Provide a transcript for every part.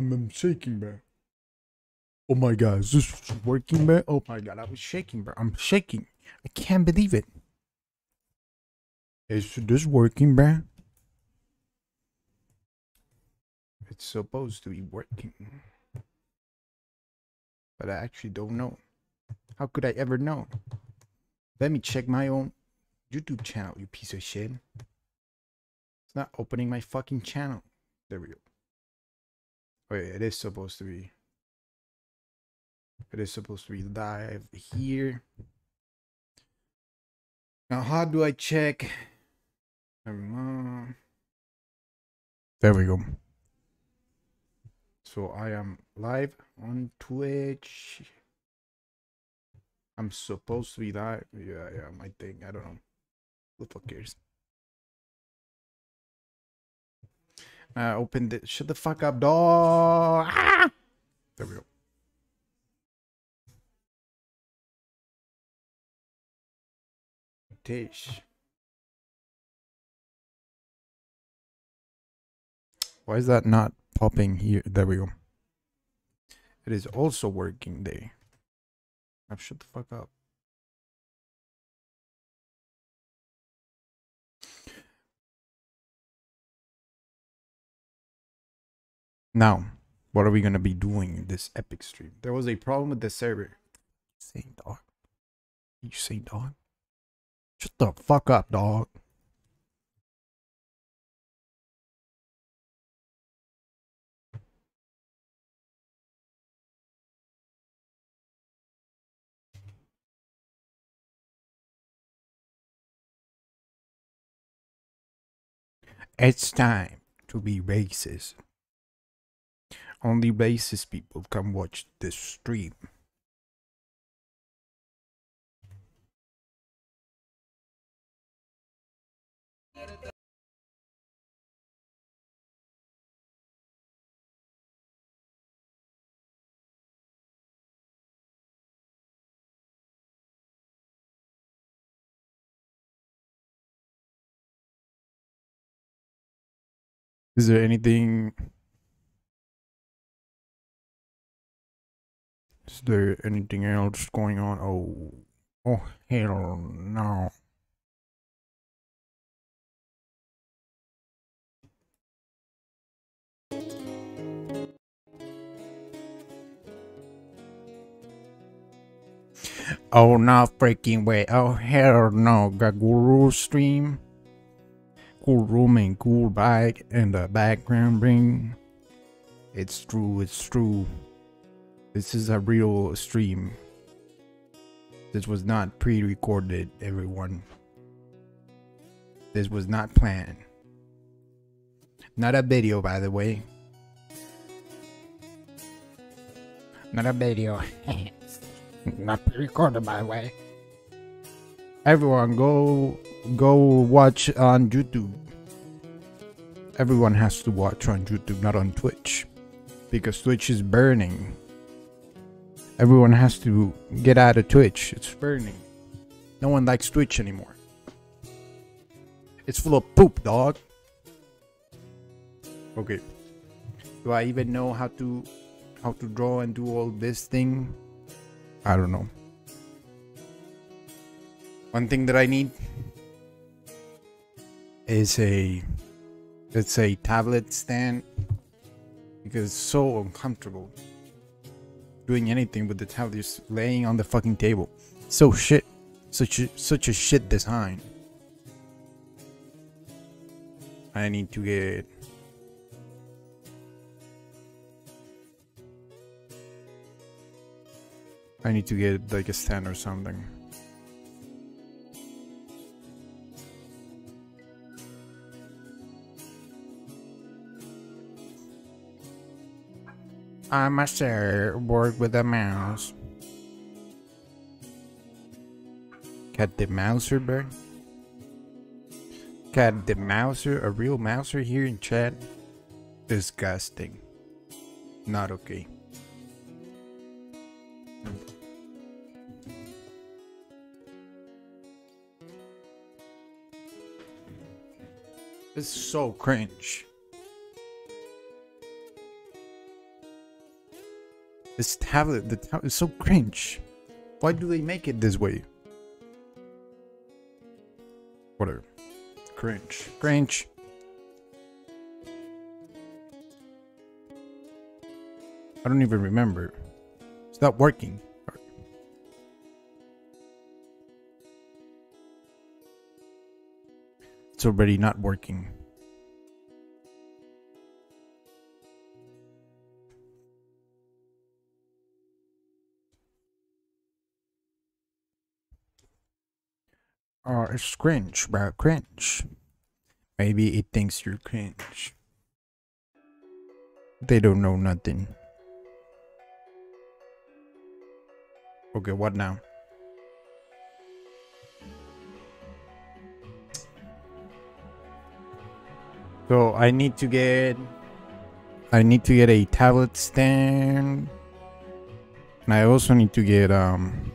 I'm, shaking, bro. Oh my god, is this working, bro? Oh my god, I was shaking, bro. I'm shaking. I can't believe it. Is this working, bro? It's supposed to be working. But I actually don't know. How could I ever know? Let me check my own YouTube channel, you piece of shit. It's not opening my fucking channel. There we go. Oh, Wait, it is supposed to be. It is supposed to be live here. Now, how do I check? There we go. So I am live on Twitch. I'm supposed to be live. Yeah, yeah, my thing. I don't know. Who the fuck cares? Uh, open it. Shut the fuck up, dog. Ah! There we go. Tish. Why is that not popping here? There we go. It is also working there. Now shut the fuck up. Now, what are we gonna be doing in this epic stream? There was a problem with the server. Saying dog. You say dog? Shut the fuck up, dog. It's time to be racist. Only racist people can watch this stream. Is there anything? Is there anything else going on? Oh, oh hell no! Oh no freaking way! Oh hell no! Guru stream cool room and cool bike in the background ring. It's true, it's true. This is a real stream. This was not pre-recorded, everyone. This was not planned. Not a video, by the way. Not a video. not pre-recorded, by the way. Everyone, go go watch on YouTube. Everyone has to watch on YouTube, not on Twitch. Because Twitch is burning. Everyone has to get out of Twitch. It's burning. No one likes Twitch anymore. It's full of poop, dog. Okay. Do I even know how to how to draw and do all this thing? I don't know. One thing that I need is a it's a tablet stand because it's so uncomfortable doing anything with the tablet just laying on the fucking table. So shit. Such a such a shit design. I need to get I need to get like a stand or something. I must work with a mouse. Got the mouser, bro. Got the mouser, a real mouser here in chat. Disgusting. Not okay. It's so cringe. This tablet, the tablet is so cringe. Why do they make it this way? Whatever. Cringe. Cringe. I don't even remember. It's not working. It's already not working. Oh, it's cringe, bro. Cringe. Maybe it thinks you're cringe. They don't know nothing. Okay, what now? So I need to get I need to get a tablet stand and I also need to get um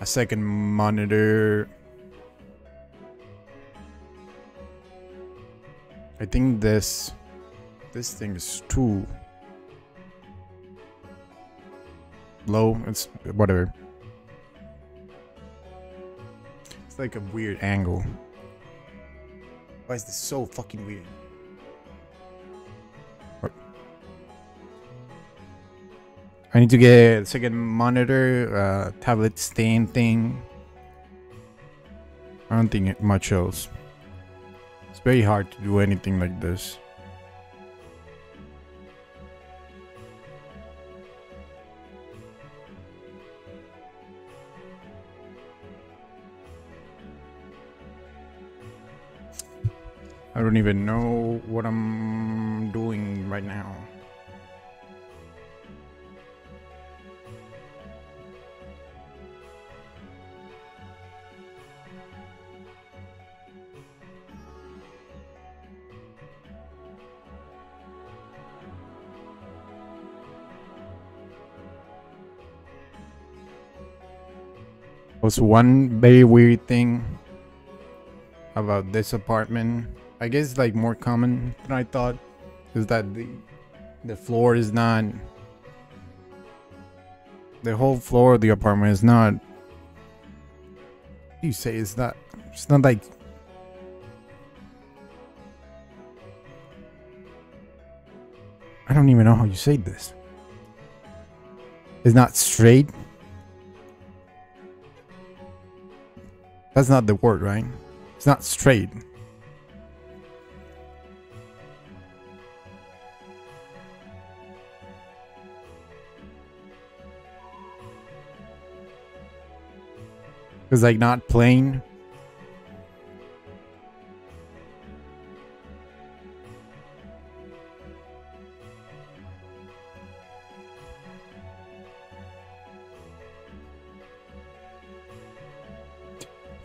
a second monitor I think this this thing is too low. It's whatever. It's like a weird angle. Why is this so fucking weird? I need to get a second monitor, uh, tablet stand thing. I don't think much else. Very hard to do anything like this. I don't even know what I'm doing right now. Was one very weird thing about this apartment I guess like more common than I thought is that the the floor is not the whole floor of the apartment is not you say it's not it's not like I don't even know how you say this. It's not straight. That's not the word, right? It's not straight. Because like not plain.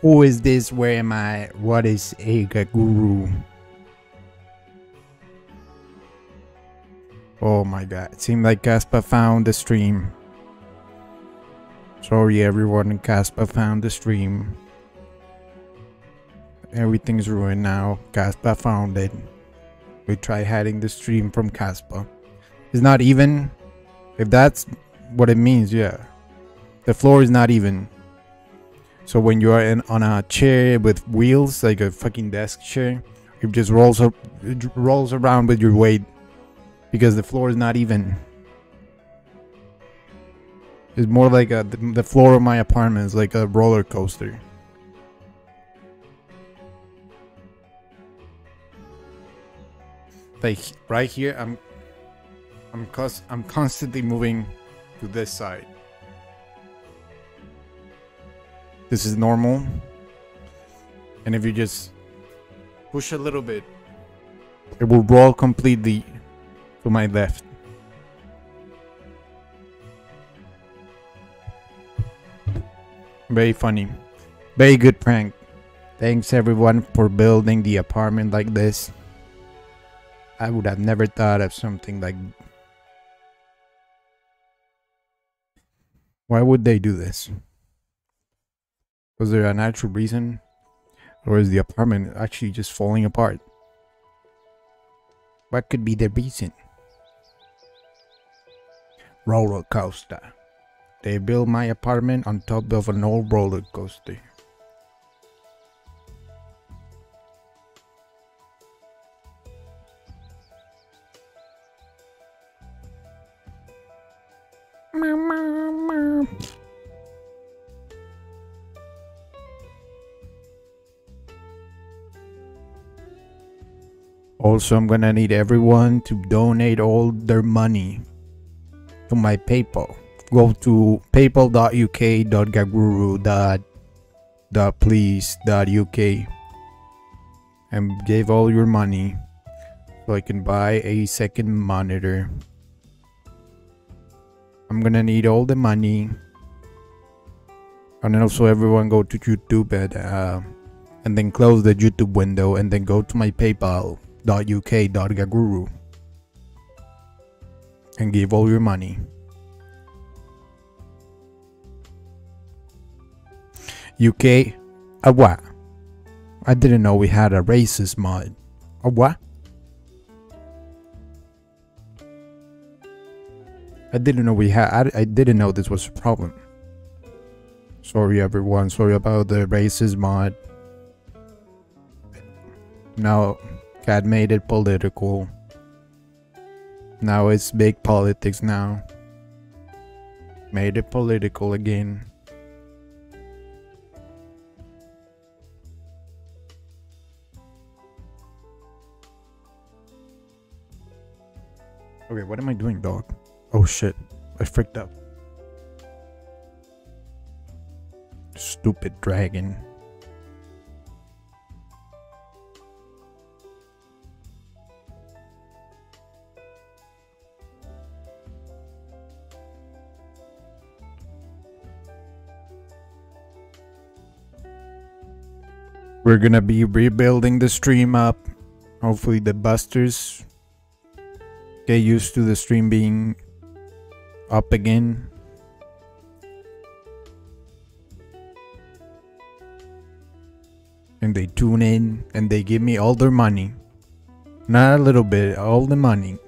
Who is this? Where am I? What is a guru? Oh my god. It seemed like Gaspa found the stream. Sorry everyone, Caspa found the stream. Everything's ruined now. Caspa found it. We tried hiding the stream from Caspa. It's not even. If that's what it means, yeah. The floor is not even. So when you are in on a chair with wheels, like a fucking desk chair, it just rolls up, rolls around with your weight because the floor is not even. It's more like a, the floor of my apartment is like a roller coaster. Like right here, I'm, I'm cons I'm constantly moving to this side. This is normal. And if you just push a little bit, it will roll completely to my left. Very funny. Very good prank. Thanks everyone for building the apartment like this. I would have never thought of something like... Why would they do this? Was there a natural reason? Or is the apartment actually just falling apart? What could be the reason? roller coaster. They built my apartment on top of an old roller coaster. Also, I'm gonna need everyone to donate all their money to my PayPal. Go to paypal.uk.please.uk and give all your money so I can buy a second monitor. I'm gonna need all the money. And then also everyone go to YouTube and, uh, and then close the YouTube window and then go to my paypal.uk.gaguru and give all your money. UK, a what? I didn't know we had a racist mod. A what? I didn't know we had. I, I didn't know this was a problem. Sorry, everyone. Sorry about the racist mod. Now, Cat made it political. Now it's big politics now. Made it political again. Okay, what am I doing, dog? Oh shit, I freaked out. Stupid dragon. We're gonna be rebuilding the stream up. Hopefully the busters get used to the stream being up again. And they tune in and they give me all their money. Not a little bit, all the money.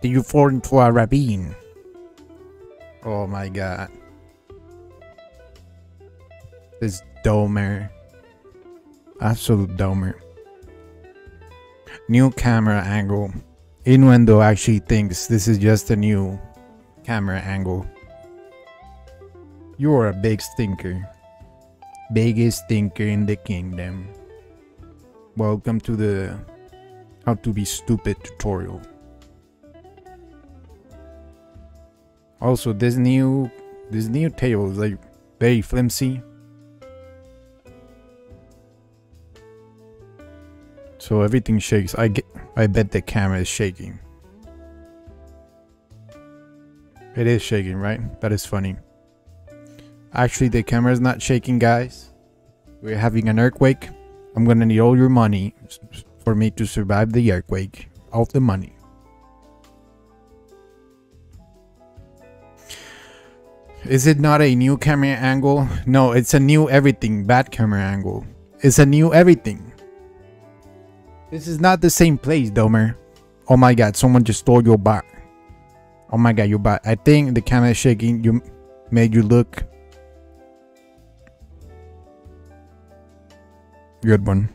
Did you fall into a ravine? Oh my god. This domer. Absolute domer. New camera angle. Innuendo actually thinks this is just a new camera angle. You are a big stinker. Biggest stinker in the kingdom. Welcome to the how to be stupid tutorial. Also, this new this new table is like very flimsy. So everything shakes. I get I bet the camera is shaking. It is shaking, right? That is funny. Actually, the camera is not shaking, guys. We're having an earthquake. I'm gonna need all your money for me to survive the earthquake. All the money. Is it not a new camera angle? No, it's a new everything bad camera angle. It's a new everything. This is not the same place, Domer. Oh my god, someone just stole your bot. Oh my god, your bot. I think the camera shaking. You made you look. Good one.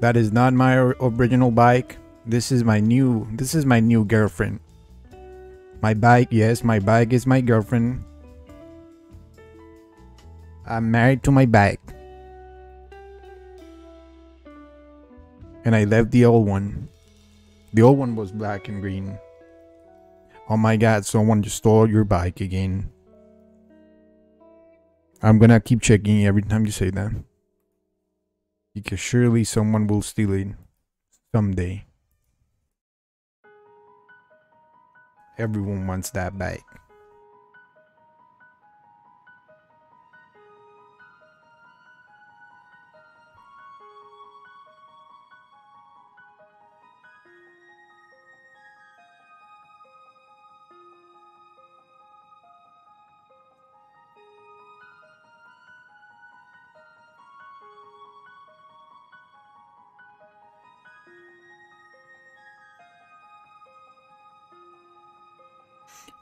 That is not my original bike. This is my new. This is my new girlfriend. My bike, yes, my bike is my girlfriend. I'm married to my bike. And I left the old one. The old one was black and green. Oh my god, someone just stole your bike again. I'm gonna keep checking every time you say that. Because surely someone will steal it someday. Everyone wants that bike.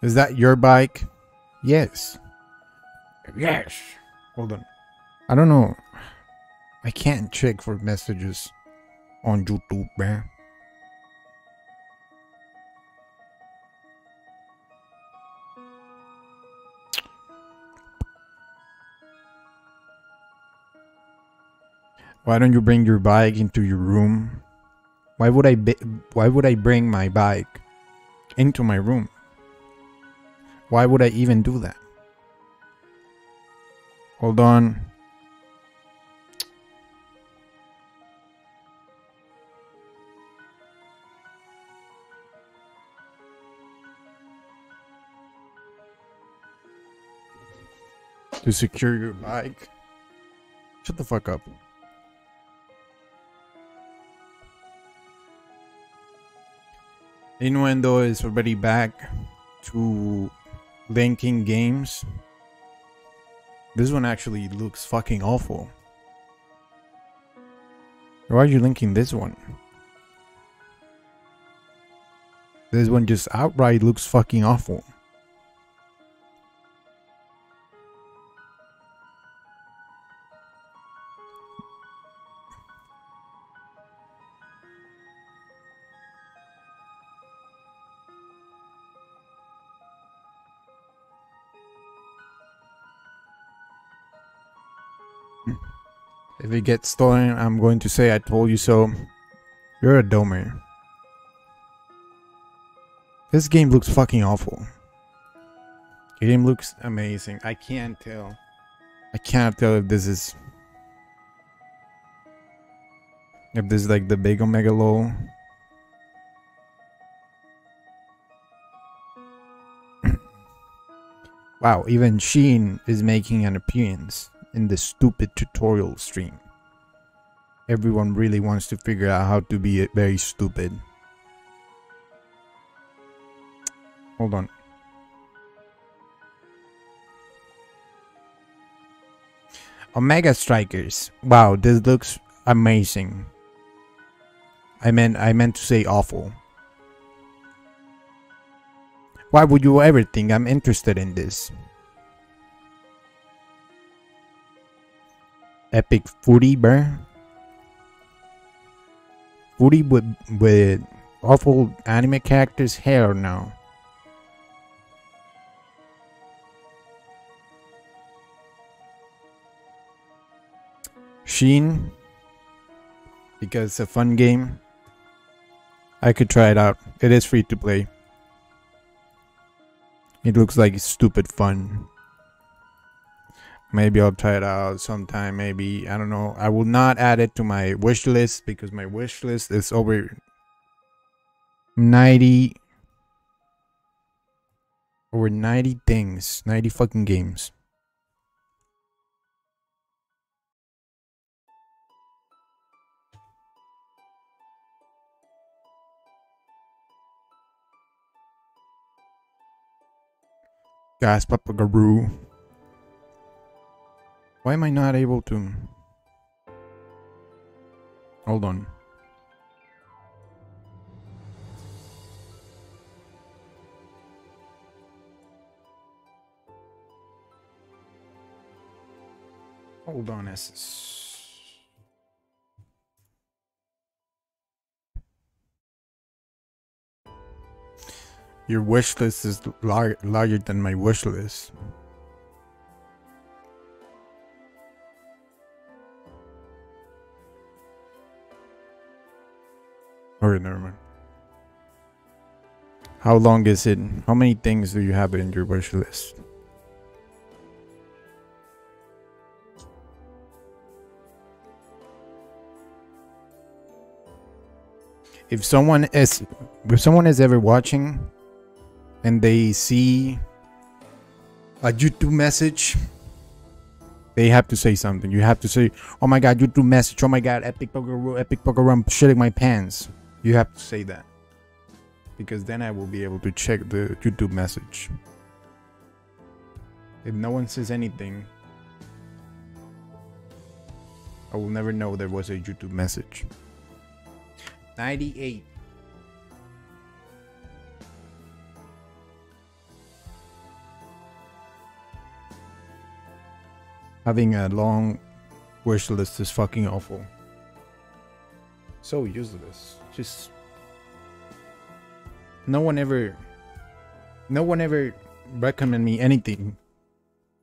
Is that your bike? Yes. Yes. Hold on. I don't know. I can't check for messages on YouTube, man. Why don't you bring your bike into your room? Why would I why would I bring my bike into my room? Why would I even do that? Hold on. To secure your bike. Shut the fuck up. Innuendo is already back to linking games. This one actually looks fucking awful. Why are you linking this one? This one just outright looks fucking awful. It gets stolen, I'm going to say I told you so. You're a domer. This game looks fucking awful. The game looks amazing. I can't tell. I can't tell if this is... If this is like the big omega low. wow, even Sheen is making an appearance in the stupid tutorial stream. Everyone really wants to figure out how to be very stupid. Hold on. Omega Strikers. Wow, this looks amazing. I meant I meant to say awful. Why would you ever think I'm interested in this? Epic footy, bruh. Footy with with awful anime characters? Hell no. Sheen, because it's a fun game. I could try it out. It is free to play. It looks like stupid fun. Maybe I'll try it out sometime. Maybe I don't know. I will not add it to my wish list because my wish list is over 90 over 90 things, 90 fucking games. Gas Papagaroo. Why am I not able to... Hold on. Hold on, SS. Your wish list is lar larger than my wish list. Okay, never mind. How long is it? How many things do you have in your wish list? If someone is if someone is ever watching and they see a YouTube message they have to say something. You have to say, "Oh my God, YouTube message! Oh my God, epic poker, epic poker, I'm shitting my pants." You have to say that. Because then I will be able to check the YouTube message. If no one says anything, I will never know there was a YouTube message. 98. Having a long wish list is fucking awful. So useless. Just no one ever no one ever recommend me anything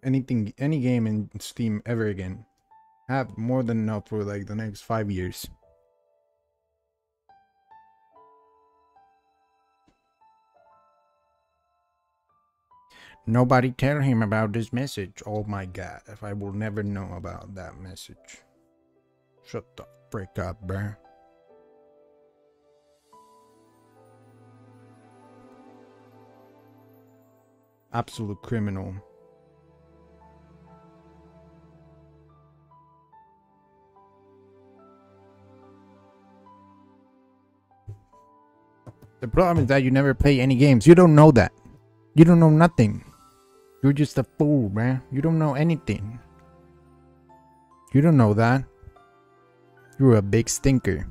anything any game in steam ever again. Have more than enough for like the next five years. Nobody tell him about this message. Oh my god if i will never know about that message. Shut the frick up bruh absolute criminal. The problem is that you never play any games. You don't know that. You don't know nothing. You're just a fool, man. You don't know anything. You don't know that. You're a big stinker.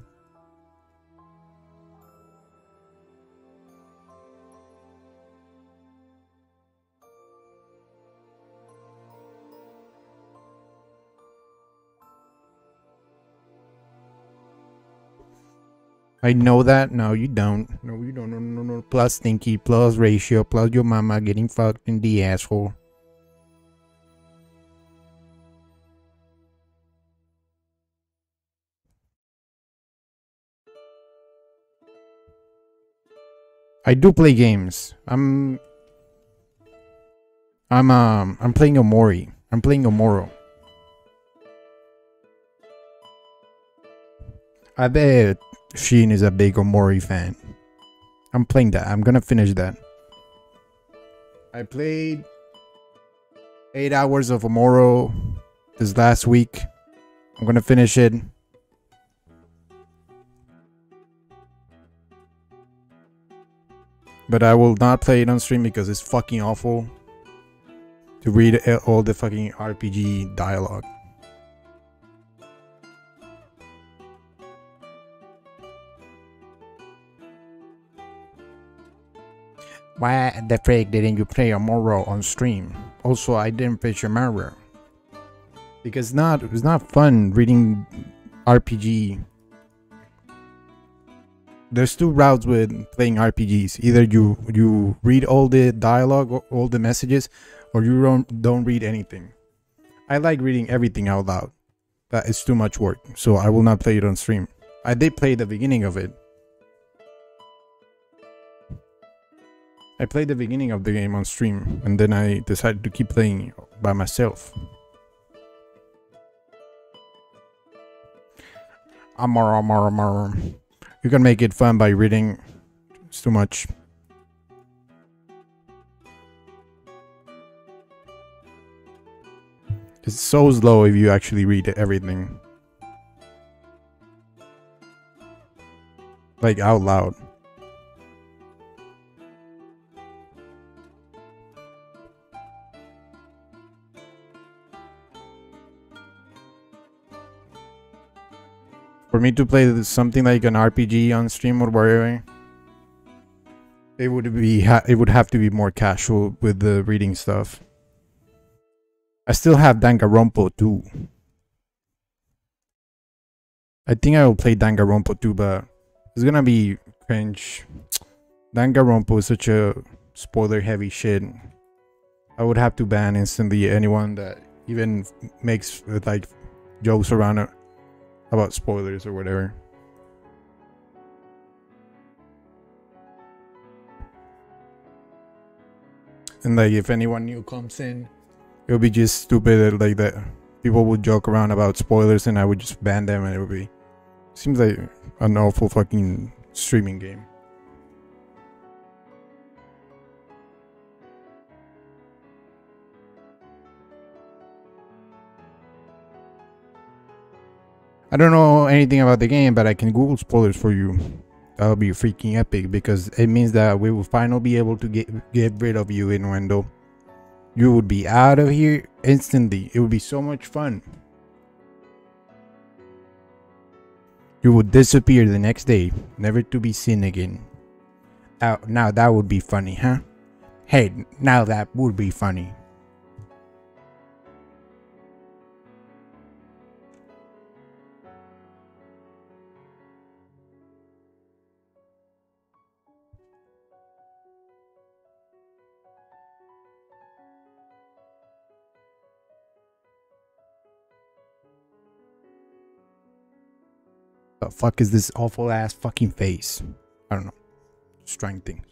I know that. No, you don't. No, you don't. No, no, no. Plus Stinky, plus Ratio, plus your mama getting fucked in the asshole. I do play games. I'm I'm um I'm playing Omori. I'm playing Omori. I bet Sheen is a big Omori fan. I'm playing that. I'm gonna finish that. I played eight hours of Omori this last week. I'm gonna finish it. But I will not play it on stream because it's fucking awful to read all the fucking RPG dialogue. Why the frick didn't you play Omori on stream? Also, I didn't finish Omori. Because it's not, it's not fun reading RPG. There's two routes with playing RPGs. Either you you read all the dialogue, all the messages, or you don't don't read anything. I like reading everything out loud. That is too much work, so I will not play it on stream. I did play the beginning of it, I played the beginning of the game on stream and then I decided to keep playing by myself. Amar, amar, amar. You can make it fun by reading. It's too much. It's so slow if you actually read everything. Like out loud. For me to play something like an RPG on stream or whatever, it would be it would have to be more casual with the reading stuff. I still have Danganronpa too. I think I will play Danganronpa too, but it's gonna be cringe. Danganronpa is such a spoiler heavy shit. I would have to ban instantly anyone that even makes like jokes around it about spoilers or whatever. And like if anyone new comes in, it would be just stupid like that. People would joke around about spoilers and I would just ban them and it would be seems like an awful fucking streaming game. I don't know anything about the game, but I can Google spoilers for you. That'll be freaking epic because it means that we will finally be able to get get rid of you Innuendo. You would be out of here instantly. It would be so much fun. You would disappear the next day, never to be seen again. Uh, now that would be funny, huh? Hey, now that would be funny. The fuck is this awful ass fucking face? I don't know. Just trying things.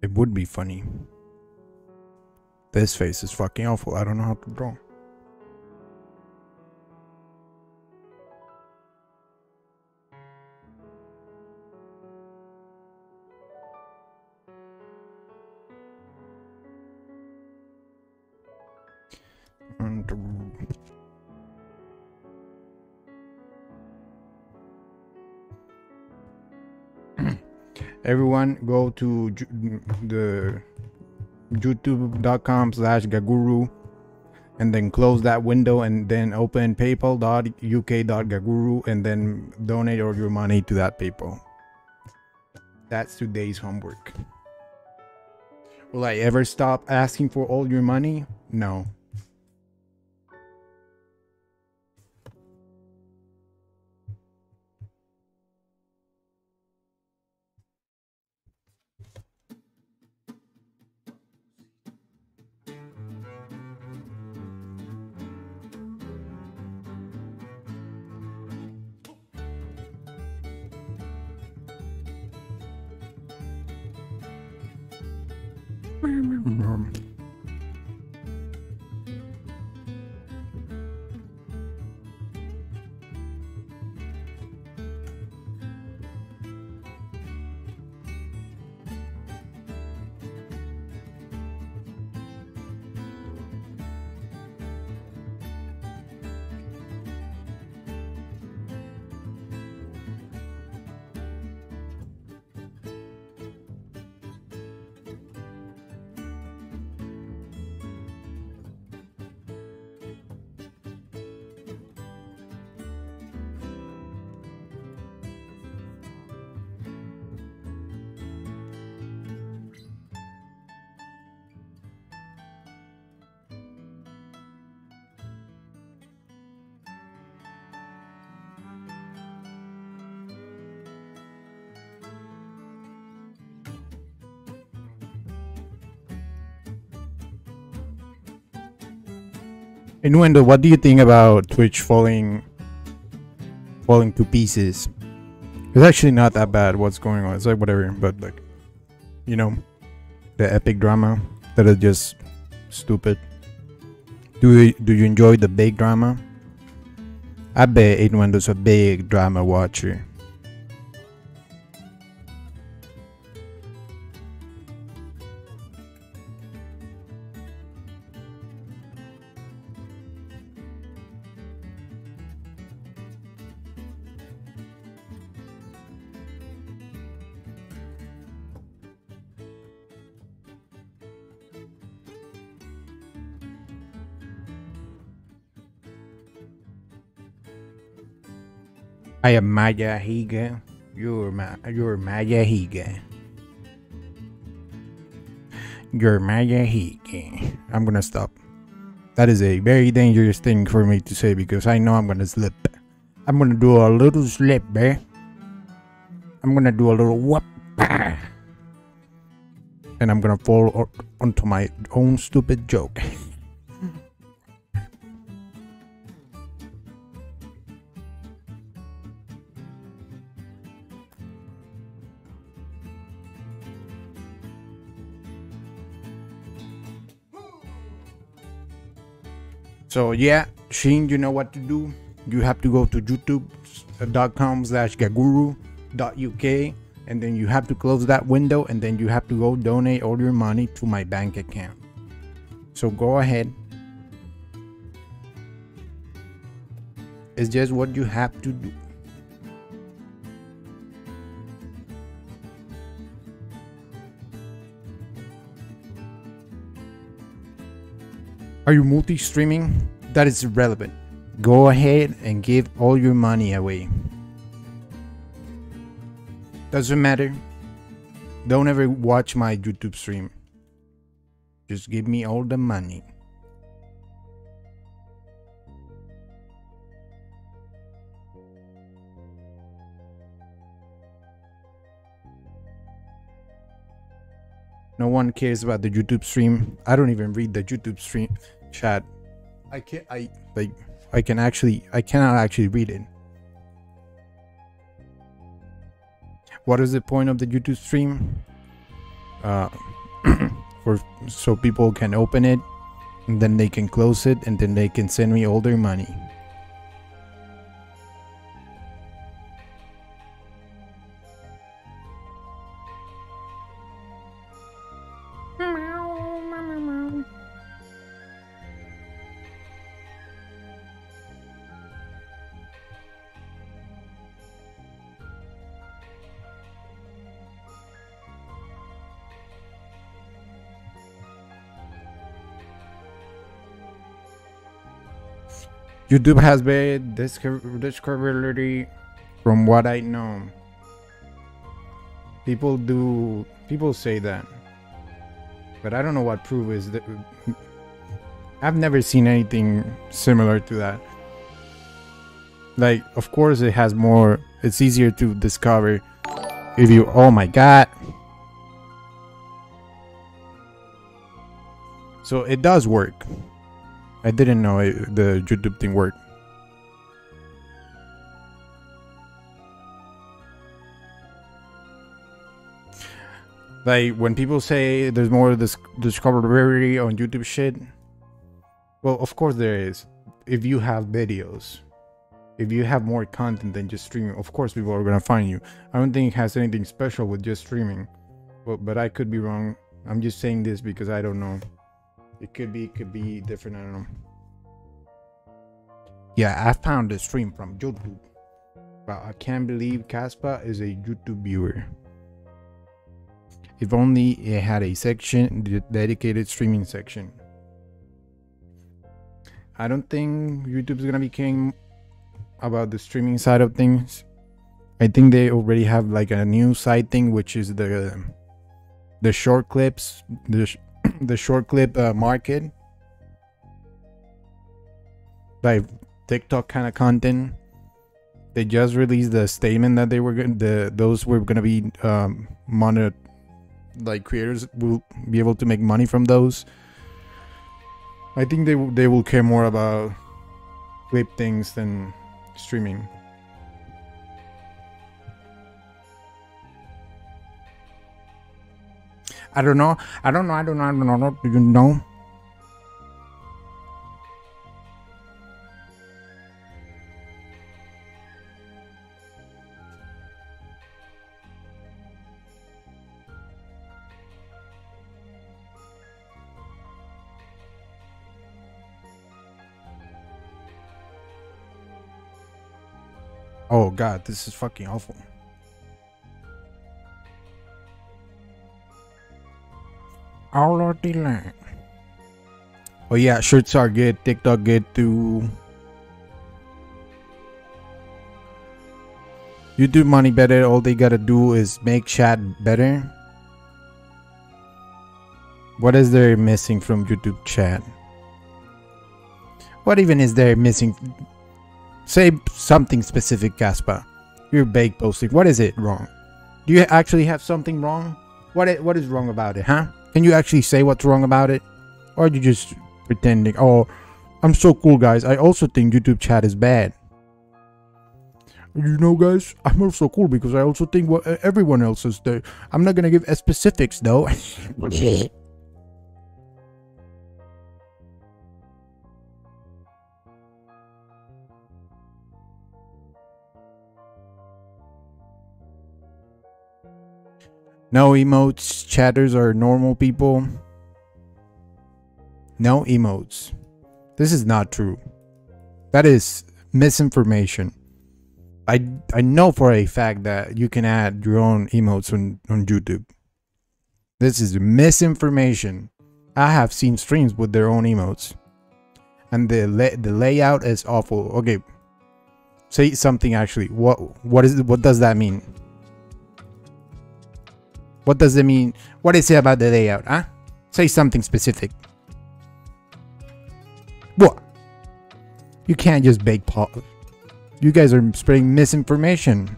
It would be funny. This face is fucking awful. I don't know how to draw. Everyone go to ju- the youtube.com slash gaguru and then close that window and then open paypal.uk.gaguru and then donate all your money to that paypal. That's today's homework. Will i ever stop asking for all your money? No Innuendo, what do you think about Twitch falling falling to pieces? It's actually not that bad what's going on. It's like whatever, but like you know, the epic drama that is just stupid. Do you, do you enjoy the big drama? I bet Innuendo's a big drama watcher. I am Maya Higa. You're Ma- you're Maya Higa. You're Maya Higa. I'm gonna stop. That is a very dangerous thing for me to say because I know I'm gonna slip. I'm gonna do a little slip, eh? I'm gonna do a little whoop. And I'm gonna fall onto my own stupid joke. So yeah, Sheen, you know what to do. You have to go to youtube.com slash gaguru.uk and then you have to close that window and then you have to go donate all your money to my bank account. So go ahead. It's just what you have to do. Are you multi-streaming? That is irrelevant. Go ahead and give all your money away. Doesn't matter. Don't ever watch my YouTube stream. Just give me all the money. No one cares about the YouTube stream. I don't even read the YouTube stream chat. I can't. I like. I can actually. I cannot actually read it. What is the point of the YouTube stream? Uh, for so people can open it, and then they can close it, and then they can send me all their money. YouTube has bad discoverability from what I know. People do people say that. But I don't know what proof is that I've never seen anything similar to that. Like of course it has more it's easier to discover if you oh my god. So it does work. I didn't know it, the YouTube thing worked. Like when people say there's more dis- discoverability on YouTube shit, well, of course there is. If you have videos, if you have more content than just streaming, of course people are gonna find you. I don't think it has anything special with just streaming, but but I could be wrong. I'm just saying this because I don't know. It could be, could be different. I don't know. Yeah, I found a stream from YouTube. But I can't believe Casper is a YouTube viewer. If only it had a section, dedicated streaming section. I don't think YouTube's gonna be caring about the streaming side of things. I think they already have like a new side thing, which is the the short clips, the the short clip uh, market like tiktok kind of content. They just released the statement that they were going the those were to be um monet like creators will be able to make money from those. I think they they will care more about clip things than streaming I don't know. I don't know. I don't know. I don't know. Do you know? Oh god, this is fucking awful. All of the land. Oh yeah, shirts are good. TikTok good too. YouTube money better. All they gotta do is make chat better. What is there missing from YouTube chat? What even is there missing? Say something specific, Casper. You're bake posting. What is it wrong? Do you actually have something wrong? What is, what is wrong about it, huh? Can you actually say what's wrong about it? Or are you just pretending, oh, I'm so cool, guys. I also think YouTube chat is bad. You know, guys, I'm also cool because I also think what everyone else is there. I'm not gonna give specifics though. No emotes, chatters are normal people. No emotes. This is not true. That is misinformation. I I know for a fact that you can add your own emotes on, on YouTube. This is misinformation. I have seen streams with their own emotes. And the the layout is awful. Okay. Say something actually. What what is what does that mean? What does it mean? What is it about the layout, huh? Say something specific. What? You can't just bake pot. You guys are spreading misinformation.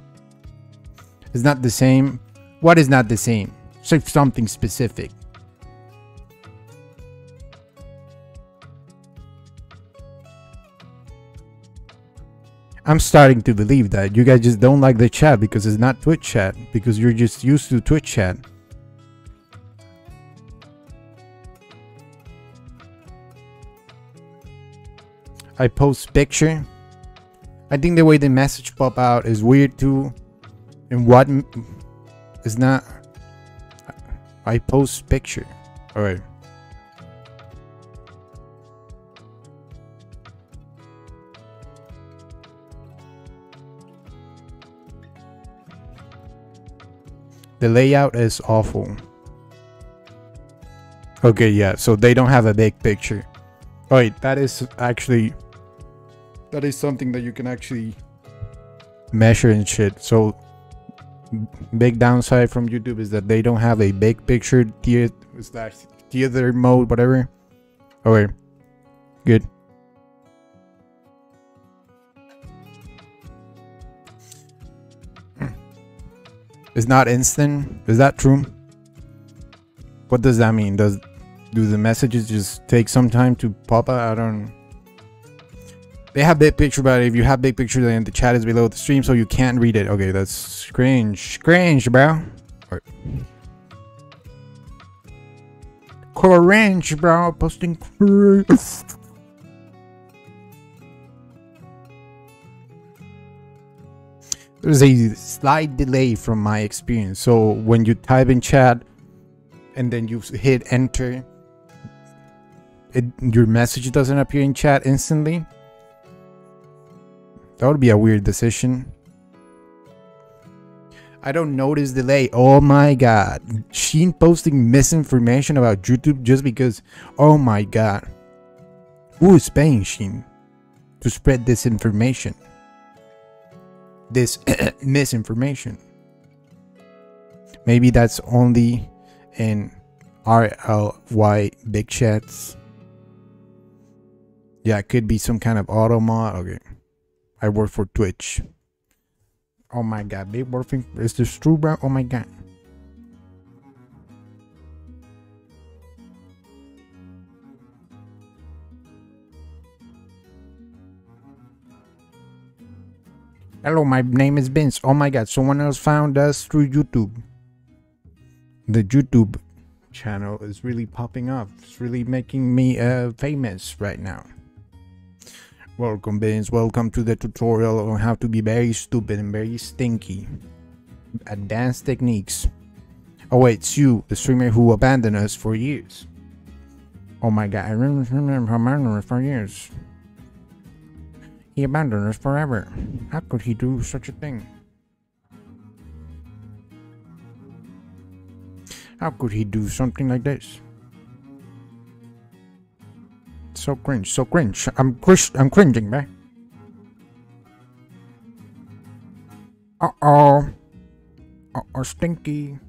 It's not the same. What is not the same? Say something specific. I'm starting to believe that you guys just don't like the chat because it's not Twitch chat because you're just used to Twitch chat. I post picture. I think the way the message pop out is weird too. And what is not I post picture. All right. The layout is awful. Okay, yeah, so they don't have a big picture. Oh, wait, that is actually... That is something that you can actually measure and shit. So, big downside from YouTube is that they don't have a big picture theater slash theater mode, whatever. Okay, good. It's not instant. Is that true? What does that mean? Does do the messages just take some time to pop out? I don't. They have big picture, but if you have big picture, then the chat is below the stream, so you can't read it. Okay, that's cringe, cringe, bro. Right. Cringe, bro. Posting cringe. There's a slight delay from my experience. So when you type in chat and then you hit enter, it, your message doesn't appear in chat instantly. That would be a weird decision. I don't notice delay. Oh my god. Sheen posting misinformation about YouTube just because. Oh my god. Who is paying Sheen to spread this information? This misinformation. Maybe that's only in RLY big chats. Yeah, it could be some kind of auto mod. Okay. I work for Twitch. Oh my god, big working is this true, bro? Oh my god. Hello, my name is Vince. Oh my god, someone else found us through YouTube. The YouTube channel is really popping up. It's really making me uh, famous right now. Welcome, Vince. Welcome to the tutorial on how to be very stupid and very stinky. Advanced techniques. Oh wait, it's you, the streamer who abandoned us for years. Oh my god, I remember abandoned us for years. He abandoned us forever. How could he do such a thing? How could he do something like this? So cringe, so cringe. I'm cringe, I'm cringing, man. Uh-oh. Uh-oh, stinky.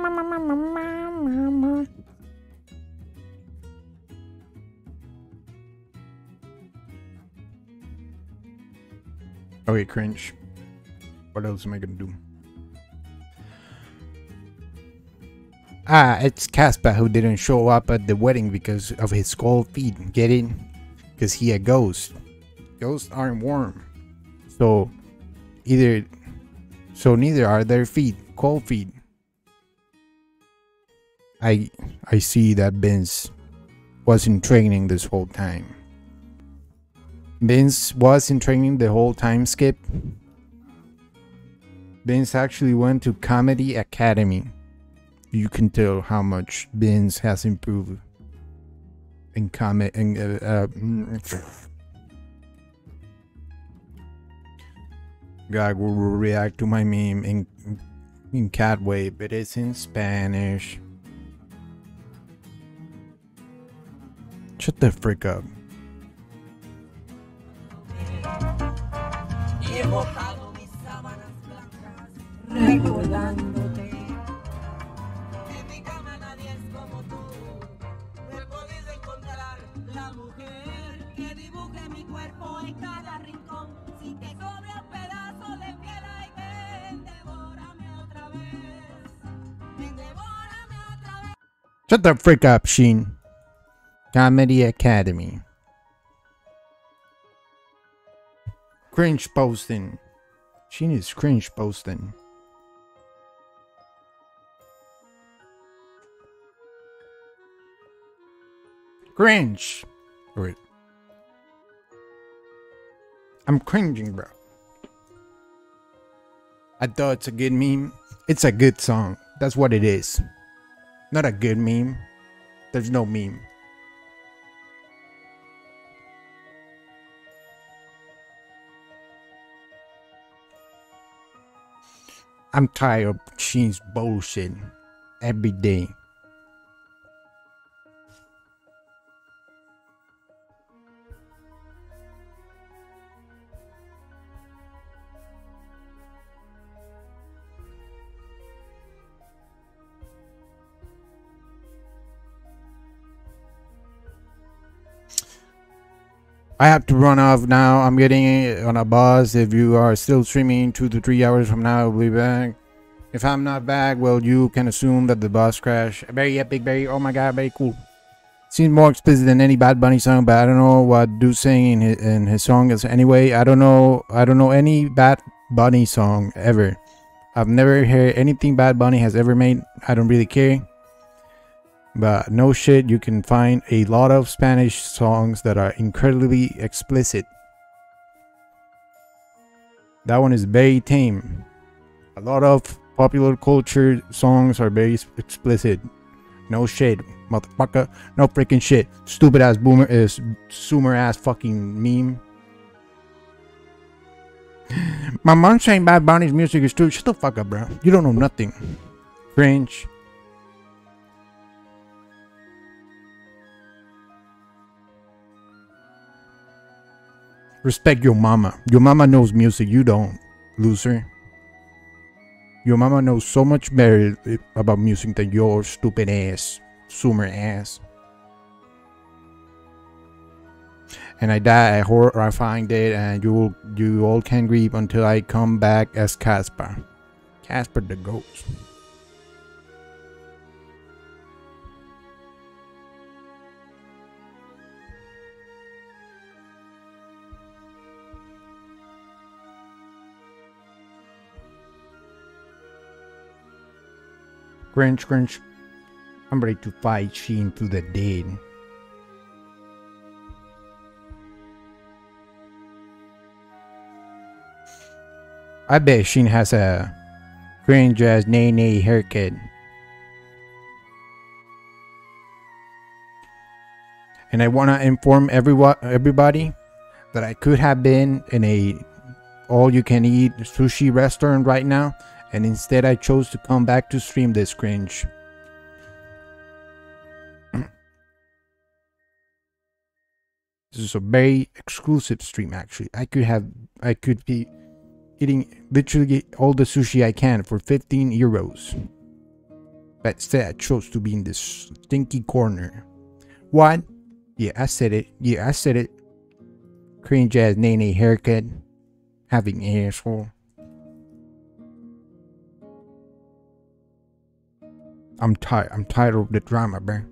Okay, cringe. What else am I gonna do? Ah, it's Casper who didn't show up at the wedding because of his cold feet. Get it? Because he a ghost. Ghosts aren't warm. So, either... So neither are their feet. Cold feet. I I see that Vince was in training this whole time. Vince was in training the whole time skip. Vince actually went to Comedy Academy. You can tell how much Vince has improved in comedy. Uh, uh, God will react to my meme in in cat way, but it's in Spanish. Shut the frick up. recordándote. Nadie es como tú. Encontrar la mujer que dibuje mi cuerpo en cada rincón. Sin que sobre un pedazo de piel hay ven, devórame otra vez. Ven, devórame otra vez. Shut the frick up, Sheen. Comedy Academy. Cringe posting. She needs cringe posting. Cringe. Wait. I'm cringing, bro. I thought it's a good meme. It's a good song. That's what it is. Not a good meme. There's no meme. I'm tired of Sheen's bullshit every day. I have to run off now. I'm getting on a bus. If you are still streaming two to three hours from now, I'll be back. If I'm not back, well, you can assume that the bus crashed. Very epic, very, oh my god, very cool. Seems more explicit than any Bad Bunny song, but I don't know what Dude's saying in his, in his song is. Anyway, I don't know. I don't know any Bad Bunny song ever. I've never heard anything Bad Bunny has ever made. I don't really care. But no shit, you can find a lot of Spanish songs that are incredibly explicit. That one is very tame. A lot of popular culture songs are very explicit. No shit, motherfucker. No freaking shit. Stupid ass boomer eh, is zoomer ass fucking meme. My mom saying Bad Bunny's music is true. Shut the fuck up, bro. You don't know nothing. Cringe. Respect your mama. Your mama knows music. You don't, loser. Your mama knows so much better eh, about music than your stupid ass, zoomer ass. And I die a horrifying death, and you will, you all can grieve until I come back as Casper. Casper the ghost. Cringe, cringe. I'm ready to fight Sheen to the dead. I bet Sheen has a cringe ass nay nay haircut. And I wanna inform everyone everybody that I could have been in a all you can eat sushi restaurant right now and instead I chose to come back to stream this cringe. this is a very exclusive stream actually. I could have I could be eating literally all the sushi I can for 15 euros. But instead I chose to be in this stinky corner. What? Yeah, I said it. Yeah, I said it. Cringe ass nene haircut. Having asshole. I'm tired. I'm tired of the drama, man.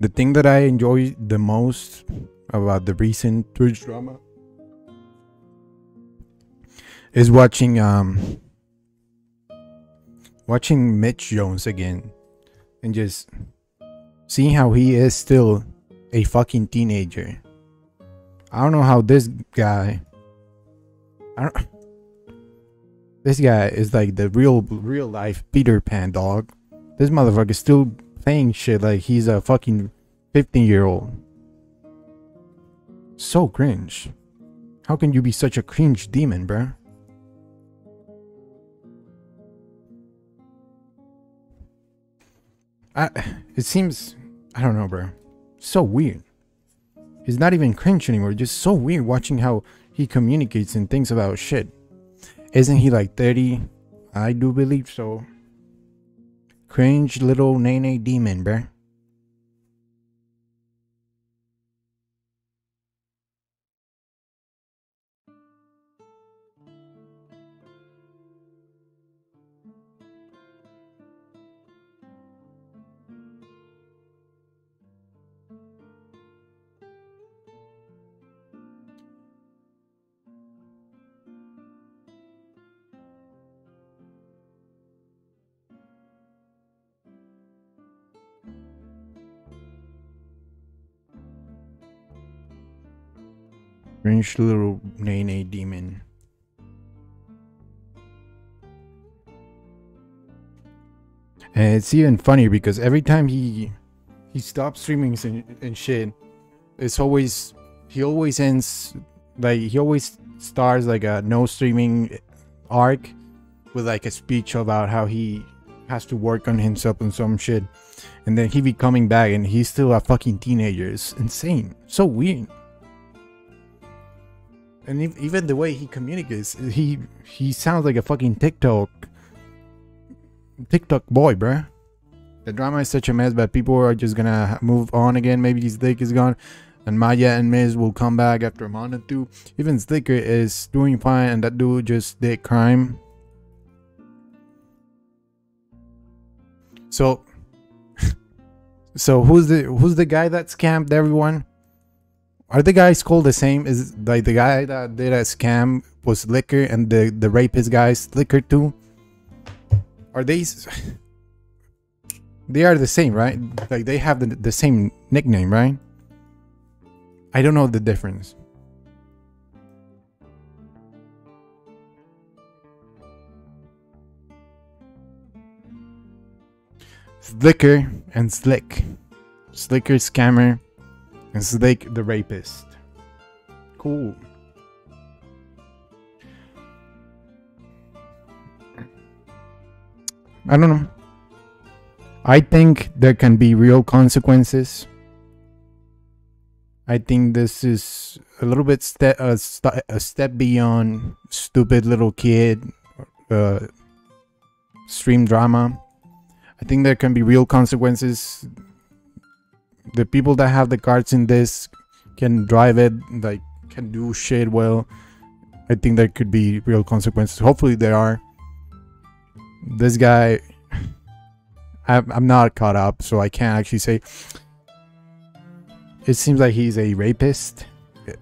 The thing that I enjoy the most about the recent Twitch drama is watching um watching Mitch Jones again and just seeing how he is still a fucking teenager. I don't know how this guy I don't this guy is like the real real life Peter Pan dog. This motherfucker is still playing shit like he's a fucking 15 year old. So cringe. How can you be such a cringe demon, bruh? I, it seems I don't know, bro. So weird. He's not even cringe anymore. Just so weird watching how he communicates and thinks about shit. Isn't he like 30? I do believe so. Cringe little nene demon, bruh. Cringe little nene demon. And it's even funnier because every time he he stops streaming and, and shit, it's always he always ends like he always starts like a no streaming arc with like a speech about how he has to work on himself and some shit. And then he be coming back and he's still a fucking teenager. It's insane. So weird. And even the way he communicates, he he sounds like a fucking TikTok TikTok boy, bruh. The drama is such a mess, but people are just gonna move on again. Maybe his dick is gone, and Maya and Miz will come back after a month or two. Even Sliker is doing fine, and that dude just did crime. So, so who's the who's the guy that scammed everyone? Are the guys called the same? Is like the guy that did a scam was Sliker, and the the rapist guys Liquor too? Are these? They are the same, right? Like they have the the same nickname, right? I don't know the difference. Sliker and Slick. Slicker scammer and Slick the rapist. Cool. I don't know. I think there can be real consequences. I think this is a little bit ste- a, st- a step beyond stupid little kid uh, stream drama. I think there can be real consequences. The people that have the cards in this can drive it, like can do shit well. I think there could be real consequences. Hopefully there are. This guy, I'm, not caught up, so I can't actually say. It seems like he's a rapist.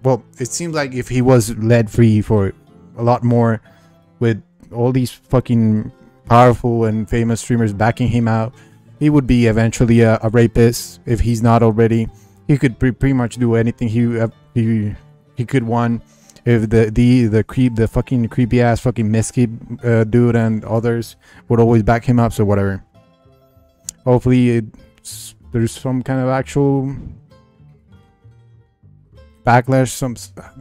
Well, it seems like if he was led free for a lot more, with all these fucking powerful and famous streamers backing him out, he would be eventually a, a rapist if he's not already. He could pre- pretty much do anything he uh, he he could want if the the the creep the fucking creepy ass fucking Mizkif uh, dude and others would always back him up. So whatever. Hopefully, there's some kind of actual backlash. Some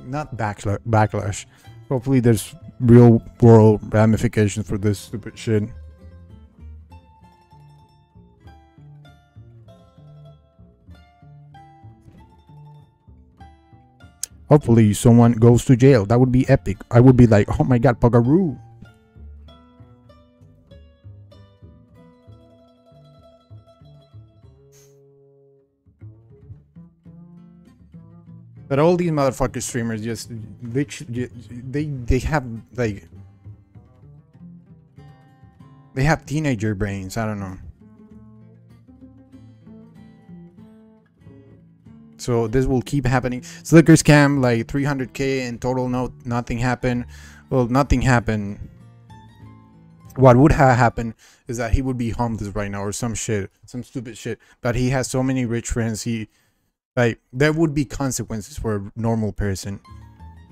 not backlash. Backlash. Hopefully, there's real world ramifications for this stupid shit. Hopefully, someone goes to jail. That would be epic. I would be like, oh my god, Pogaroo. But all these motherfucker streamers just they they have like they have teenager brains. I don't know. So this will keep happening. Sliker scam like 300k in total. No, nothing happened. Well, nothing happened. What would have happened is that he would be homeless right now or some shit, some stupid shit. But he has so many rich friends. He like there would be consequences for a normal person.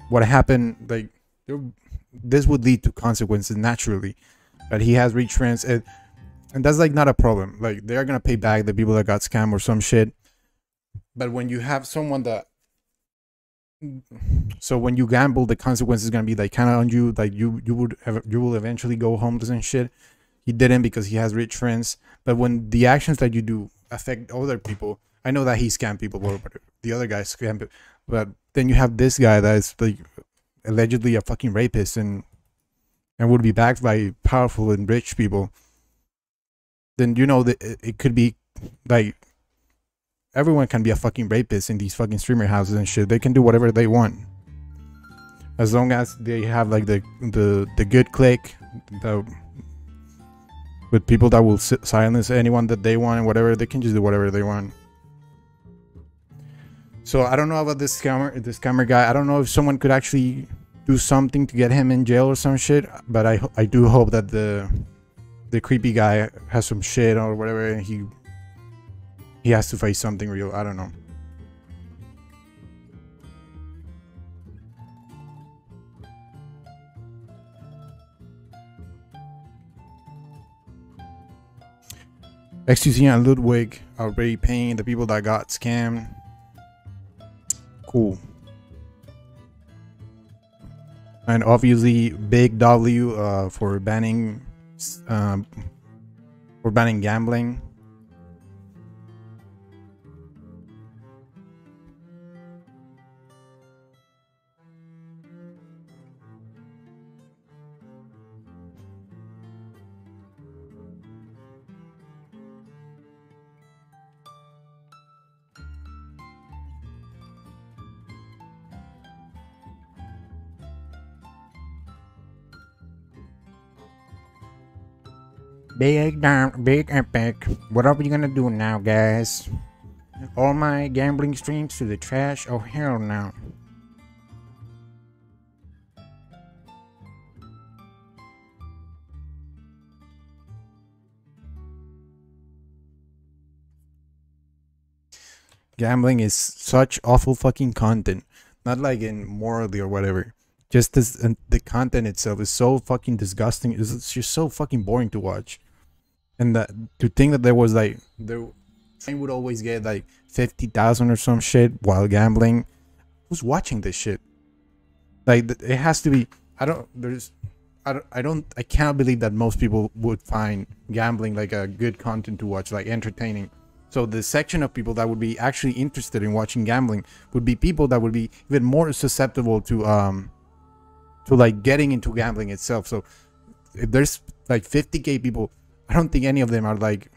What happened like there, this would lead to consequences naturally. But he has rich friends and and that's like not a problem. Like they're gonna pay back the people that got scammed or some shit. But when you have someone that so when you gamble, the consequence is gonna be like kind of on you. Like you, you would, have, you will eventually go homeless and shit. He didn't because he has rich friends. But when the actions that you do affect other people, I know that he scammed people, but the other guy scammed. But then you have this guy that is like allegedly a fucking rapist and and would be backed by powerful and rich people. Then you know that it could be like everyone can be a fucking rapist in these fucking streamer houses and shit. They can do whatever they want. As long as they have like the the the good click, the with people that will si- silence anyone that they want and whatever, they can just do whatever they want. So I don't know about this scammer, this scammer guy. I don't know if someone could actually do something to get him in jail or some shit. But I I do hope that the the creepy guy has some shit or whatever, and he he has to face something real. I don't know. xQc and Ludwig already paying the people that got scammed. Cool. And obviously, big W uh, for banning um, for banning gambling. Big down, big epic. What are we gonna do now, guys? All my gambling streams to the trash? Oh hell no. Gambling is such awful fucking content. Not like in morally or whatever. Just this, the content itself is so fucking disgusting. It's just so fucking boring to watch. And that to think that there was like there, I would always get like fifty thousand or some shit while gambling. Who's watching this shit? Like it has to be. I don't. There's. I don't. I don't. I cannot believe that most people would find gambling like a good content to watch, like entertaining. So the section of people that would be actually interested in watching gambling would be people that would be even more susceptible to um to like getting into gambling itself. So if there's like 50k people, I don't think any of them are like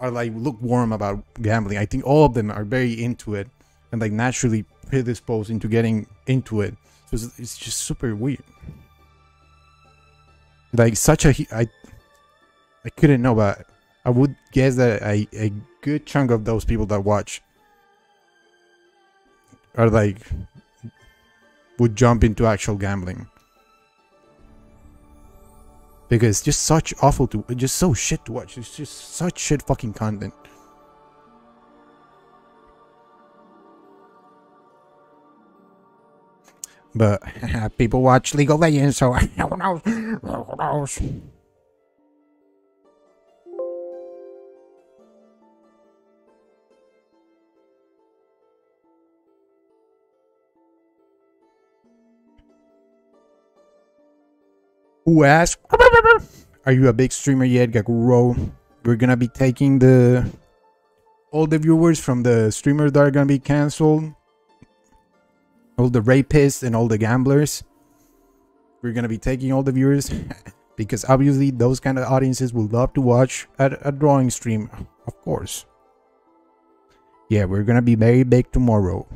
are like lukewarm about gambling. I think all of them are very into it and like naturally predisposed into getting into it. So it's, it's just super weird. Like such a I I couldn't know, but I would guess that a, a good chunk of those people that watch are like would jump into actual gambling because it's just such awful to just so shit to watch. It's just such shit fucking content. But people watch league of legends so who knows who knows who asked, Are you a big streamer yet, Gakuro? We're gonna be taking the all the viewers from the streamers that are gonna be cancelled, all the rapists and all the gamblers. We're gonna be taking all the viewers because obviously those kind of audiences will love to watch a, a drawing stream, of course. Yeah, we're gonna be very big tomorrow.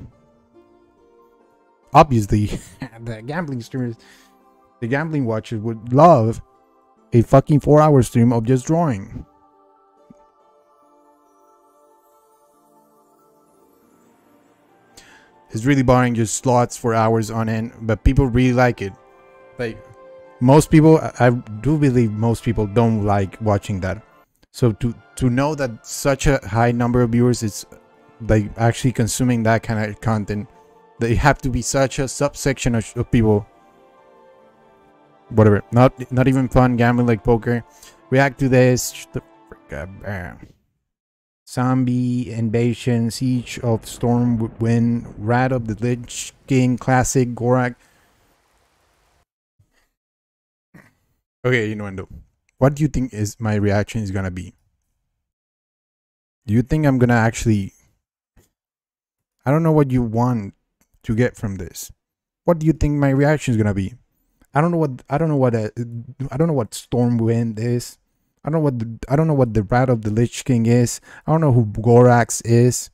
Obviously, the gambling streamers the gambling watchers would love a fucking four hour stream of just drawing. It's really boring just slots for hours on end, but people really like it. Like most people I do believe most people don't like watching that. So to to know that such a high number of viewers is like actually consuming that kind of content, they have to be such a subsection of, of people whatever. Not not even fun gambling like poker. React to this. The frick. Bam. Zombie Invasion, Siege of storm Stormwind, Wrath of the Lich King, Classic, Gorak. Okay, Innuendo. what do you think is my reaction is gonna be? Do you think I'm gonna actually? I don't know what you want to get from this. What do you think my reaction is gonna be? I don't know what I don't know what uh, I don't know what Stormwind is. I don't know what the, I don't know what the Wrath of the Lich King is. I don't know who Gorax is.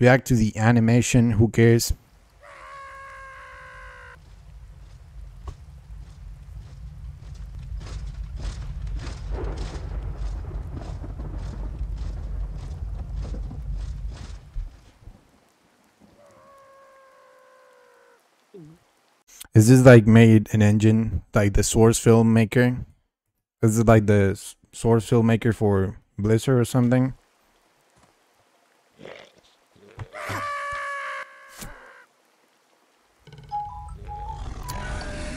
React to the animation. Who cares? Is this like made an engine like the source filmmaker? Is it like the source filmmaker for Blizzard or something?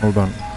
Hold on.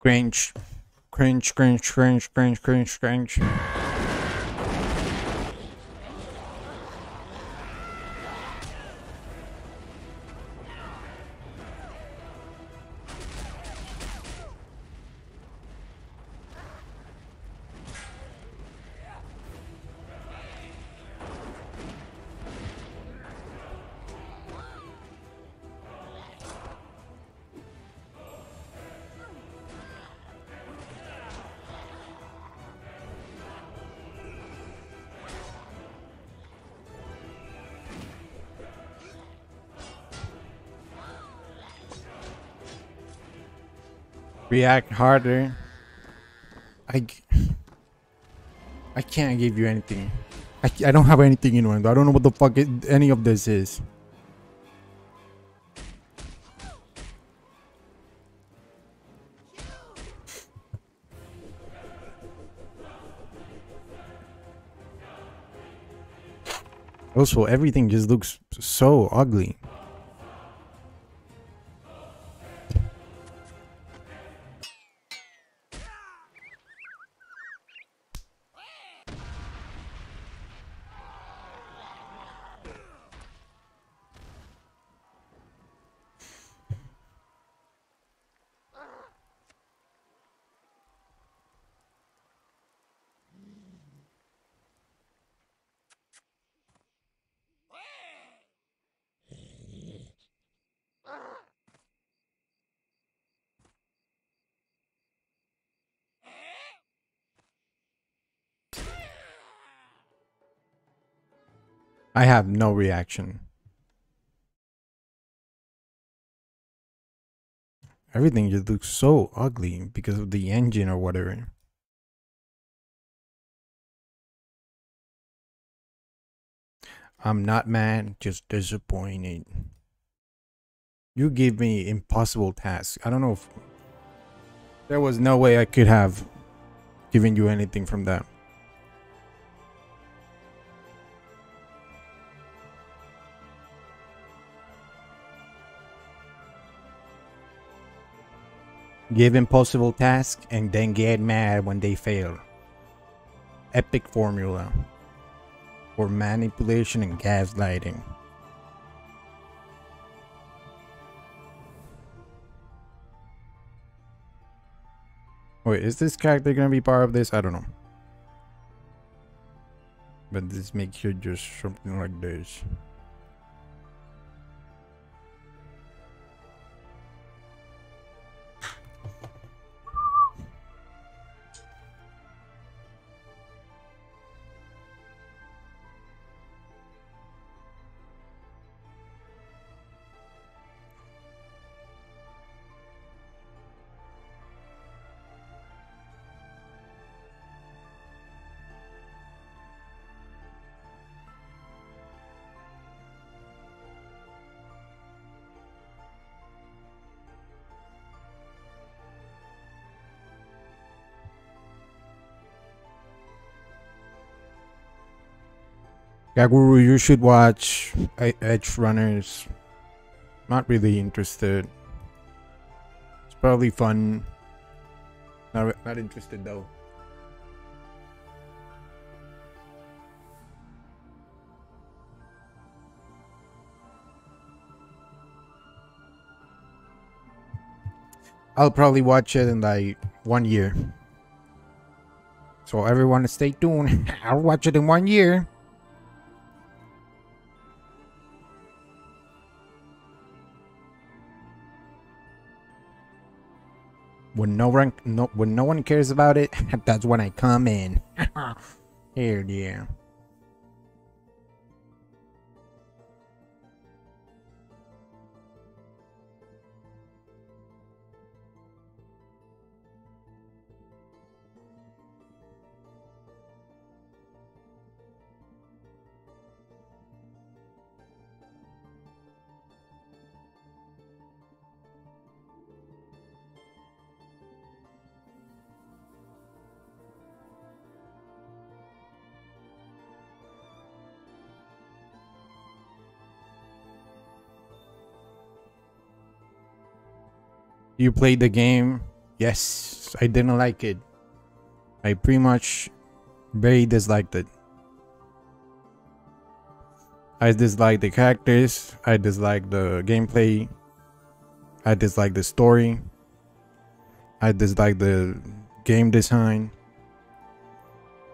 Cringe. Cringe, cringe, cringe, cringe, cringe, cringe. React harder. I, I can't give you anything. I, I don't have anything in mind. I don't know what the fuck it, any of this is. Also, everything just looks so ugly. I have no reaction. Everything just looks so ugly because of the engine or whatever. I'm not mad, just disappointed. You give me impossible tasks. I don't know if there was no way I could have given you anything from that. Give impossible tasks and then get mad when they fail. Epic formula for manipulation and gaslighting. Wait, is this character gonna be part of this? I don't know. But this makes you just something like this. Gaguru, you should watch Edgerunners. Not really interested. It's probably fun. Not, not interested though. I'll probably watch it in like one year. So everyone stay tuned. I'll watch it in one year. When no one no when no one cares about it, that's when I come in. Here yeah. You played the game. Yes, I didn't like it. I pretty much very disliked it. I dislike the characters. I dislike the gameplay. I dislike the story. I dislike the game design.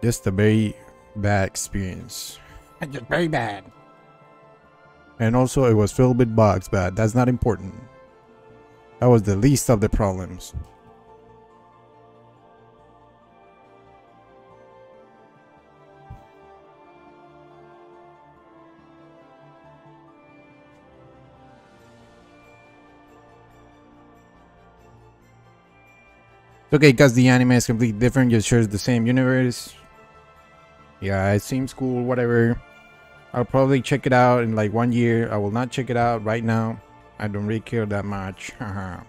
Just a very bad experience. Just very bad. And also, it was filled with bugs, but that's not important. That was the least of the problems. Okay, because the anime is completely different, just shares the same universe. Yeah, it seems cool, whatever. I'll probably check it out in like one year. I will not check it out right now. I don't really care that much. Uh-huh.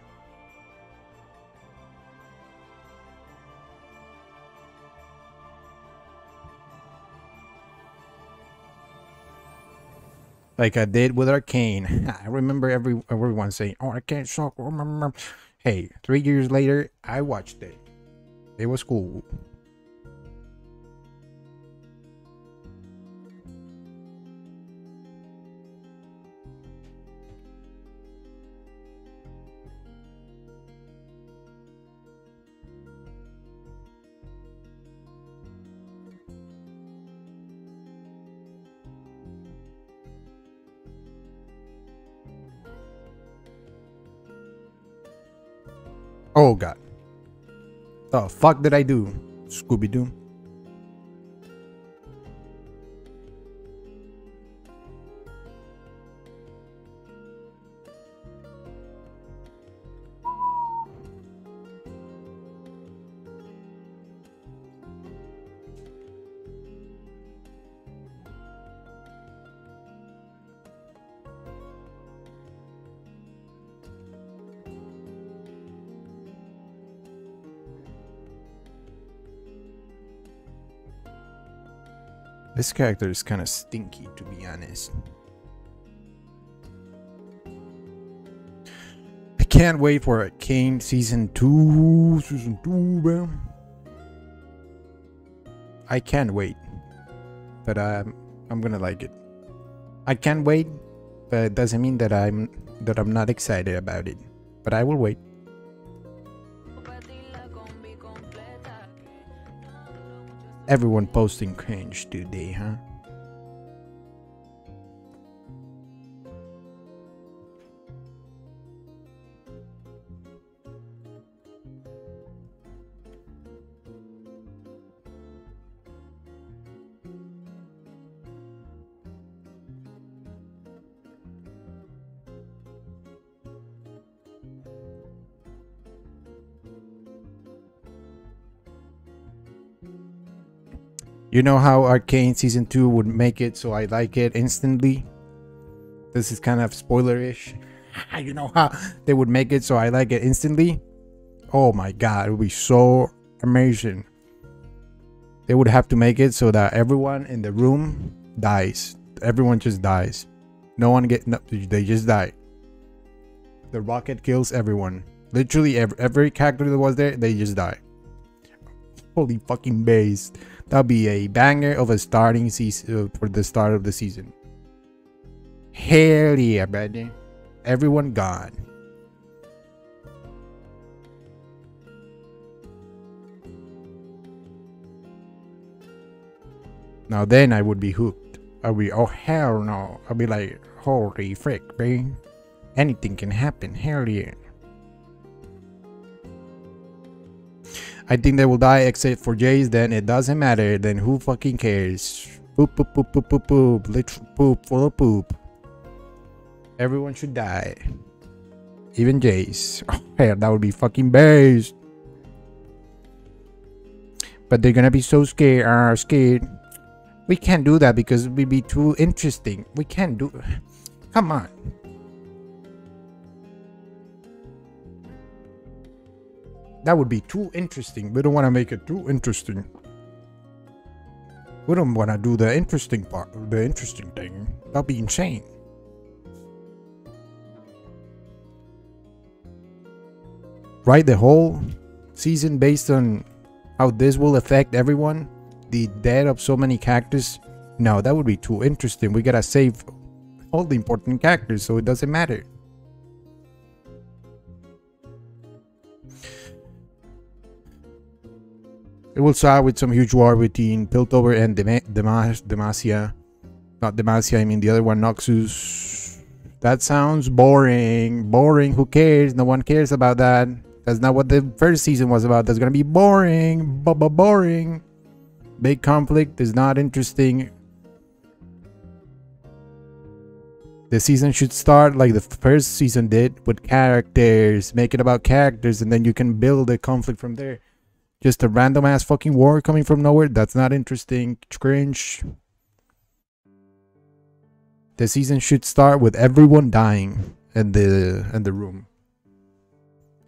like I did with Arcane. I remember every everyone saying, "Oh, I can't suck." Hey, three years later, I watched it. It was cool. Oh god. The fuck did I do? Scooby Doo. This character is kind of stinky, to be honest. I can't wait for Arcane season 2. Season 2, bro. I can't wait. But um, I'm gonna like it. I can't wait, but it doesn't mean that I'm that I'm not excited about it. But I will wait. Everyone posting cringe today, huh? You know how Arcane season 2 would make it so I like it instantly? This is kind of spoilerish. you know how they would make it so I like it instantly? Oh my god, it would be so amazing. They would have to make it so that everyone in the room dies. Everyone just dies. No one get no, they just die. The rocket kills everyone. Literally every, every character that was there, they just die. Holy fucking base. That'll be a banger of a starting season uh, for the start of the season. Hell yeah, buddy. Everyone gone. Now then I would be hooked. I'll be, oh hell no. I'll be like, holy frick, man. Anything can happen, hell yeah. I think they will die except for Jace, then it doesn't matter. Then who fucking cares? Poop, poop, poop, poop, poop, poop. Literal poop, full of poop. Everyone should die. Even Jace. Oh, hell, that would be fucking based. But they're gonna be so scared, uh, scared. We can't do that because it would be too interesting. We can't do... Come on. That would be too interesting. We don't want to make it too interesting. We don't want to do the interesting part, the interesting thing. That'd be insane. Right, the whole season based on how this will affect everyone, the death of so many characters, no, that would be too interesting. We gotta save all the important characters so it doesn't matter. It will start with some huge war between Piltover and Demas- Demacia. Not Demacia, I mean the other one, Noxus. That sounds boring. Boring. Who cares? No one cares about that. That's not what the first season was about. That's gonna be boring. B boring. Big conflict is not interesting. The season should start like the first season did with characters, make it about characters, and then you can build a conflict from there. Just a random ass fucking war coming from nowhere. That's not interesting. Cringe. The season should start with everyone dying in the in the room.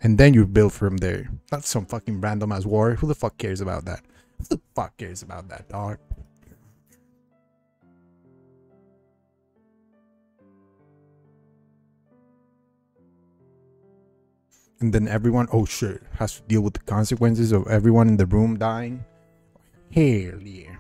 And then you build from there. Not some fucking random ass war. Who the fuck cares about that? Who the fuck cares about that, dog? And then everyone oh shit has to deal with the consequences of everyone in the room dying? Hell yeah.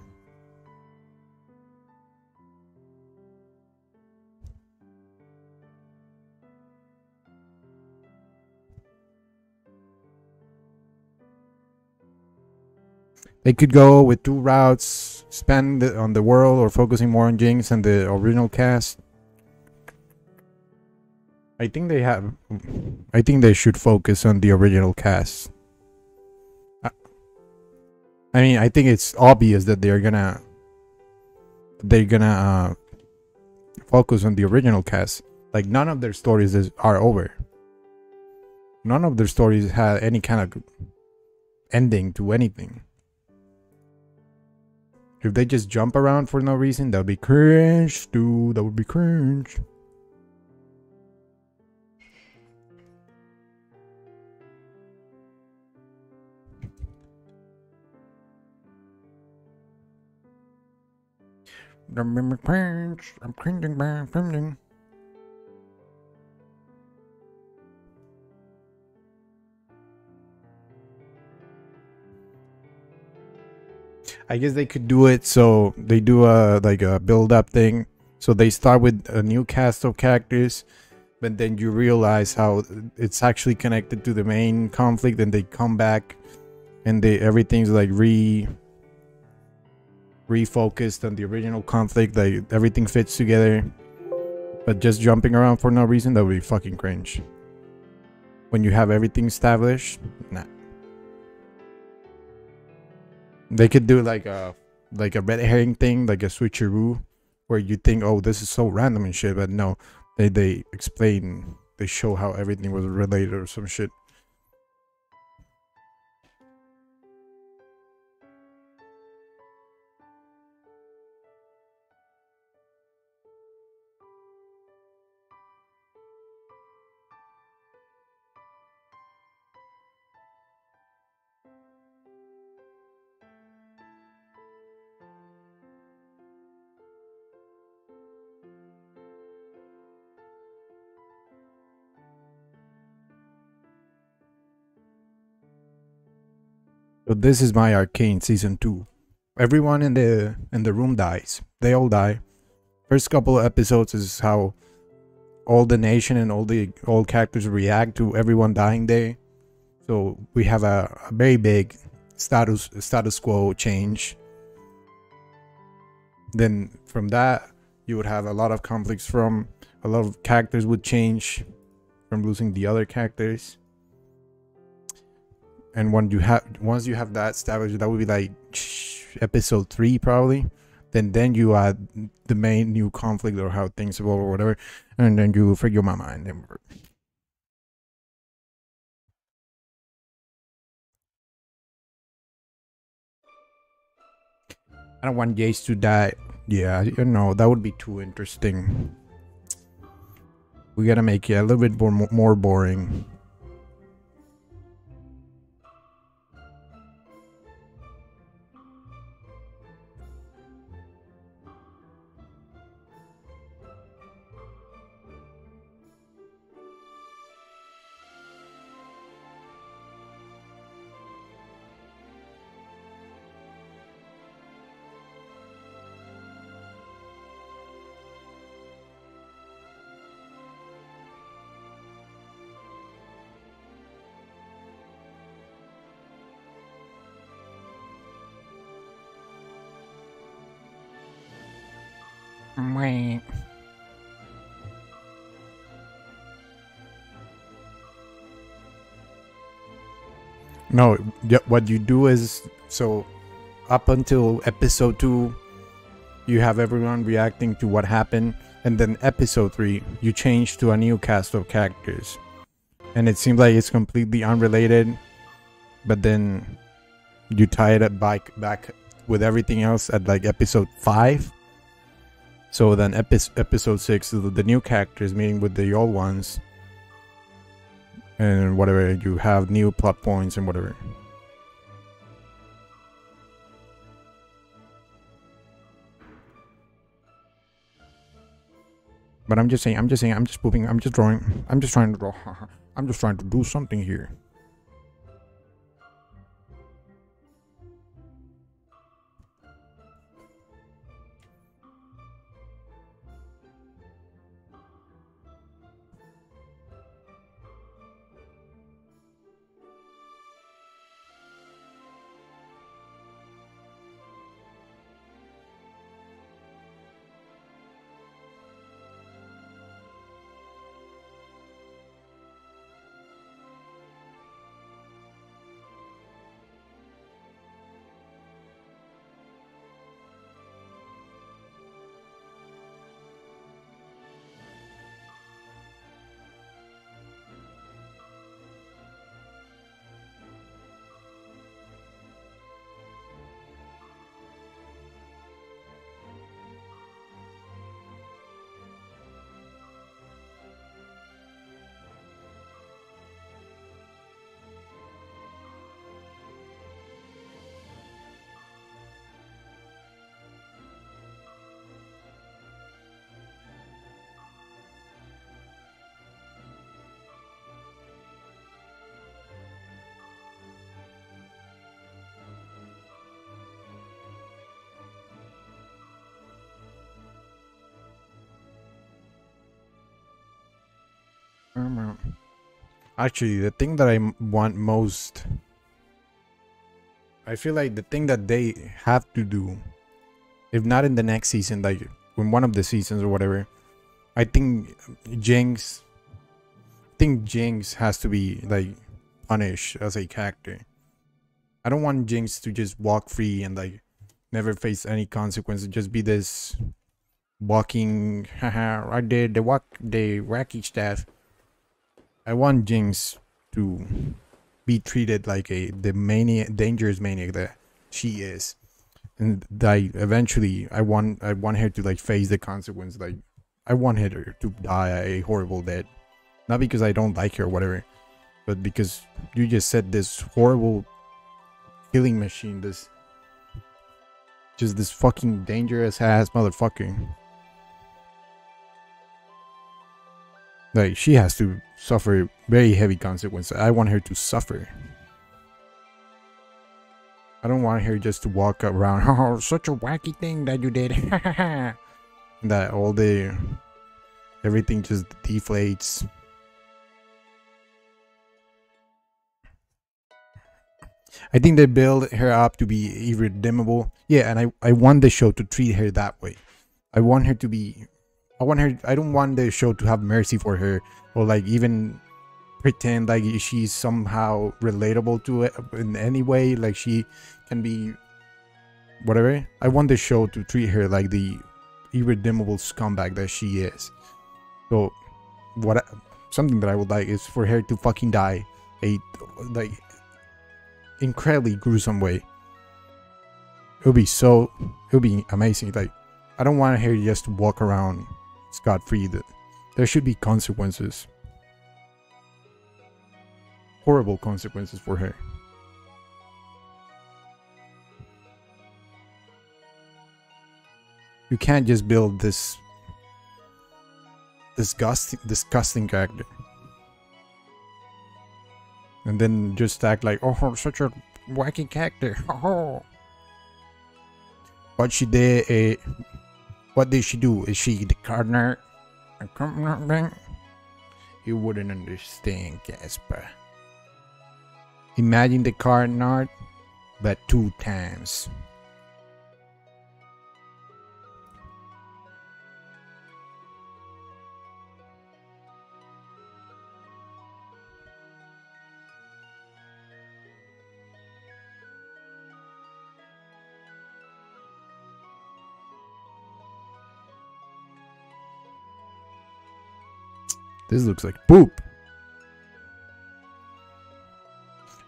They could go with two routes spend on the world or focusing more on Jinx and the original cast I think they have. I think they should focus on the original cast. I, mean, I think it's obvious that they're gonna. They're gonna uh, focus on the original cast. Like none of their stories is, are over. None of their stories had any kind of ending to anything. If they just jump around for no reason, that would be cringe, dude. That would be cringe. Remember cringe. I'm cringing cringing. I guess they could do it so they do a like a build up thing. So they start with a new cast of characters, but then you realize how it's actually connected to the main conflict, and they come back, and they everything's like re refocused on the original conflict. Like everything fits together. But just jumping around for no reason, that would be fucking cringe. When you have everything established, nah. They could do like a like a red herring thing, like a switcheroo, where you think, oh, this is so random and shit, but no, they they explain, they show how everything was related or some shit. So this is my Arcane season two. Everyone in the in the room dies. They all die. First couple of episodes is how all the nation and all the all characters react to everyone dying there. So we have a, a very big status status quo change. Then from that you would have a lot of conflicts from a lot of characters would change from losing the other characters and when you have once you have that established that would be like episode three probably then then you add the main new conflict or how things evolve or whatever and then you figure my mind and then... I don't want Jace to die. Yeah, you know, that would be too interesting. We gotta make it a little bit more, more boring. Wait. No, what you do is so up until episode 2 you have everyone reacting to what happened and then episode 3 you change to a new cast of characters. And it seems like it's completely unrelated but then you tie it back back with everything else at like episode 5 so then epi- episode 6 is the new characters meeting with the old ones. And whatever you have new plot points and whatever. But i'm just saying i'm just saying i'm just moving i'm just drawing i'm just trying to draw i'm just trying to do something here Actually, the thing that I want most, I feel like the thing that they have to do, if not in the next season, like in one of the seasons or whatever, I think Jinx, I think Jinx has to be like punished as a character. I don't want Jinx to just walk free and like never face any consequences. Just be this walking, haha, I did the walk, the wacky stuff. I want Jinx to be treated like a the maniac, dangerous maniac that she is, and that eventually I want I want her to like face the consequence. Like I want her to die a horrible death, not because I don't like her or whatever, but because you just said this horrible killing machine, this just this fucking dangerous ass motherfucker. Like she has to suffer very heavy consequences. I want her to suffer. I don't want her just to walk around. Oh, such a wacky thing that you did. that all the everything just deflates. I think they build her up to be irredeemable. Yeah, and I, I want the show to treat her that way. I want her to be I want her I don't want the show to have mercy for her or like even pretend like she's somehow relatable to it in any way like she can be whatever. I want the show to treat her like the irredeemable scumbag that she is. So what I, something that I would like is for her to fucking die a like incredibly gruesome way. It would be so it would be amazing. Like I don't want her just to walk around scot free. That there should be consequences. Horrible consequences for her. You can't just build this disgusting disgusting character. And then just act like, oh, such a wacky character. What she did, eh, what did she do? Is she the gardener? You wouldn't understand, Casper. Imagine the gardener, but two times. This looks like poop.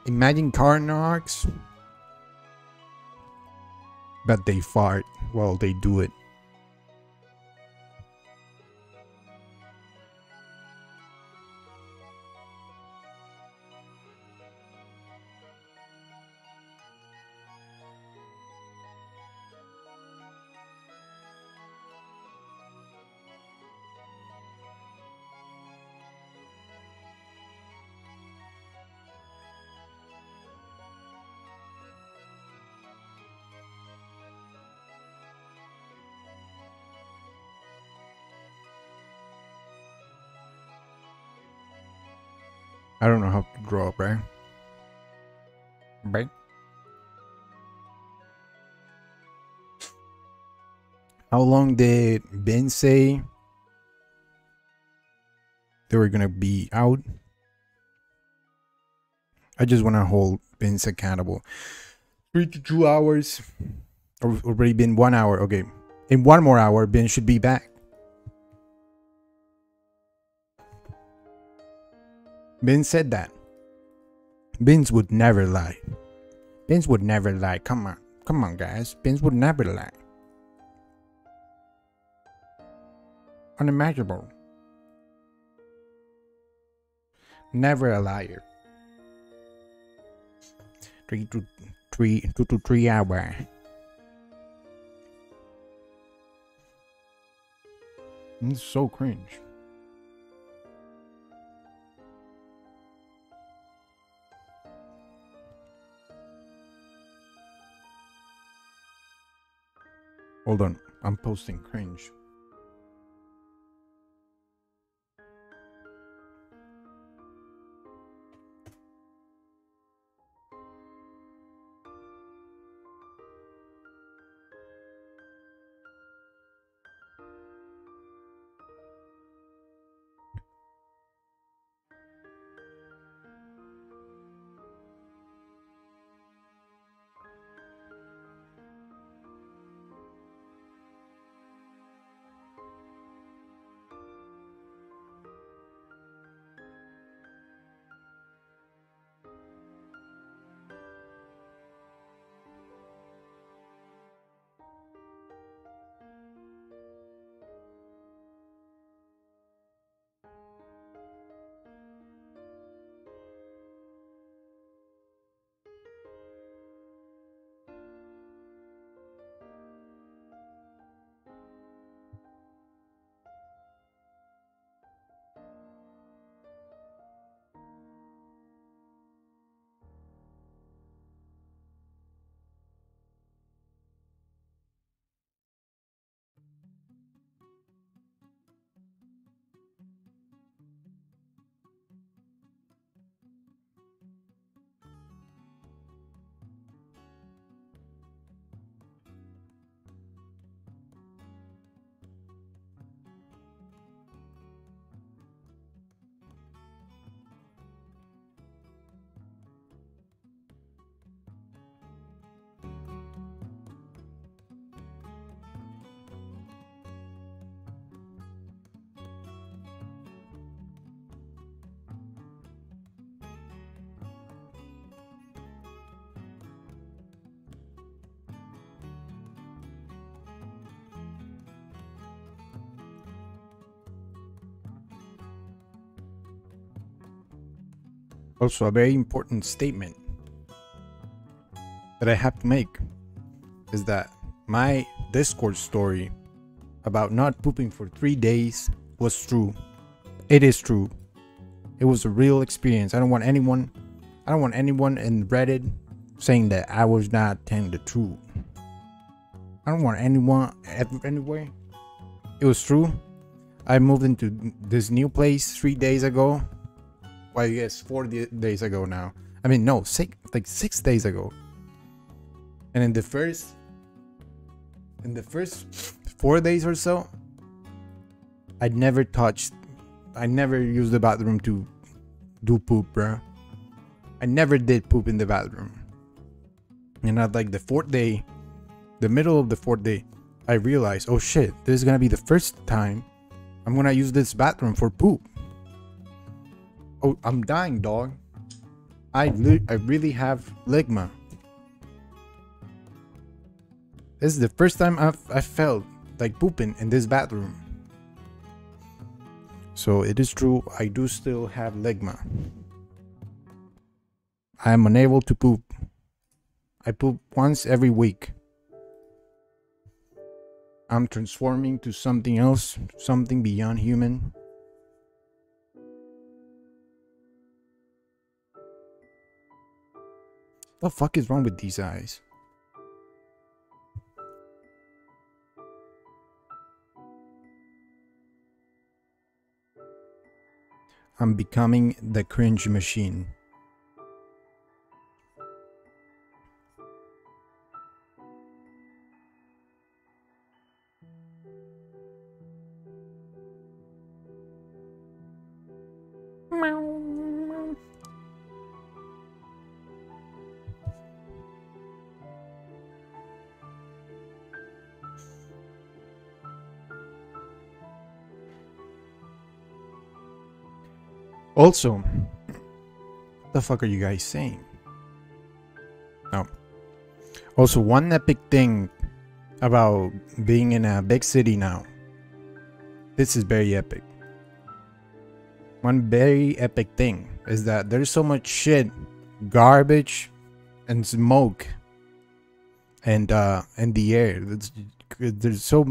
Imagine car knocks, but they fart while they do it. Did Ben say they were gonna be out? I just wanna hold Vince accountable. Three to two hours. Already been one hour. Okay. In one more hour, Ben should be back. Vince said that. Vince would never lie. Vince would never lie. Come on. Come on, guys. Vince would never lie. Unimaginable. Never a liar. Three to three two to three hour. It's so cringe. Hold on, I'm posting cringe. Also, a very important statement that I have to make is that my Discord story about not pooping for three days was true. It is true. It was a real experience. I don't want anyone, I don't want anyone in Reddit saying that I was not telling the truth. I don't want anyone anywhere. It was true. I moved into this new place three days ago well, I guess four days ago now. I mean, no, six, like six days ago. And in the first, in the first four days or so, I'd never touched, I never used the bathroom to do poop, bro. I never did poop in the bathroom. And at like the fourth day, the middle of the fourth day, I realized, oh shit, this is gonna be the first time I'm gonna use this bathroom for poop. Oh, I'm dying, dog. I I really have ligma. This is the first time I've I felt like pooping in this bathroom. So it is true, I do still have ligma. I am unable to poop. I poop once every week. I'm transforming to something else, something beyond human. What the fuck is wrong with these eyes? I'm becoming the cringe machine. Also, what the fuck are you guys saying? No. Also, one epic thing about being in a big city now. This is very epic. One very epic thing is that there's so much shit, garbage, and smoke, and uh, in the air. There's, there's so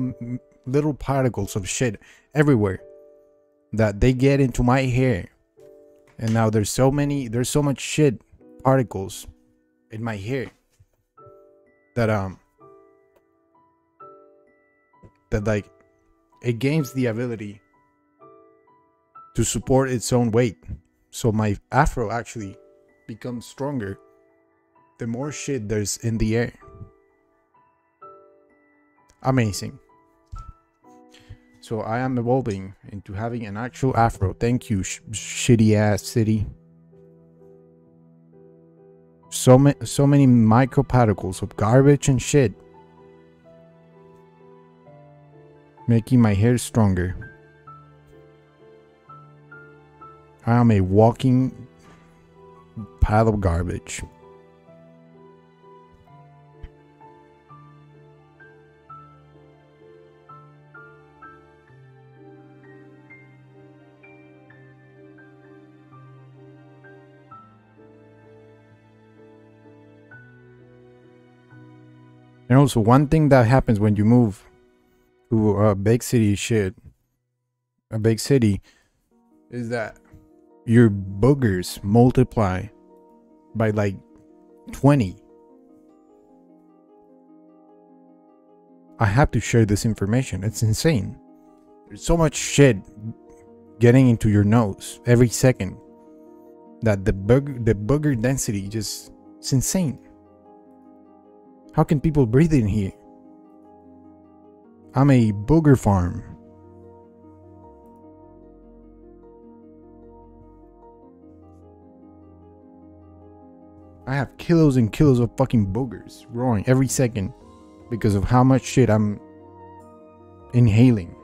little particles of shit everywhere that they get into my hair and now there's so many there's so much shit particles in my hair that um that like it gains the ability to support its own weight. So my afro actually becomes stronger the more shit there's in the air. Amazing so I am evolving into having an actual afro. Thank you, sh- shitty ass city. So many, so many microparticles of garbage and shit, making my hair stronger. I am a walking pile of garbage. And also, one thing that happens when you move to a big city shit, a big city, is that your boogers multiply by like 20. I have to share this information. It's insane. There's so much shit getting into your nose every second that the bug the booger density just it's insane. How can people breathe in here? I'm a booger farm. I have kilos and kilos of fucking boogers growing every second because of how much shit I'm inhaling.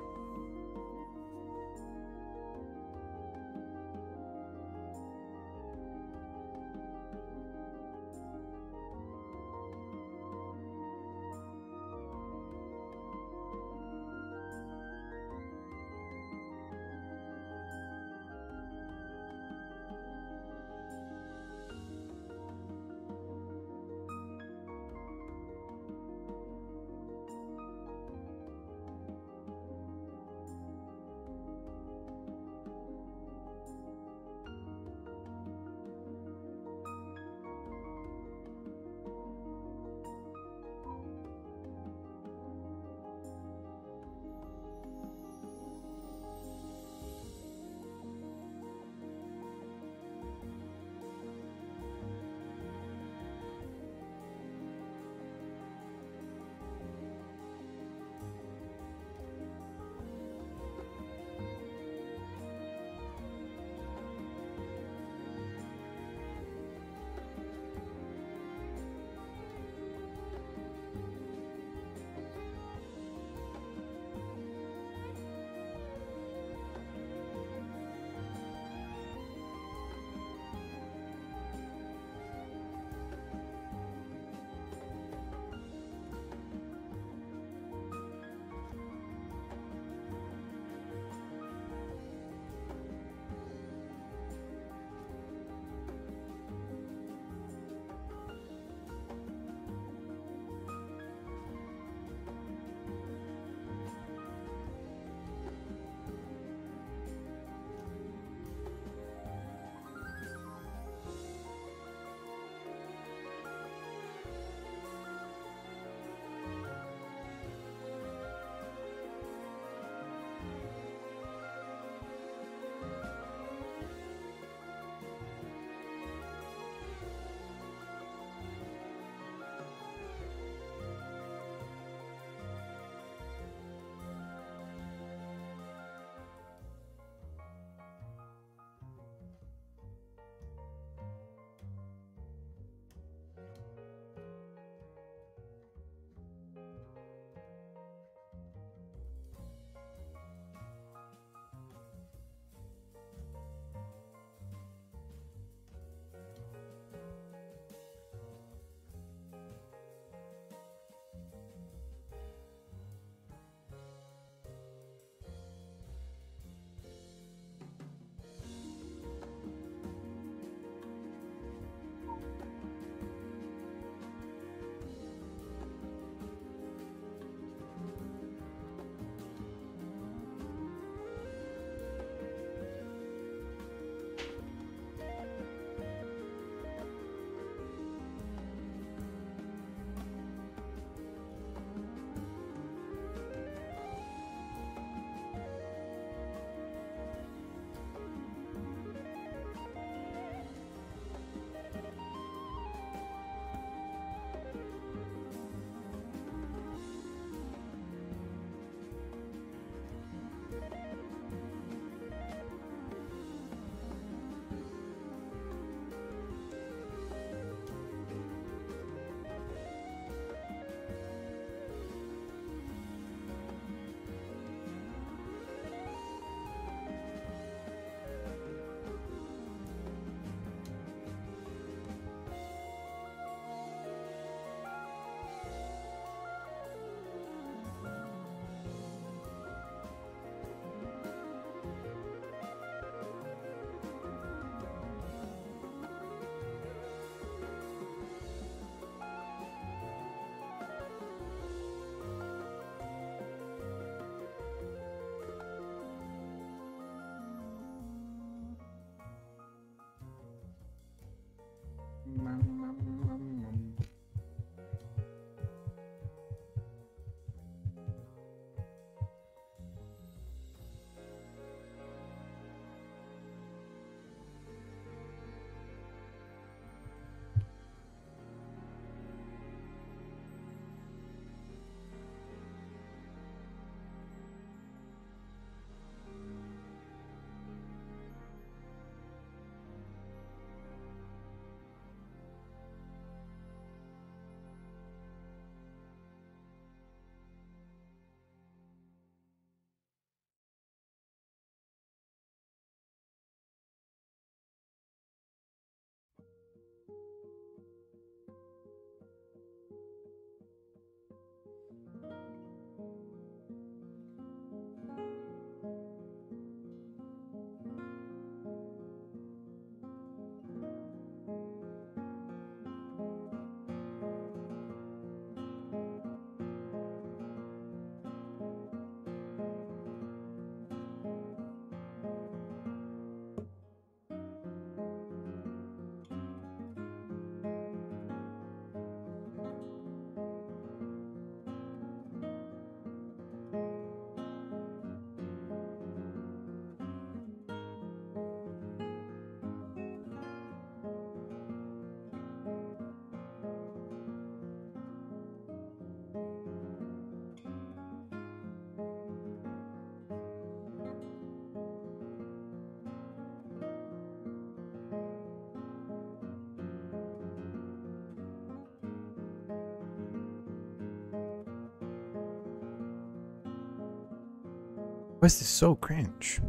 Why is so cringe?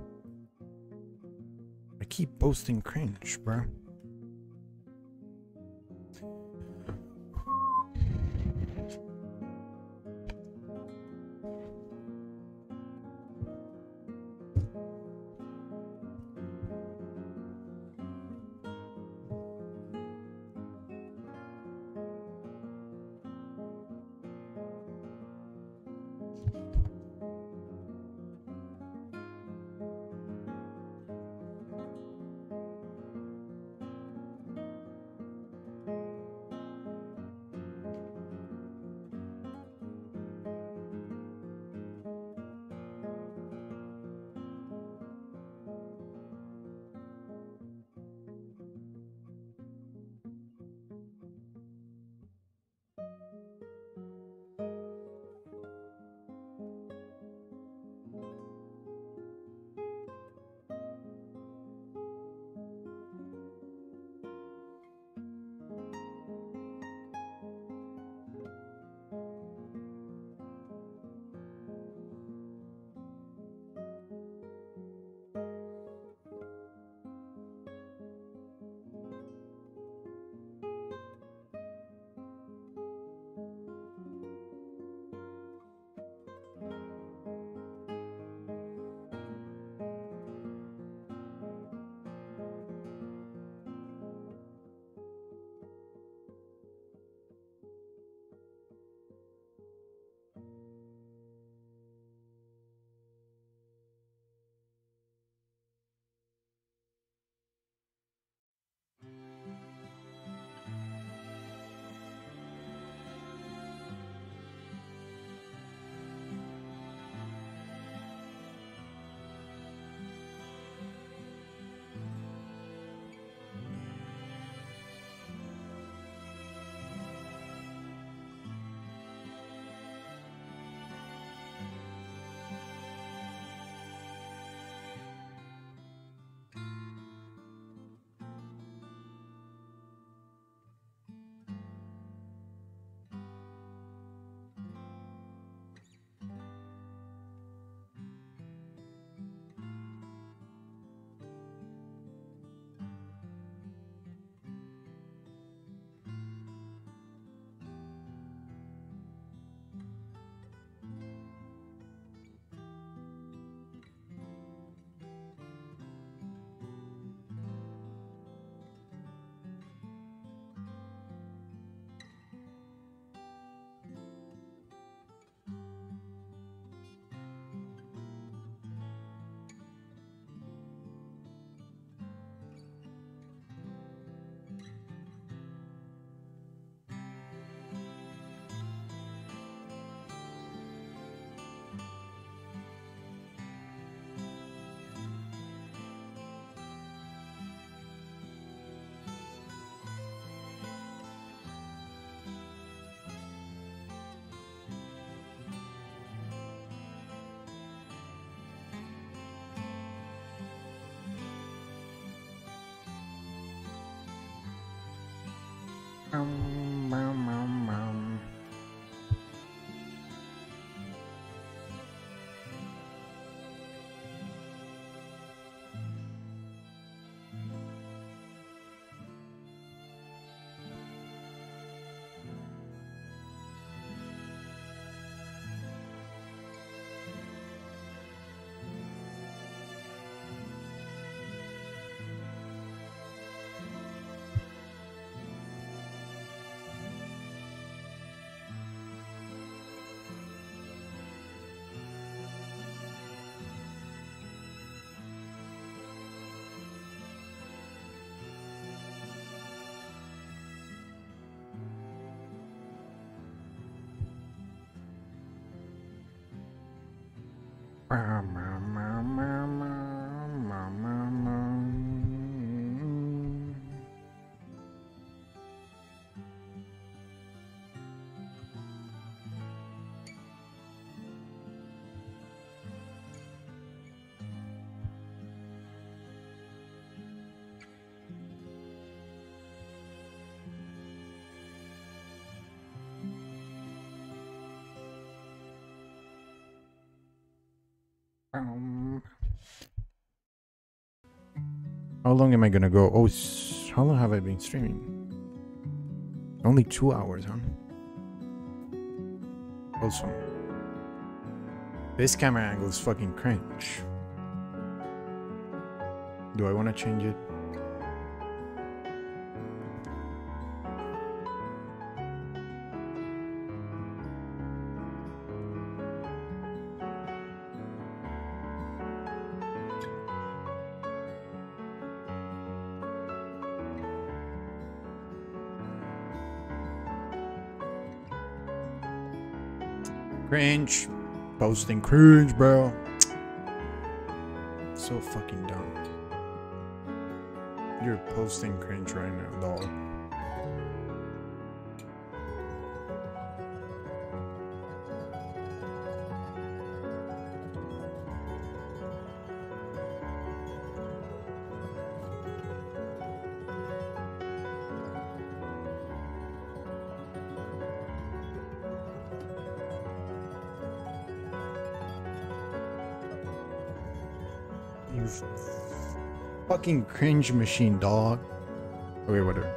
I keep posting cringe, bro. Um, Um, Um, how long am I gonna go? Oh, how long have I been streaming? Only two hours, huh? Awesome. This camera angle is fucking cringe. Do I want to change it? Cringe. Posting cringe, bro. So fucking dumb. You're posting cringe right now, dog. Fucking cringe machine, dog. Okay, whatever.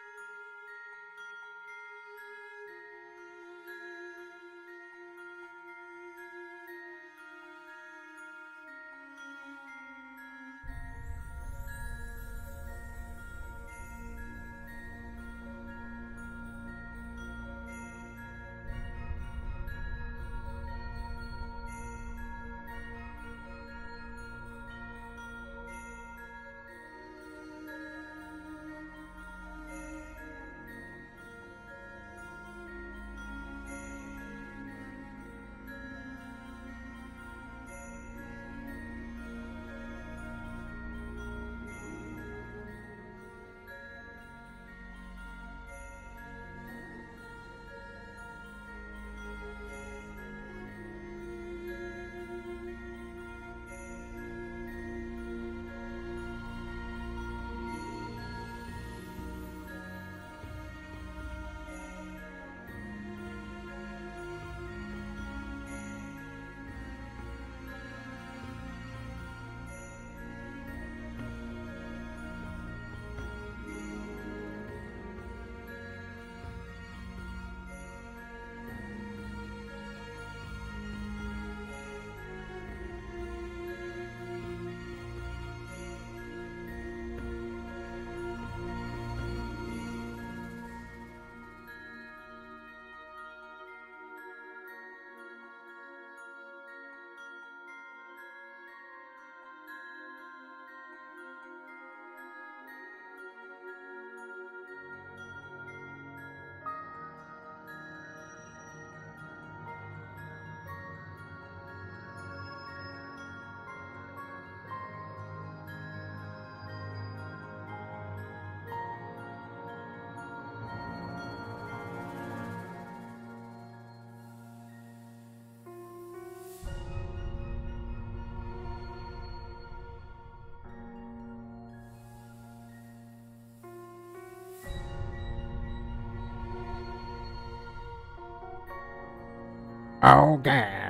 Oh, God.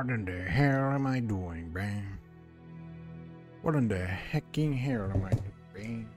What in the hell am I doing, man? What in the hecking hell am I doing?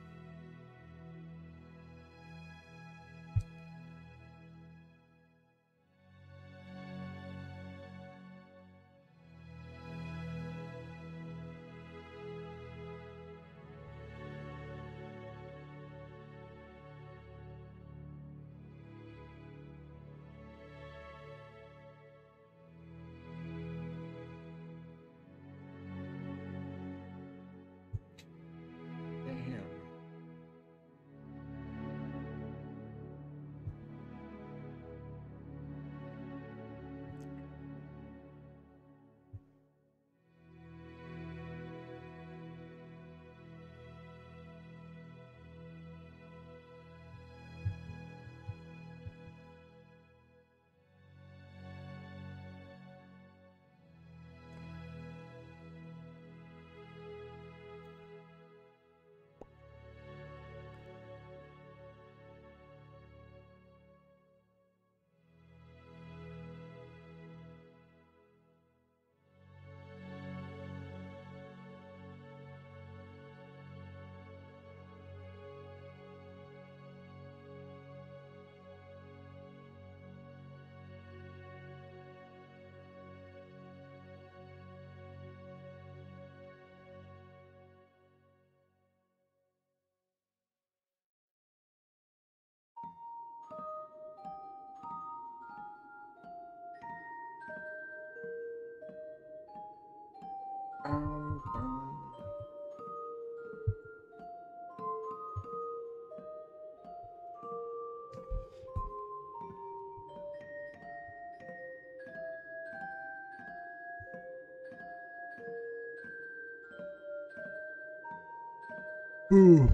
Wait.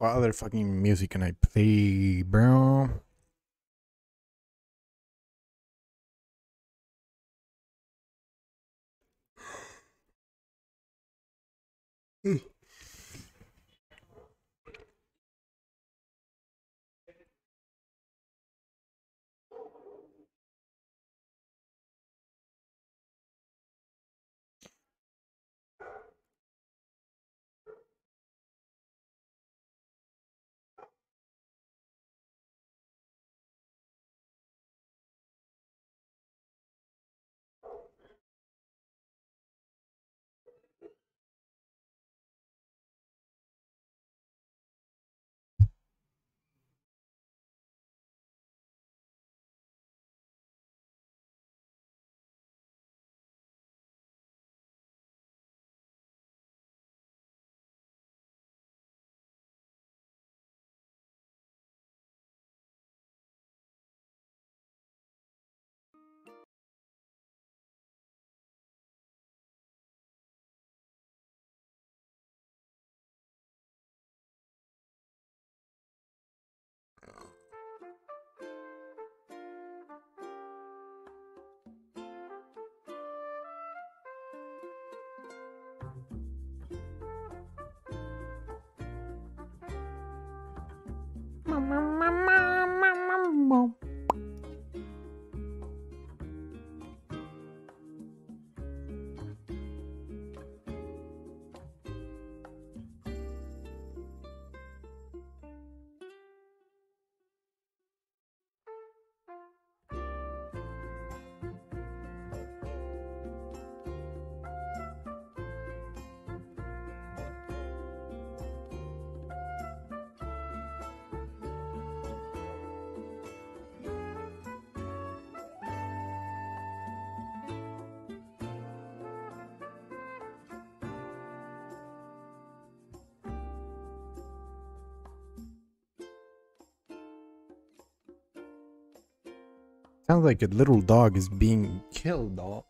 What other fucking music can I play, bro? Mama. Sounds like a little dog is being killed, dog.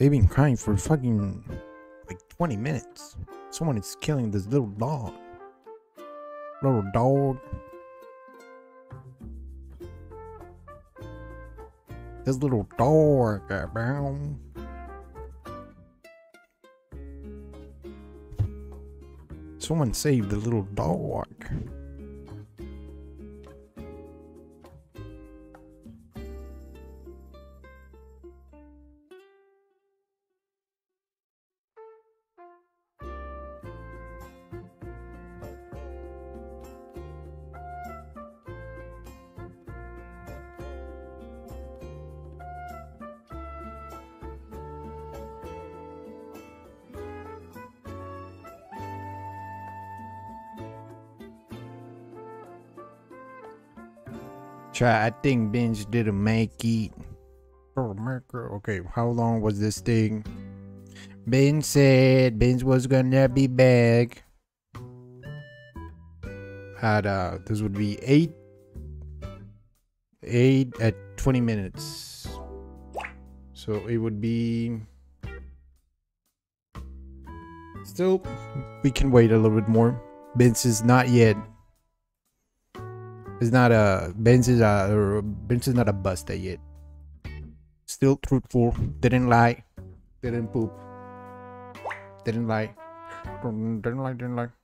They've been crying for fucking like 20 minutes. Someone is killing this little dog. Little dog. This little dog, uh. Someone saved the little dog. Chat, I think Benz didn't make it. Oh, America. Okay, how long was this thing? Ben said Benz was gonna be back. At uh, this would be eight, eight at twenty minutes. So it would be. Still, we can wait a little bit more. Benz is not yet. It's not a Benz is a Benz is not a buster yet. Still truthful. Didn't lie. Didn't poop. Didn't lie. Didn't lie. Didn't lie.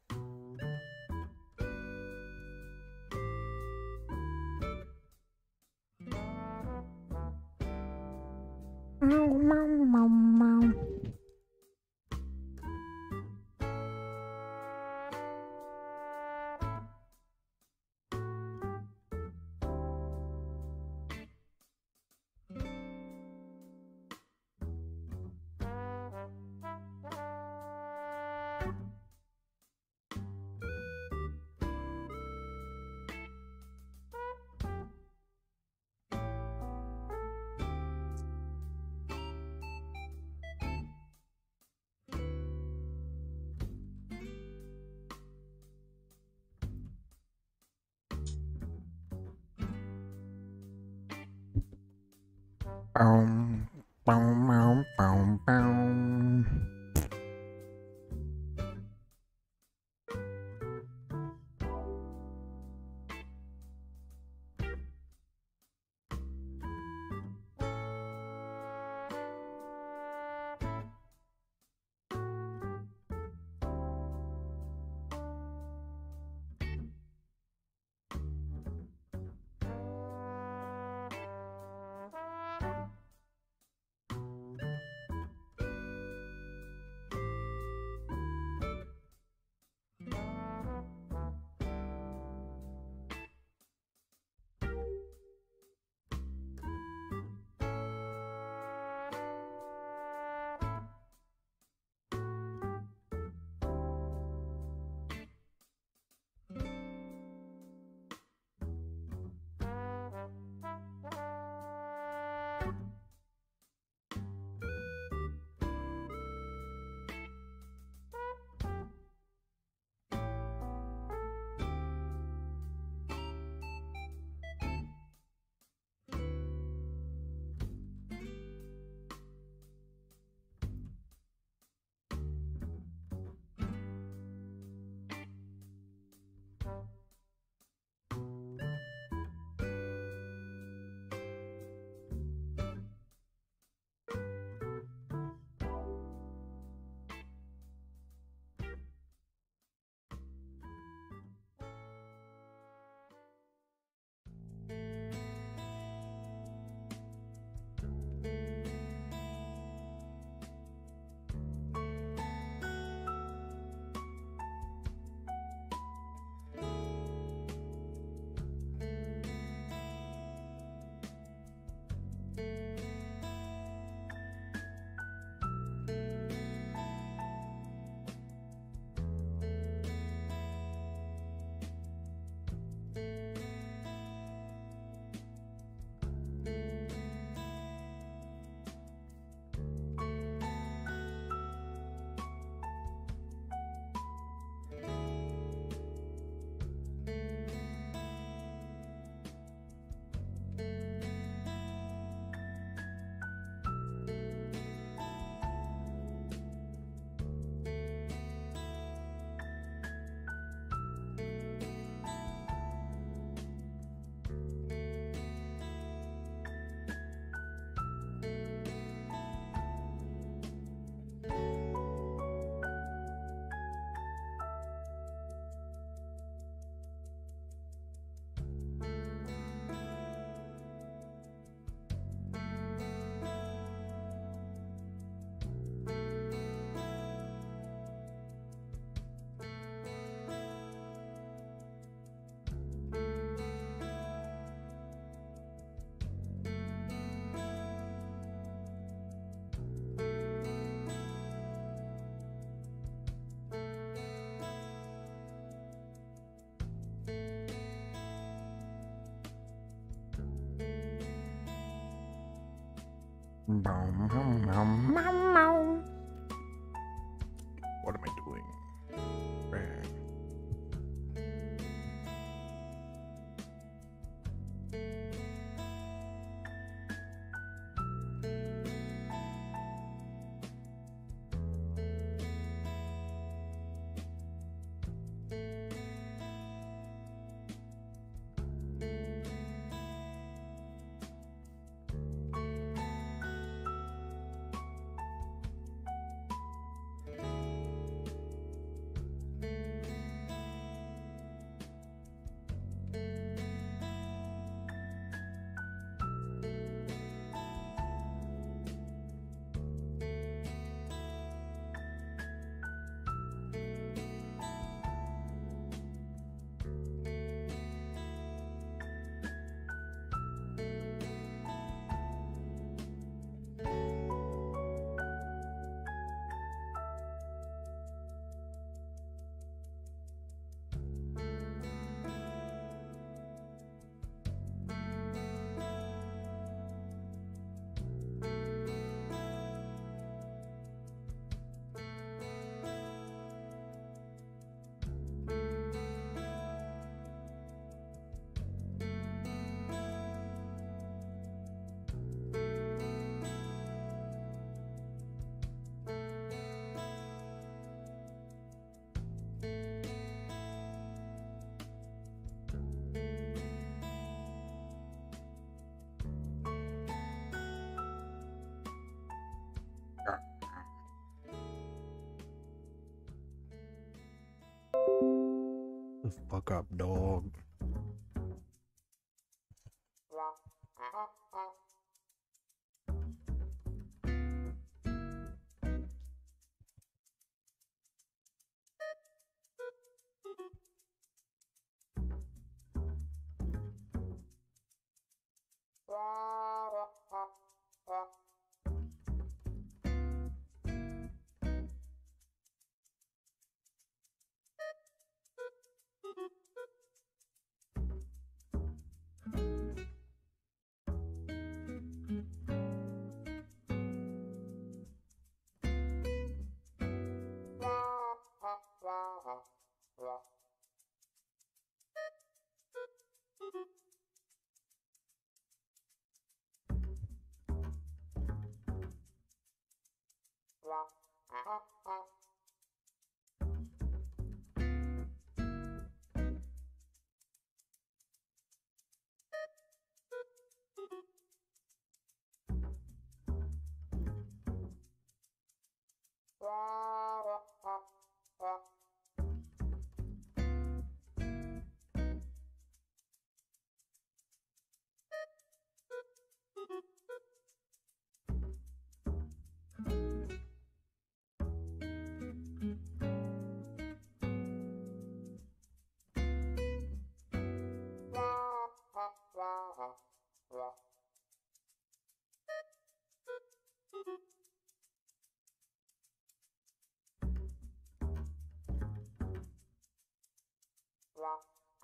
The fuck up, dog.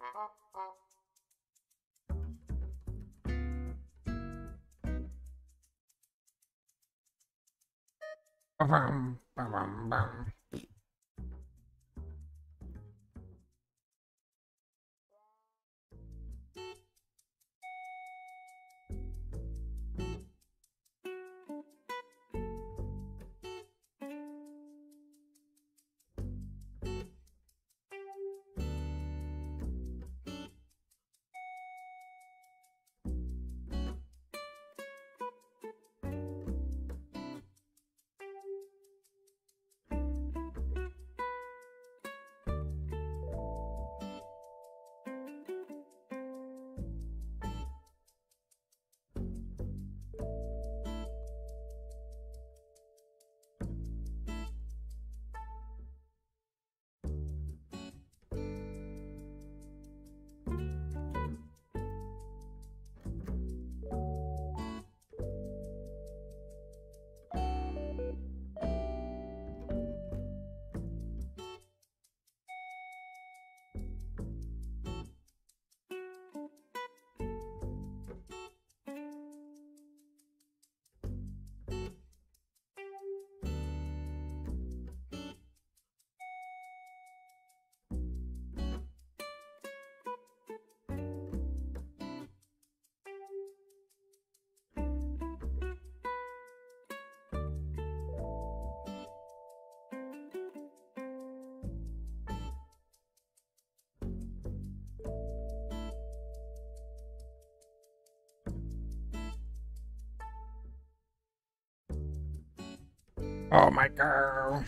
Bum, bum, bum, bum. Oh my god.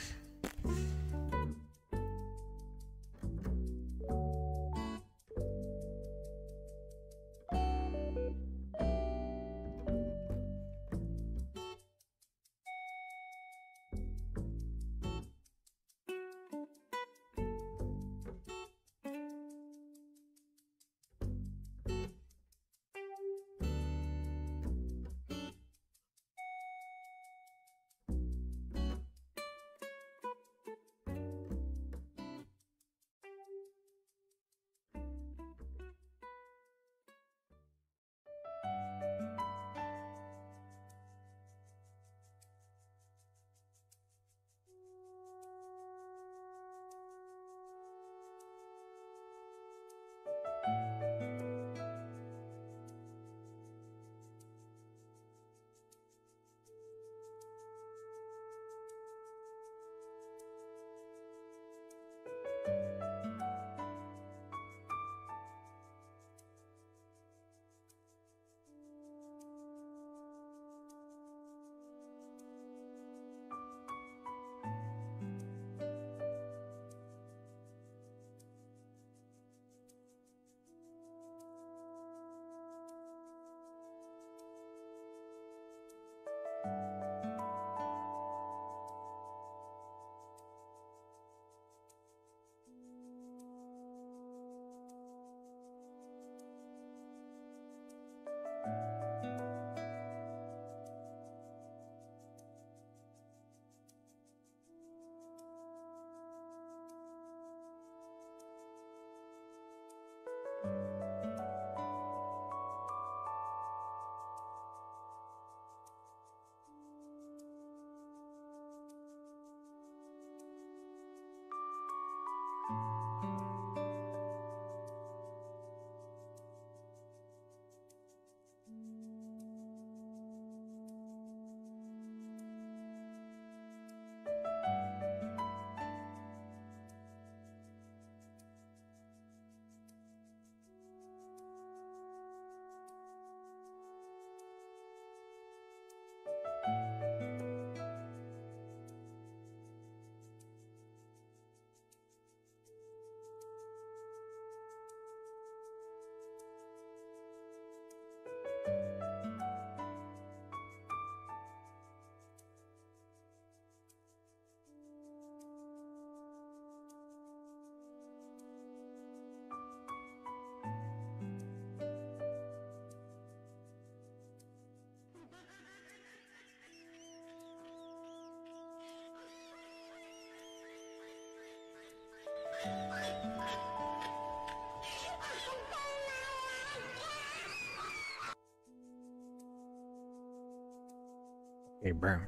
Okay, bro.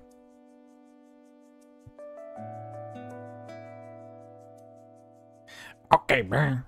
Okay, bro.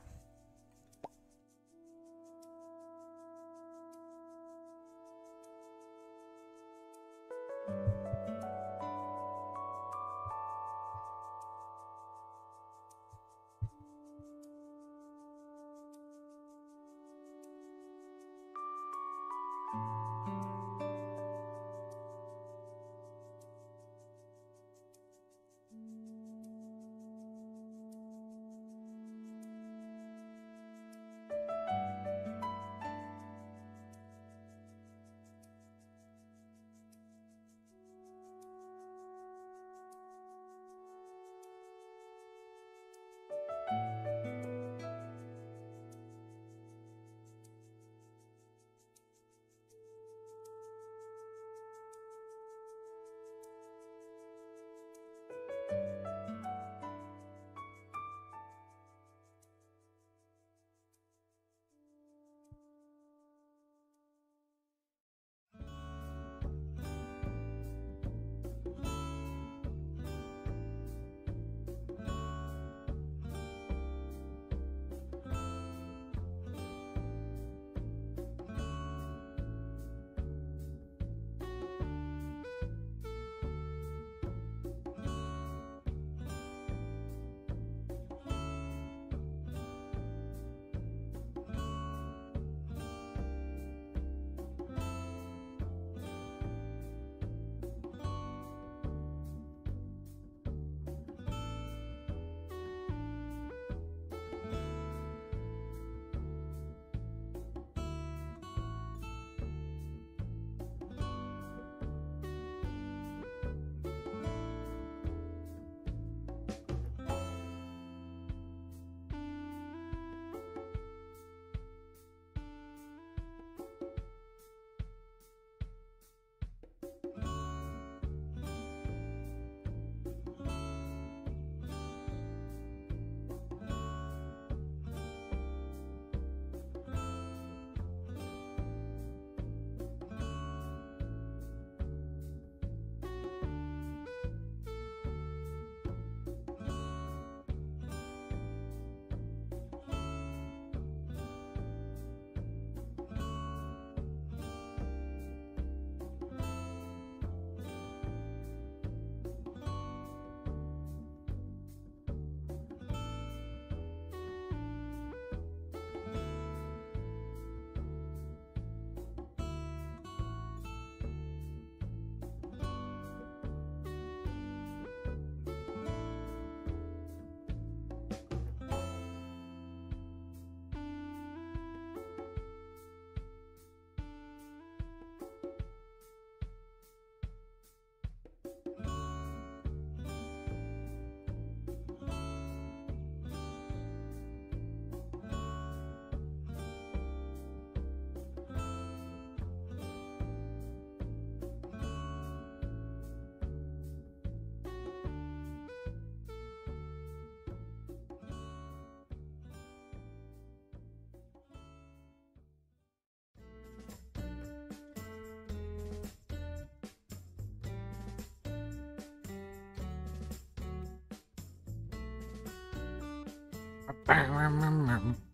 Bum, bum, bum, bum, bum. Okay,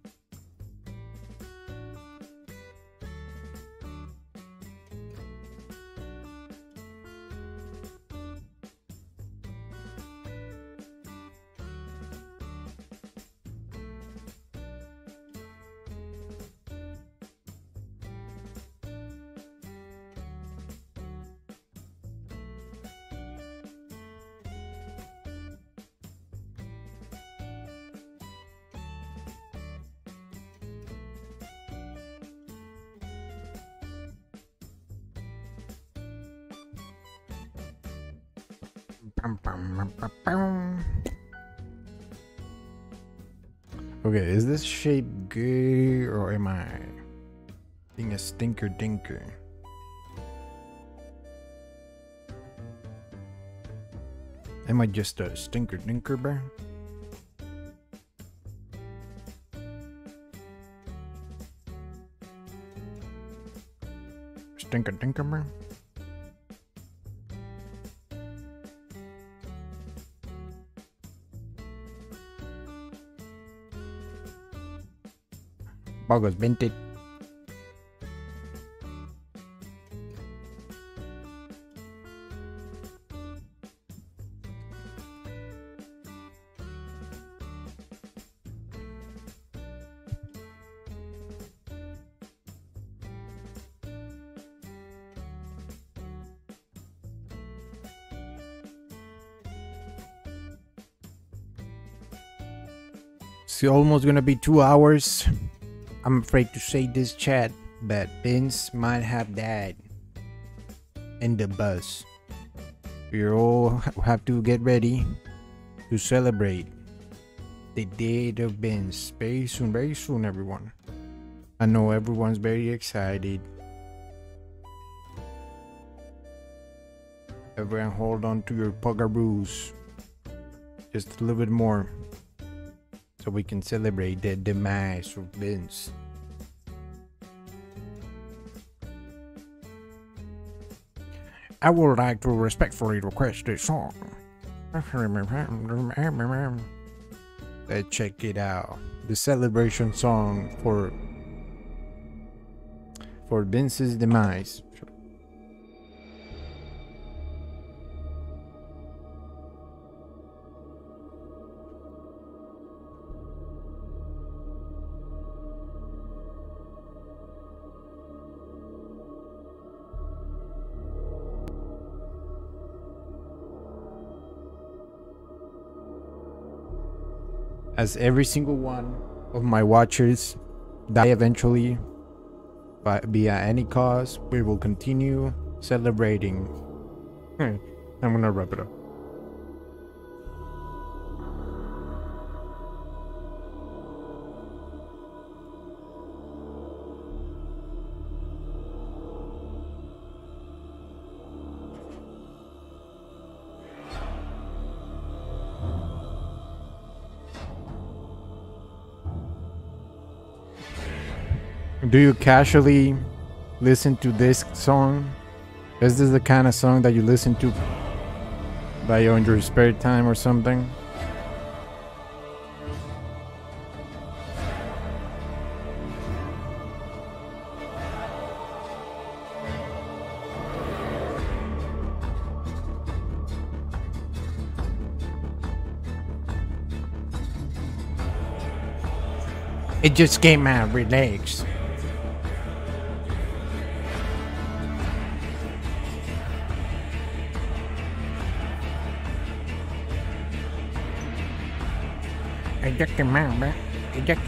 is this shape good or am I being a stinker dinker? Am I just a stinker dinker bear? Stinker dinker bear? It's almost gonna be two hours. I'm afraid to say this, chat, but Vince might have died in the bus. We all have to get ready to celebrate the date of Vince very soon, very soon, everyone. I know everyone's very excited. Everyone, hold on to your bugaroos just a little bit more so we can celebrate the demise of Vince. I would like to respectfully request this song. Let's check it out. The celebration song for for Vince's demise. As every single one of my watchers die eventually by, via any cause, we will continue celebrating. I'm gonna wrap it up. Do you casually listen to this song? Is this the kind of song that you listen to by your in your spare time or something? It just came out, relax. It just came out, man. It just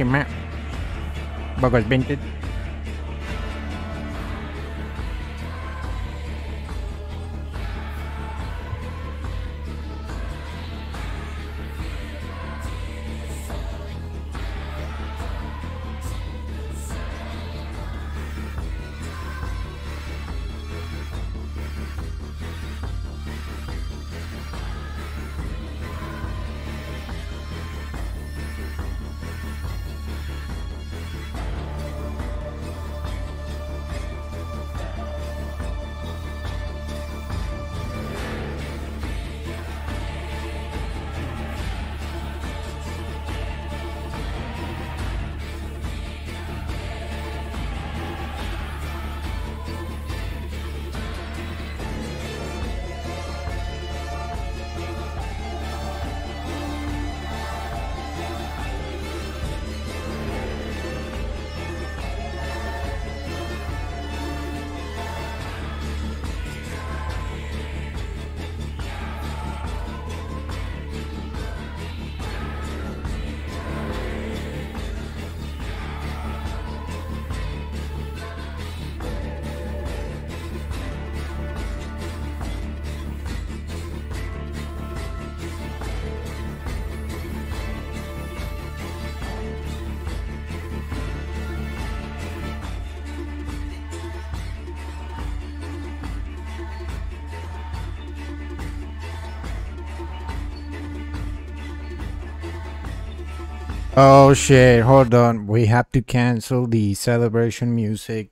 Oh shit, hold on. We have to cancel the celebration music.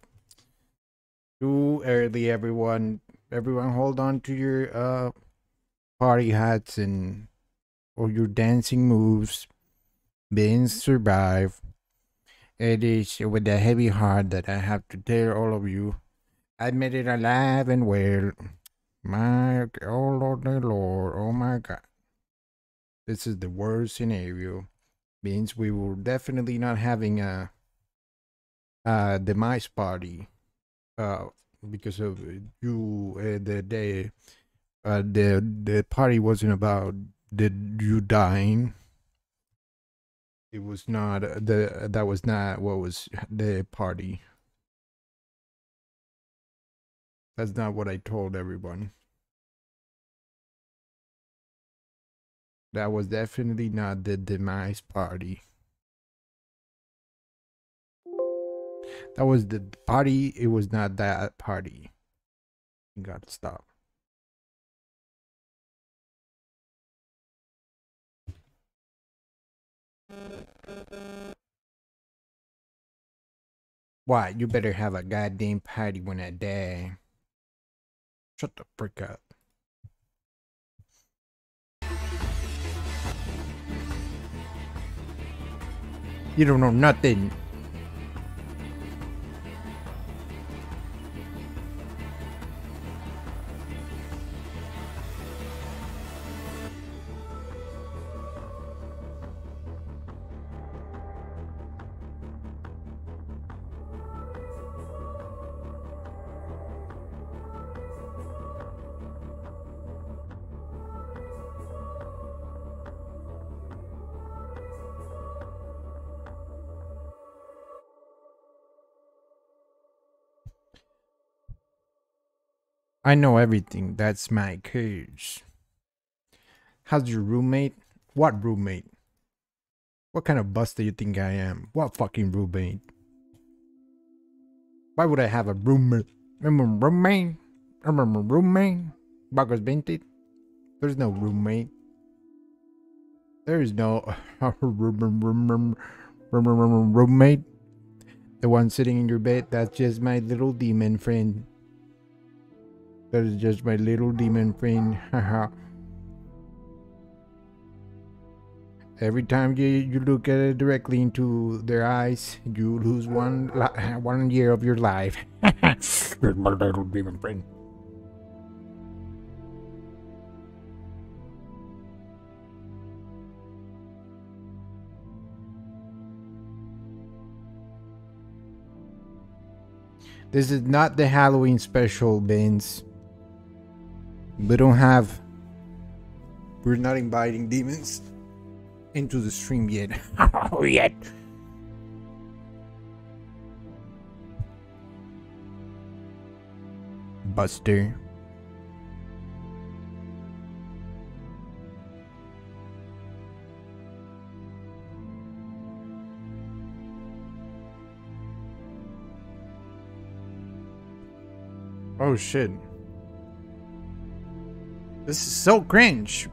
Too early, everyone. Everyone hold on to your uh party hats and or your dancing moves. Beans survive. It is with a heavy heart that I have to tell all of you. I made it alive and well. My oh Lord, my Lord, oh my God. This is the worst scenario means we were definitely not having a, a demise party uh, because of you uh, the day uh, the the party wasn't about the you dying. It was not the that was not what was the party. That's not what i told everyone That was definitely not the demise party. That was the party. It was not that party. You gotta stop. Why? You better have a goddamn party when I die. Shut the frick up. You don't know nothing. I know everything. That's my cage. How's your roommate? What roommate? What kind of bust do you think I am? What fucking roommate? Why would I have a roommate? Remember roommate? Remember roommate? Buggers Binted? There's no roommate. There is no roommate. The one sitting in your bed, that's just my little demon friend. That is just my little demon friend. Haha. Every time you, you look at it directly into their eyes, you lose one one year of your life. Here's my little demon friend. This is not the Halloween special, Bins. We don't have. We're not inviting demons into the stream yet. oh, yet. Buster. Oh shit. This is so cringe.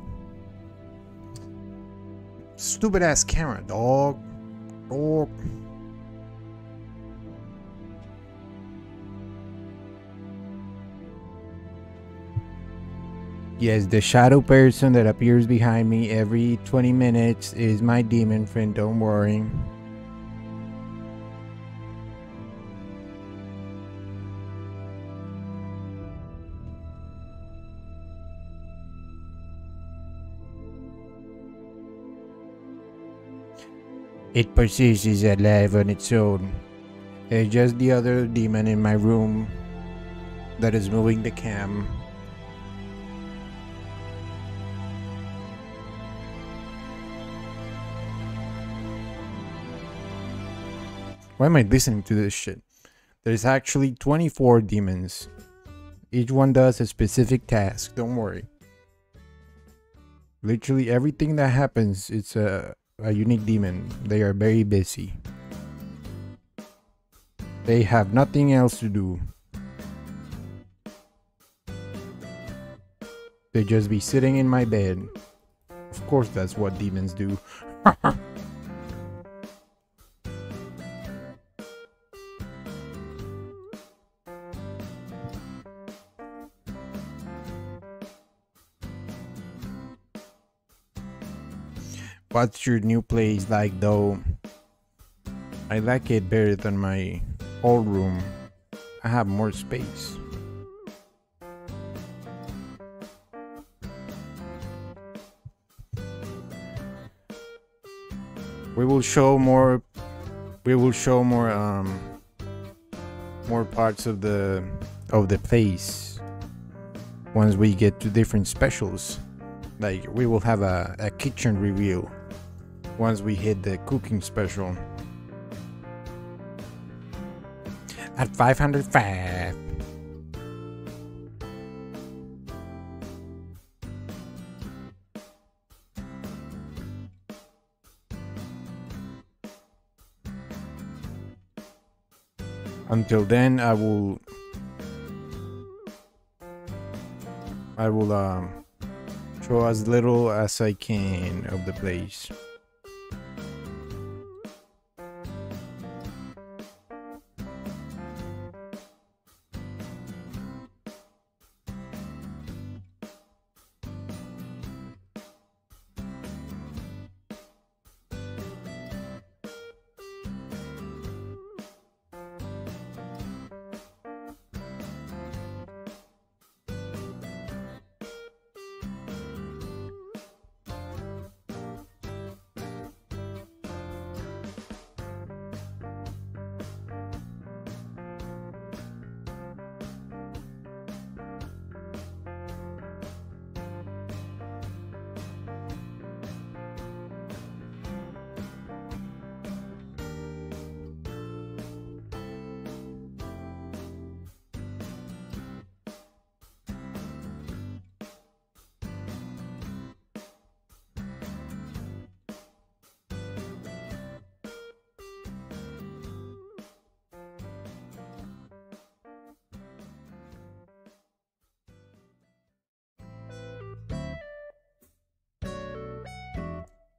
Stupid ass camera, dog. Dog. Yes, the shadow person that appears behind me every 20 minutes is my demon friend, don't worry. It persists is alive on its own. It's just the other demon in my room that is moving the cam. Why am I listening to this shit? There's actually 24 demons. Each one does a specific task, don't worry. Literally everything that happens, it's a a unique demon. They are very busy. They have nothing else to do. They just be sitting in my bed. Of course that's what demons do. What's your new place like though? I like it better than my old room. I have more space. We will show more we will show more um more parts of the of the place once we get to different specials. Like we will have a, a kitchen review once we hit the cooking special. At 505. Until then, I will I will um show as little as I can of the place.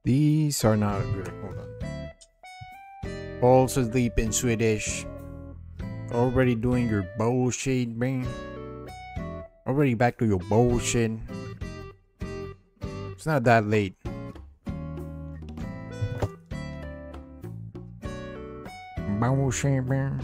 These are not good. Hold on. Falls asleep in Swedish. Already doing your bullshit, man. Already back to your bullshit. It's not that late. Bullshit, man.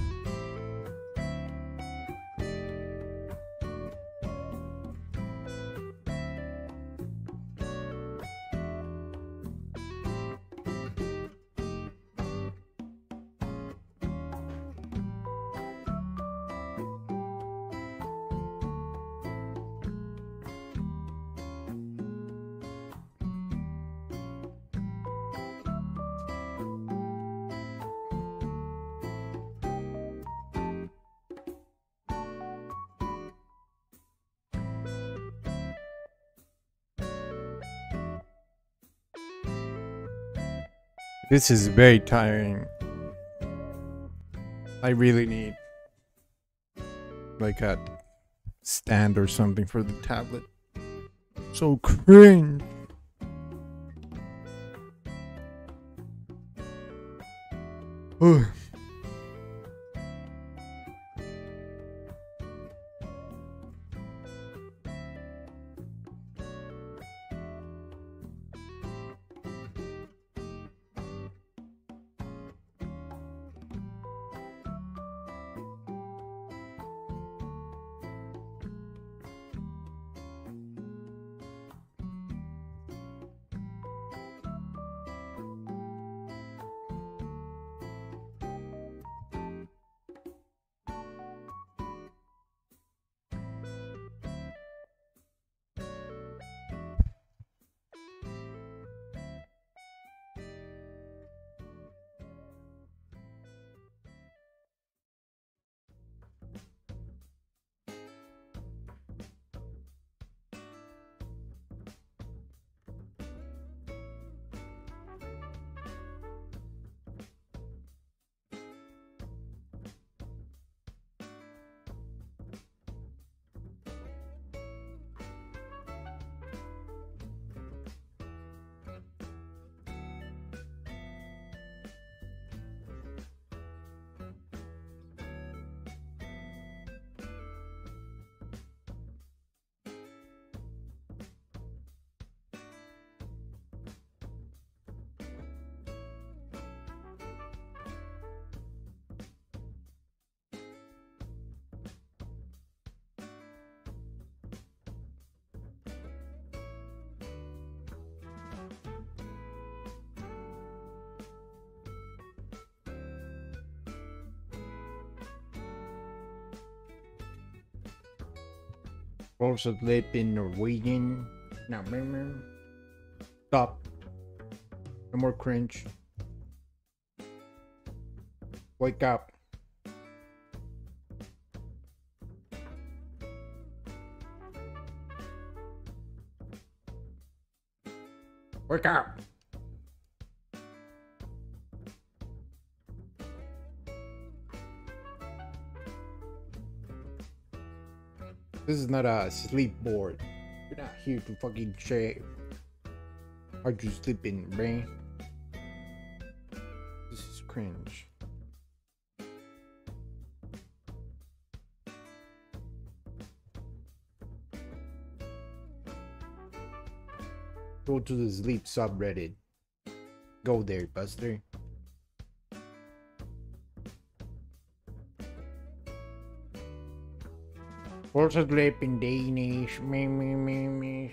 This is very tiring. I really need like a stand or something for the tablet. So cringe. Ugh. Also sleep in Norwegian. Now. Stop. No more cringe. Wake up. Not a sleep board. You're not here to fucking shave. Are you sleeping, brain? This is cringe. Go to the sleep subreddit. Go there, Buster. Also sleep in Danish. Me, me, me, me.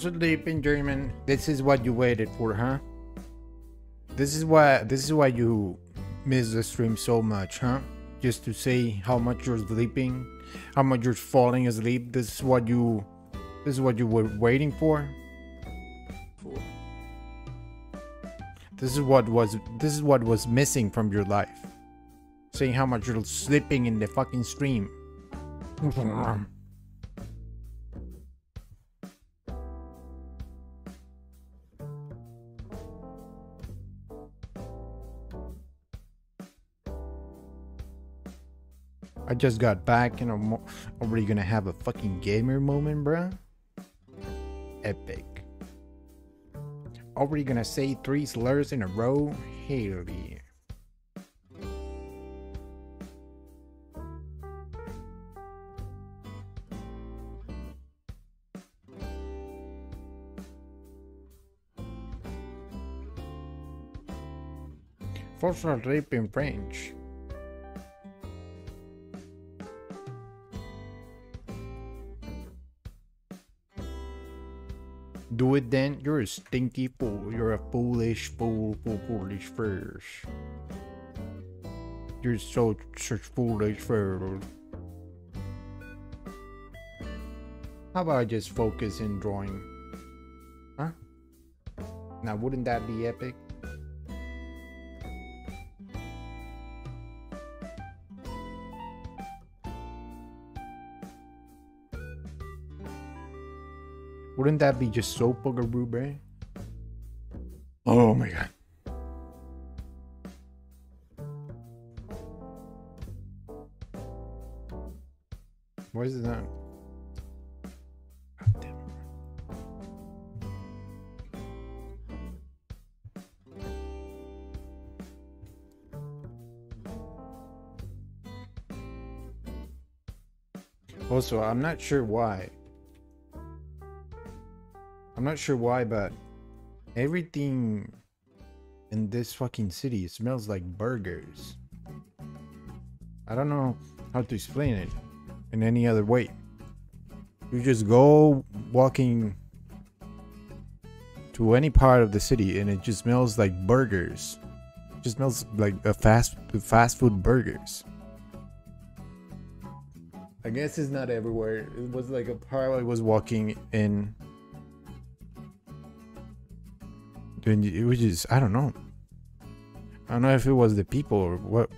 Also deep in German. This is what you waited for, huh? This is why this is why you miss the stream so much, huh? Just to say how much you're sleeping, how much you're falling asleep. This is what you this is what you were waiting for. This is what was this is what was missing from your life. Saying how much you're sleeping in the fucking stream. just got back and I'm already gonna have a fucking gamer moment, bruh. Epic. Already gonna say three slurs in a row? Hell yeah. Forceful rape in French. Do it then. You're a stinky fool. You're a foolish fool, fool, foolish fish. You're so such foolish fool. How about I just focus in drawing? Huh? Now, wouldn't that be epic? Wouldn't that be just so bugaboo, bro? Oh my god. Why is it not? God damn it. Also, I'm not sure why. I'm not sure why, but everything in this fucking city smells like burgers. I don't know how to explain it in any other way. You just go walking to any part of the city and it just smells like burgers. It just smells like a fast fast food burgers. I guess it's not everywhere. It was like a part I was walking in. And it was just, I don't know. I don't know if it was the people or what.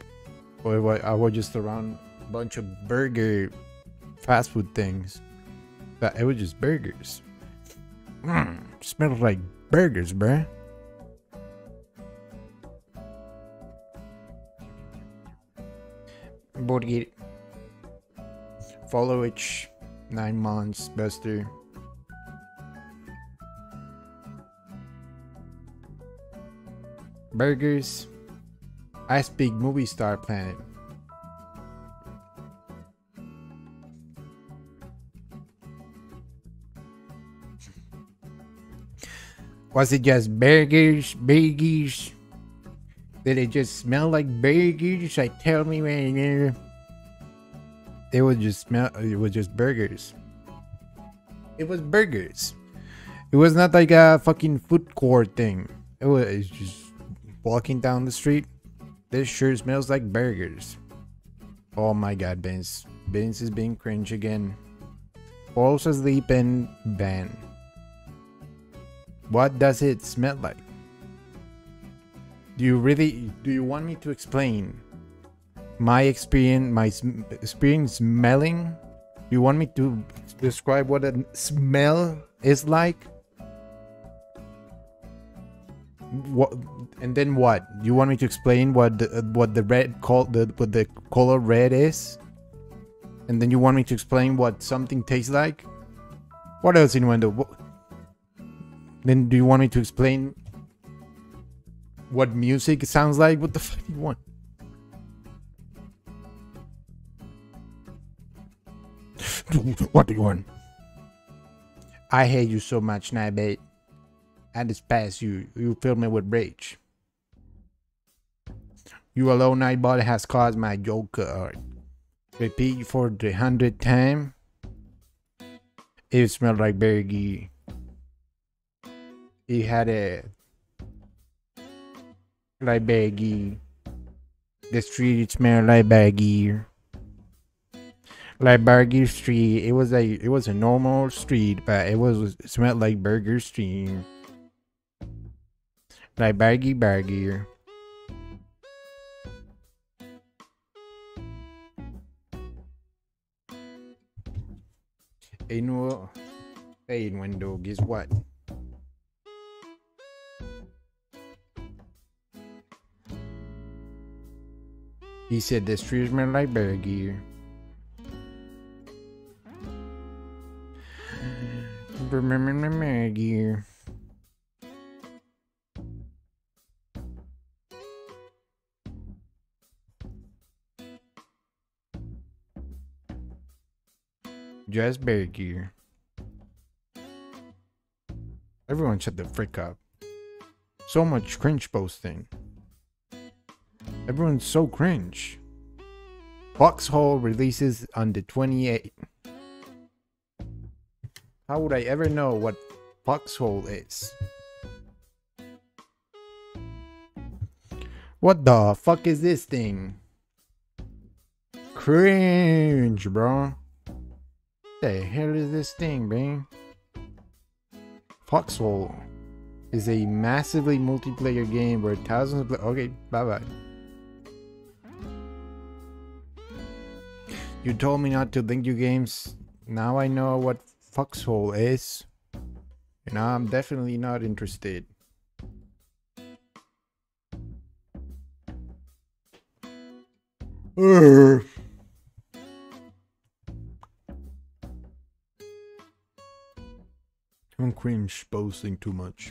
Or I was just around a bunch of burger fast food things. But it was just burgers. Mm, smells like burgers, bruh. Burger. Follow each nine months, Buster. Burgers. I speak movie star planet. Was it just burgers, burgers? Did it just smell like burgers? Like tell me right there. It was just smell. It was just burgers. It was burgers. It was not like a fucking food court thing. It was just walking down the street. This sure smells like burgers. Oh my god, Vince. Vince is being cringe again. Falls asleep and ban. What does it smell like? Do you really do you want me to explain my experience my experience smelling? Do you want me to describe what a smell is like? What and then what? You want me to explain what the, what the red call the what the color red is? And then you want me to explain what something tastes like? What else in window? What, then do you want me to explain what music sounds like? What the fuck do you want? what do you want? I hate you so much, Nightbot. I despise you. You fill me with rage. You alone, Nightbot, has caused my Joker. Repeat for the hundredth time. It smelled like Bergie. He had a like baggy. The street smelled like baggy. Like Burger Street. It was a it was a normal street, but it was it smelled like Burger Street. Like Baggy Burger. A new fade window, guess what? He said this the street smell like burger. Burger. Just gear. Everyone shut the frick up. So much cringe posting. Everyone's so cringe. Foxhole releases on the 28th. How would I ever know what Foxhole is? What the fuck is this thing? Cringe, bro. What the hell is this thing, man? Foxhole is a massively multiplayer game where thousands of okay, bye bye. You told me not to link you games. Now I know what Foxhole is. And I'm definitely not interested. Urgh. I'm cringe posting too much.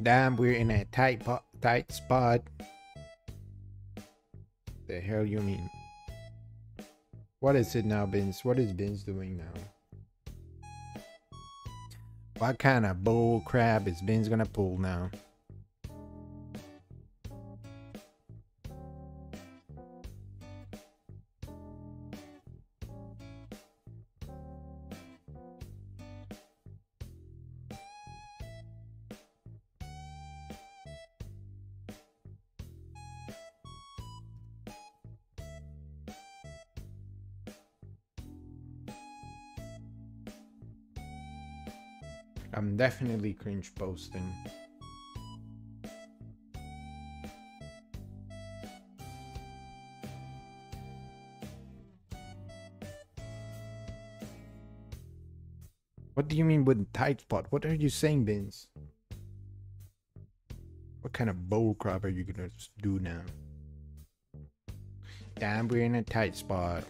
Damn, we're in a tight tight spot. The hell you mean? What is it now, Vince? What is Vince doing now? What kind of bull crap is Vince gonna pull now? Definitely cringe posting. What do you mean with tight spot? What are you saying, Vince? What kind of bull crap are you gonna do now? Damn, we're in a tight spot.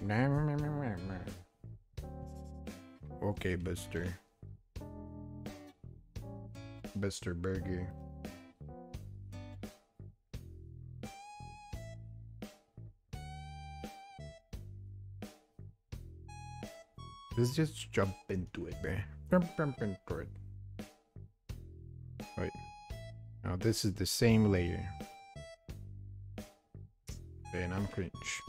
Okay, Buster. Buster Burger. Let's just jump into it, man. Jump, jump into it. Wait. Now this is the same layer. And I'm cringe.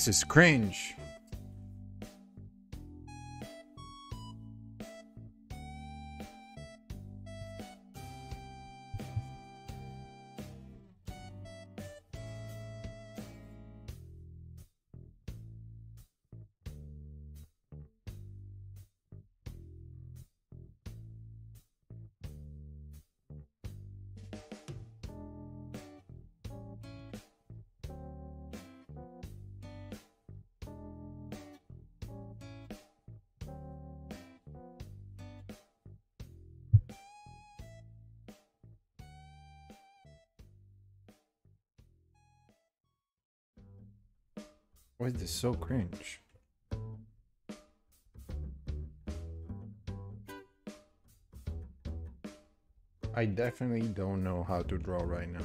This is cringe. Why is this so cringe? I definitely don't know how to draw right now.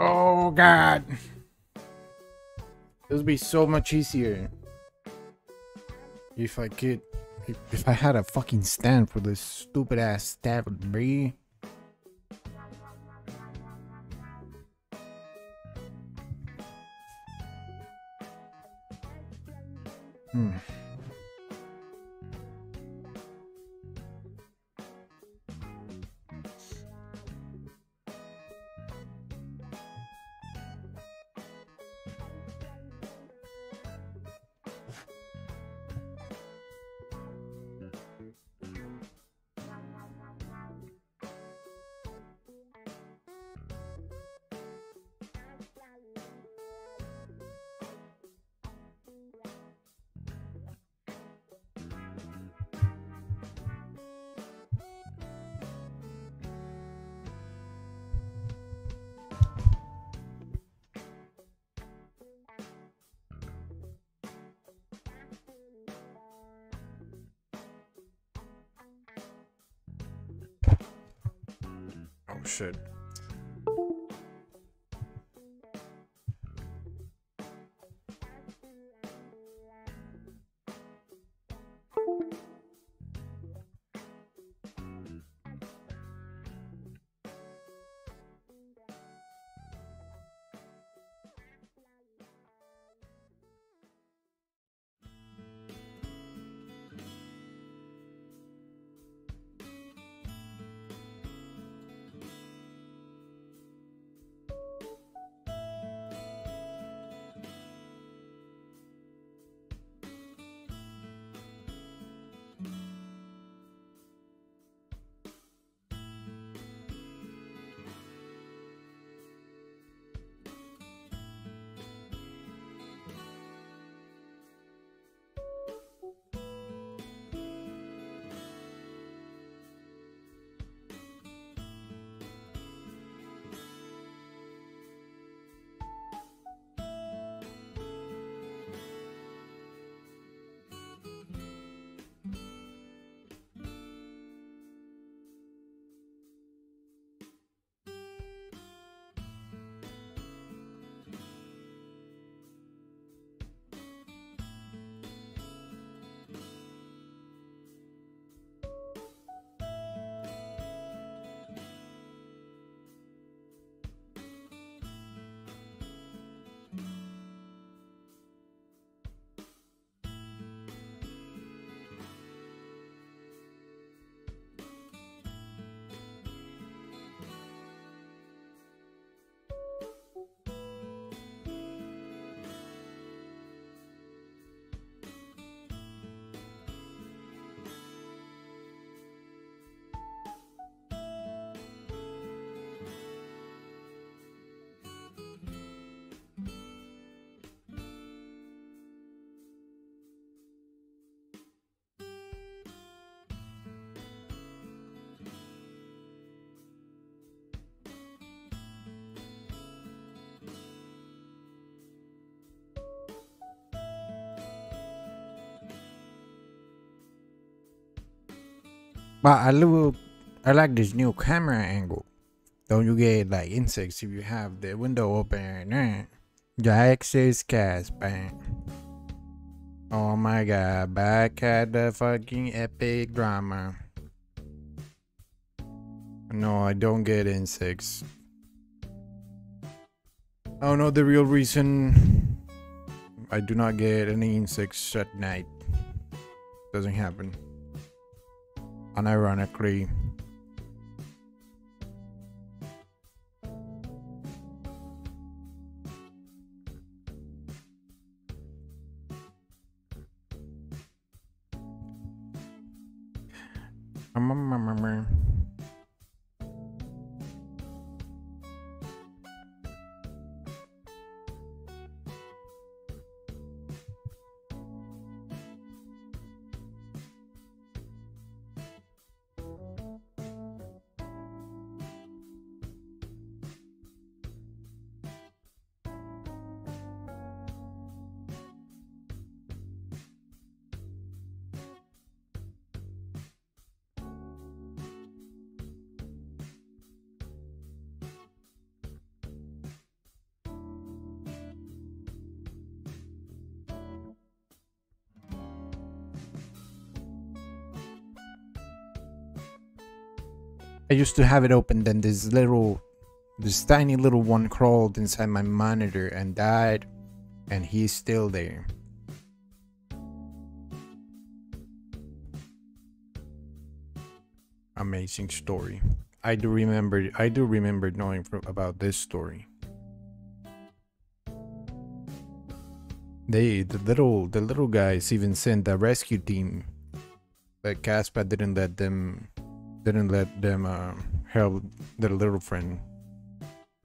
Oh god. This would be so much easier if I could if, I had a fucking stand for this stupid ass stab brie. Shit. But I look, I like this new camera angle. Don't you get like insects if you have the window open? Eh? access cast bang. Oh my god, back at the fucking epic drama. No, I don't get insects. I don't know the real reason I do not get any insects at night. Doesn't happen unironically used to have it open, then this little, this tiny little one crawled inside my monitor and died, and he's still there. Amazing story. I do remember, I do remember knowing from, about this story. They, the little, the little guys even sent a rescue team, but Casper didn't let them didn't let them uh, help their little friend.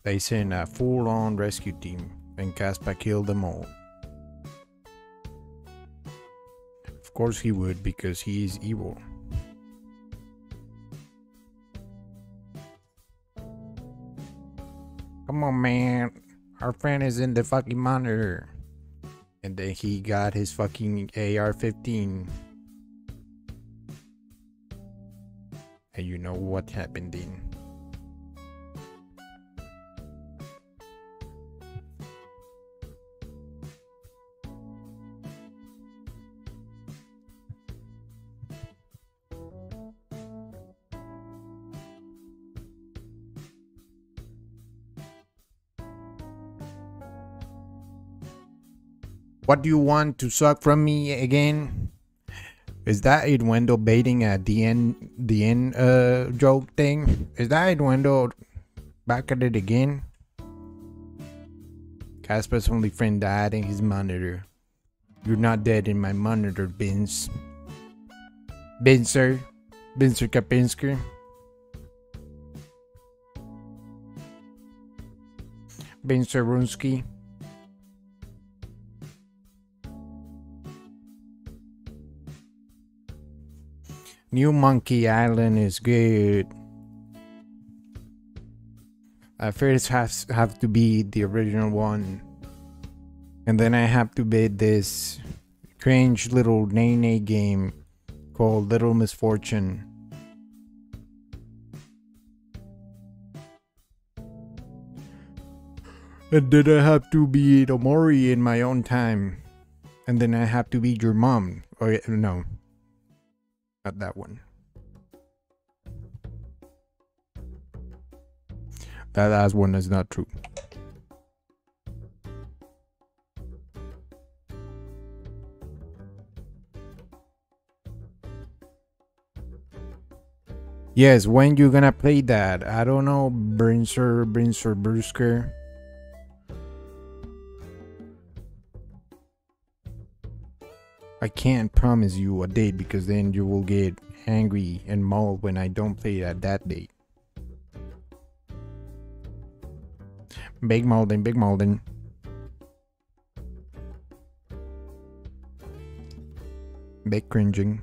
They sent a full-on rescue team, and Casper killed them all. Of course he would, because he is evil. Come on, man. Our friend is in the fucking monitor. And then he got his fucking AR-15 and you know what happened then. What do you want to suck from me again? Is that Innuendo baiting at the end the end uh joke thing? Is that Innuendo back at it again? Casper's only friend died in his monitor. You're not dead in my monitor, Bins. Binzer. Binzer Kapinski. Binzer Runsky. New Monkey Island is good. I first have have to be the original one, and then I have to beat this cringe little Nene game called Little Misfortune. And then I have to beat Omori in my own time. And then I have to beat your mom. Oh, or no, not that one. That last one is not true. Yes, when you gonna play that? I don't know, Brinser, Brinser, Brusker. I can't promise you a date because then you will get angry and mauled when I don't play at that date. Big Malden, Big Malden. Big cringing.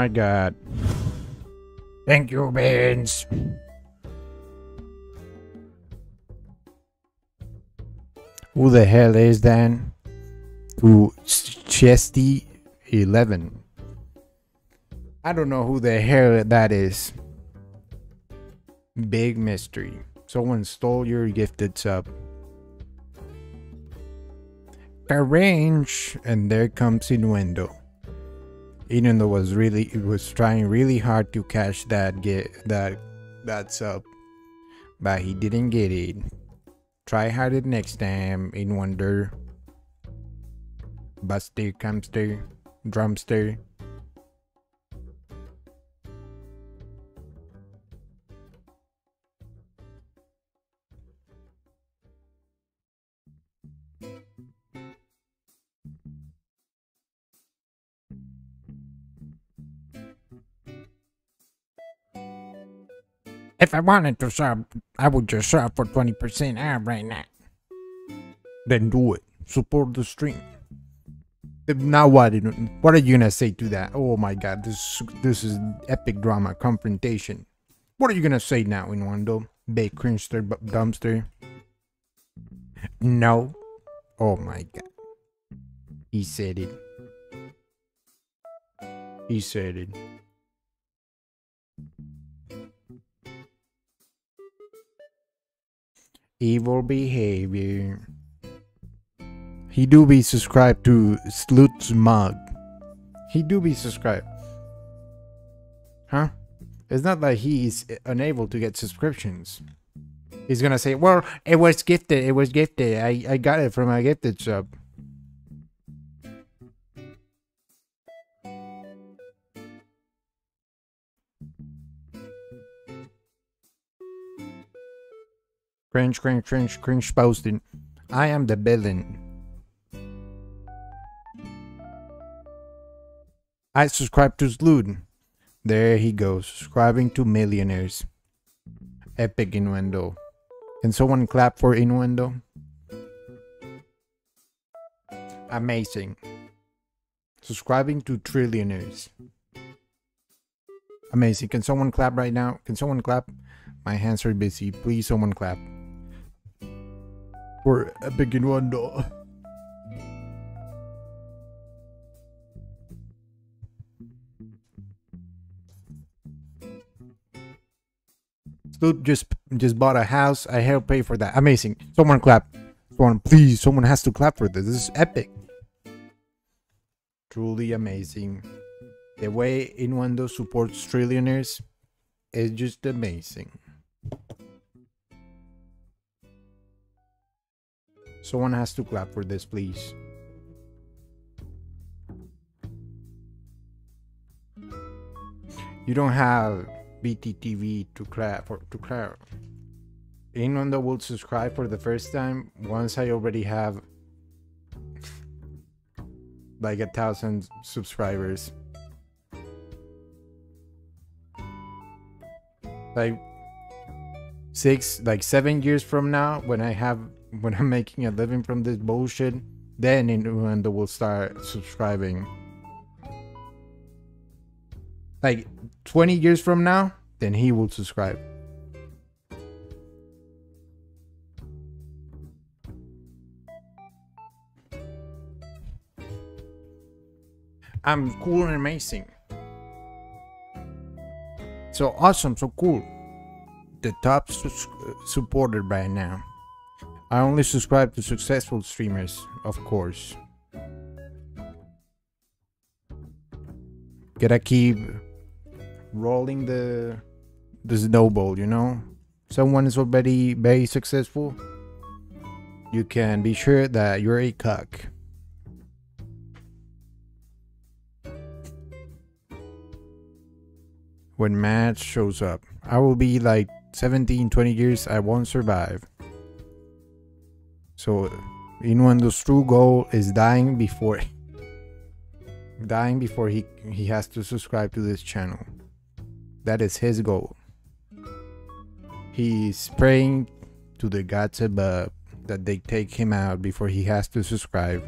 My god. Thank you, Benz. Who the hell is that? Who Chesty 11. I don't know who the hell that is. Big mystery. Someone stole your gifted sub. Arrange, and there comes Innuendo. Even though was really it was trying really hard to catch that get that that sub, but he didn't get it. Try harder next time in wonder. Buster, Comster, Drumster. If I wanted to sub, I would just sub for 20% off right now. Then do it. Support the stream. Now what? What are you gonna say to that? Oh my god, this this is epic drama confrontation. What are you gonna say now, Innuendo? Big cringe dumpster. No. Oh my god. He said it. He said it. Evil behavior. He do be subscribed to Slut's mug. He do be subscribed. Huh? It's not like he's unable to get subscriptions. He's gonna say, well, it was gifted, it was gifted. I, I got it from a gifted shop. Cringe, cringe, cringe, cringe posting. I am the villain. I subscribe to Slood. There he goes, subscribing to millionaires. Epic innuendo. Can someone clap for innuendo? Amazing. Subscribing to trillionaires. Amazing. Can someone clap right now? Can someone clap? My hands are busy. Please, someone clap Epic Innuendo. Dude just just bought a house. I helped pay for that. Amazing. Someone clap. Someone, please. Someone has to clap for this. This is epic. Truly amazing. The way Innuendo supports trillionaires is just amazing. Someone has to clap for this, please. You don't have BTTV to clap for to clap. Anyone that will subscribe for the first time once I already have like a thousand subscribers. Like six, like seven years from now, when I have when I'm making a living from this bullshit, then Innuendo will start subscribing. Like 20 years from now, then he will subscribe. I'm cool and amazing. So awesome, so cool. The top su uh, supported by now. I only subscribe to successful streamers, of course. Gotta keep rolling the the snowball, you know? Someone is already very successful. You can be sure that you're a cuck. When Matt shows up, I will be like 17, 20 years, I won't survive. So Innuendo's true goal is dying before dying before he he has to subscribe to this channel. That is his goal. He's praying to the gods above that they take him out before he has to subscribe.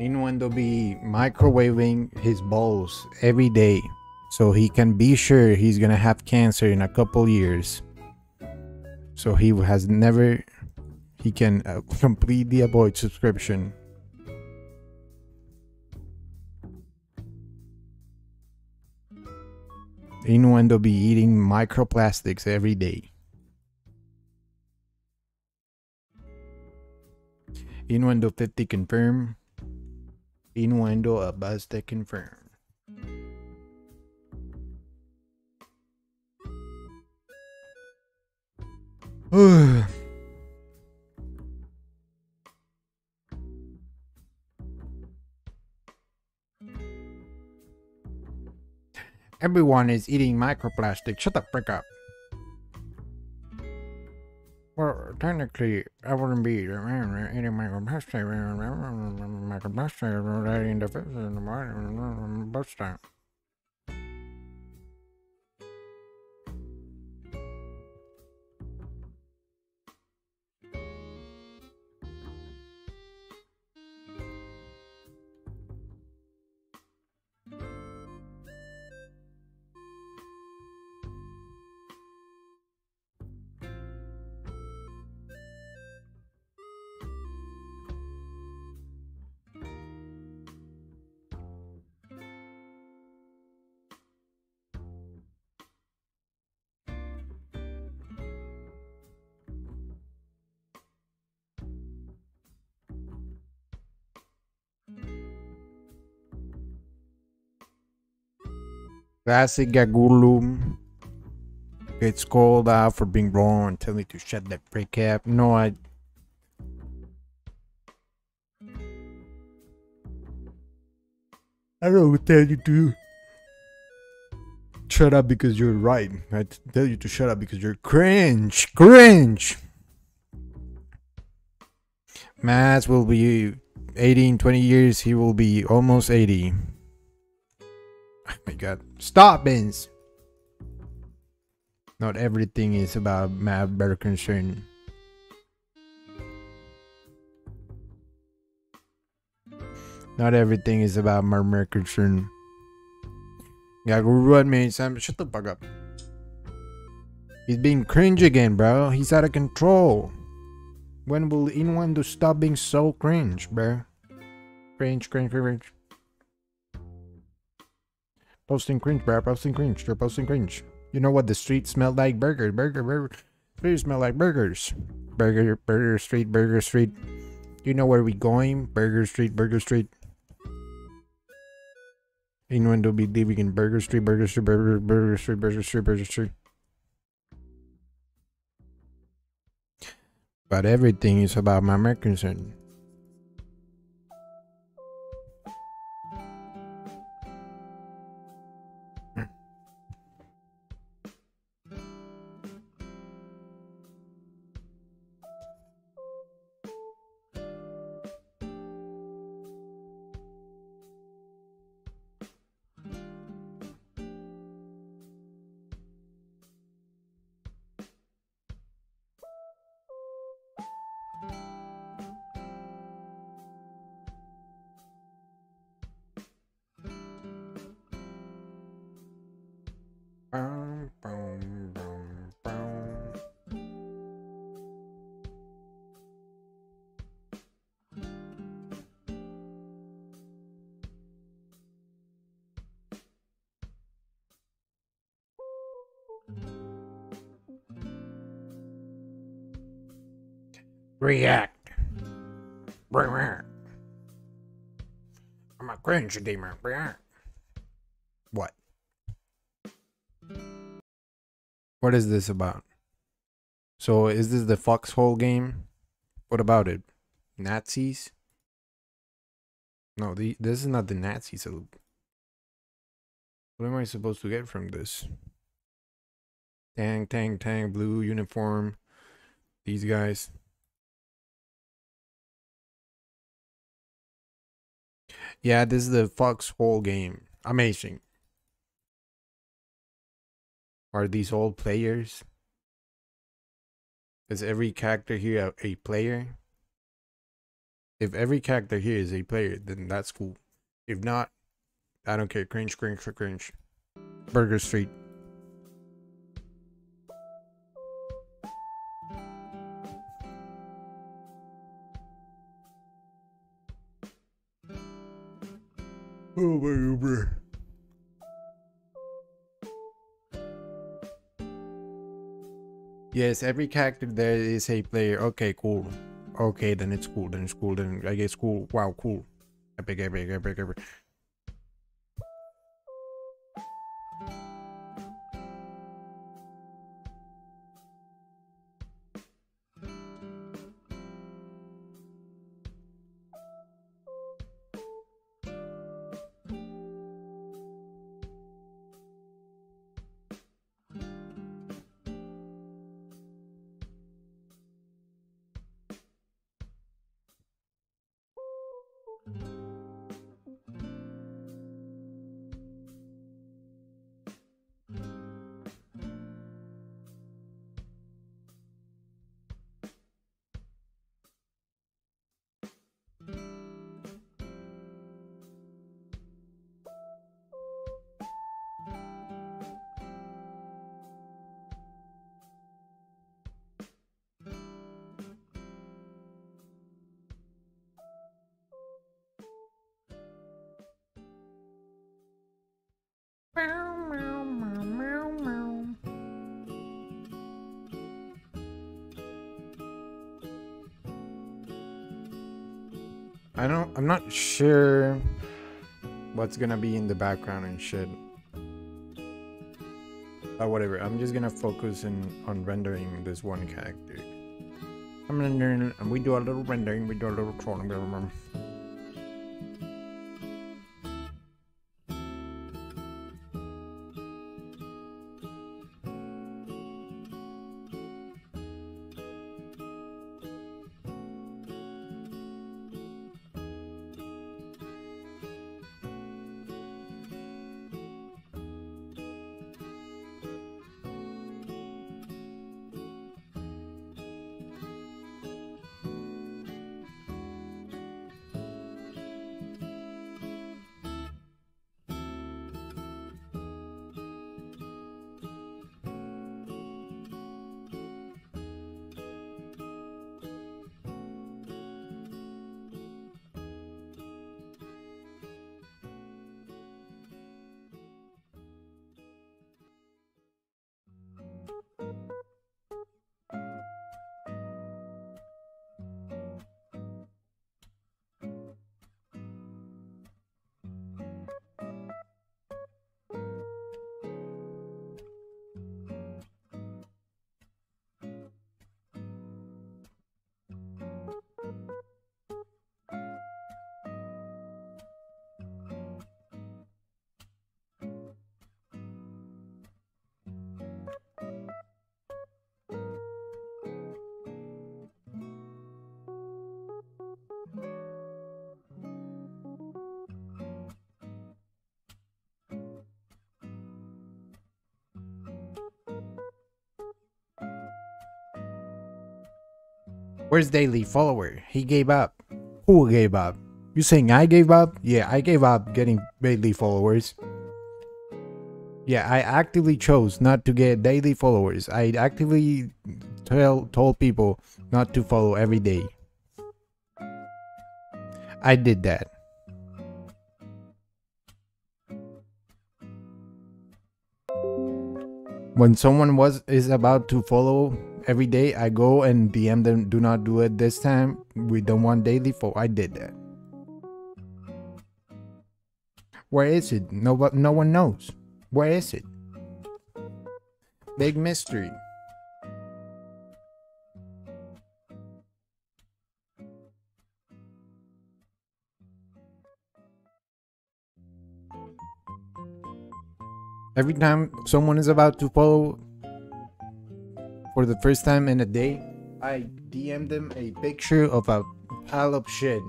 Innuendo be microwaving his balls every day so he can be sure he's gonna have cancer in a couple years. So he has never, he can uh, completely avoid subscription. Innuendo be eating microplastics every day. Innuendo 50 confirm. Innuendo a buzz that confirmed. Everyone is eating microplastic. Shut the frick up. Well, technically, I wouldn't be eating microplastic. Microplastic in the bus stop. Classic Gagurum gets called out for being wrong and telling me to shut that break up. No, I. I don't tell you to shut up because you're right. I tell you to shut up because you're cringe. Cringe. Matt will be 18, 20 years. He will be almost 80. My god. Stop, Vince. Not everything is about Matt Berkenstein. Not everything is about Mark Merkerson. Yeah, what man, Sam? Shut the fuck up. He's being cringe again, bro. He's out of control. When will anyone to stop being so cringe, bro? Cringe, cringe, cringe. Posting cringe, bro. Posting cringe. You're posting cringe. You know what the street smelled like? Burger, burger, burger. Street smell like burgers. Burger, burger street, burger street. You know where we going? Burger street, burger street. Anyone to be living in Burger Street, Burger Street, Burger, Burger Street, Burger Street, Burger Street. But everything is about my. Boom, React. I'm a cringe demon. What? What is this about? So is this the foxhole game? What about it? Nazis? No, the this is not the Nazis. So what am I supposed to get from this? Tang, tang, tang, blue uniform. These guys. Yeah, this is the foxhole game. Amazing. Are these all players? Is every character here a, a player? If every character here is a player, then that's cool. If not, I don't care. Cringe, cringe, cringe. Burger Street. Oh my god. Yes, every character there is a player. Okay, cool. Okay, then it's cool. Then it's cool. Then I guess cool. Wow, cool. Epic, epic, epic, epic. Sure what's gonna be in the background and shit. Uh, whatever. I'm just gonna focus in on rendering this one character. I'm rendering, and we do a little rendering. We do a little cloning. Daily Follower? He gave up. Who gave up? You saying I gave up? Yeah, I gave up getting daily followers. Yeah, I actively chose not to get daily followers. I actively tell told people not to follow every day. I did that. When someone was is about to follow every day I go and DM them, do not do it this time. We don't want daily for I did that. Where is it? No, no one knows. Where is it? Big mystery. Every time someone is about to follow for the first time in a day, I DM'd them a picture of a pile of shit.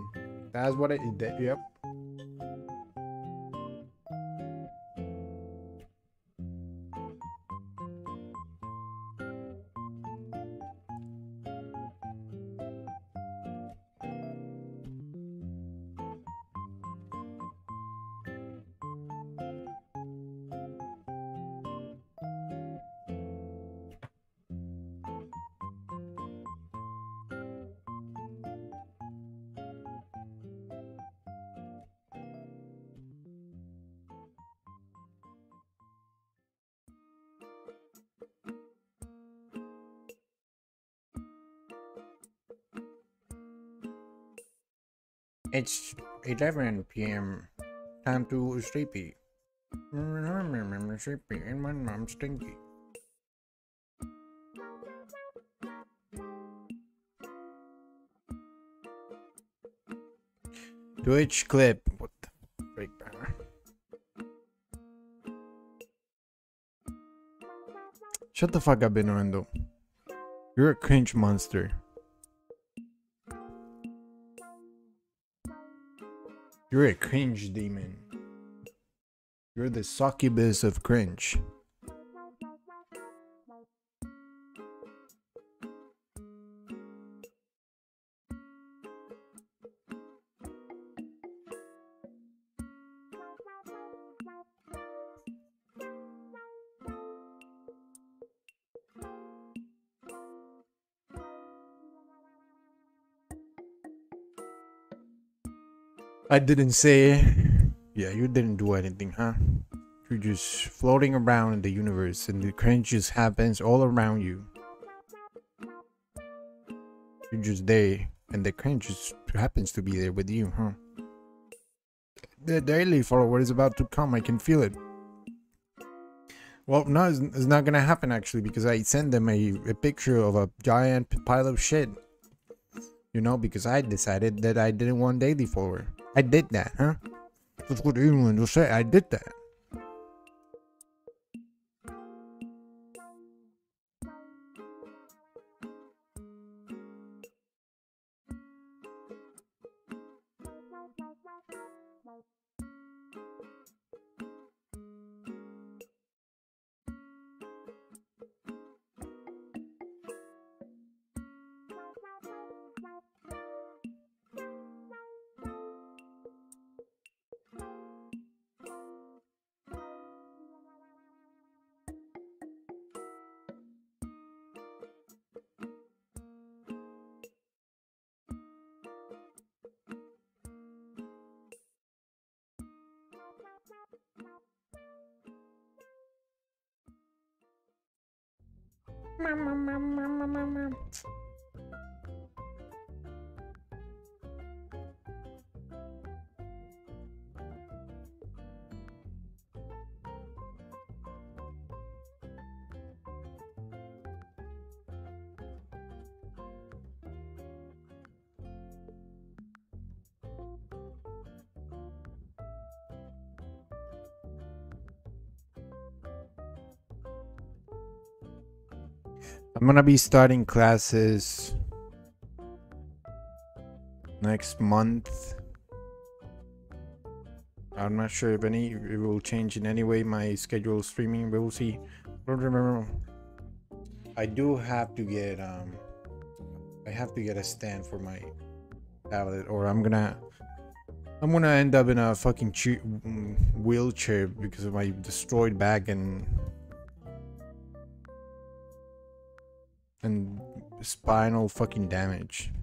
That's what I did. Yep. It's 11 p.m. Time to sleepy. Sleepy and my mom's stinky. Twitch clip. What the freak? Shut the fuck up, Innuendo. You're a cringe monster. You're a cringe demon. You're the succubus of cringe. I didn't say. Yeah, you didn't do anything, huh? You're just floating around in the universe and the cringe just happens all around you. You're just there and the cringe just happens to be there with you, huh? The daily follower is about to come, I can feel it. Well, no, it's, it's not gonna happen actually because I sent them a, a picture of a giant pile of shit. You know, because I decided that I didn't want daily follower. I did that, huh? That's what England will say. I did that. I'm gonna be starting classes next month. I'm not sure if any it will change in any way my schedule streaming. We'll see. I do have to get um I have to get a stand for my tablet or I'm gonna I'm gonna end up in a fucking wheelchair because of my destroyed back and spinal fucking damage.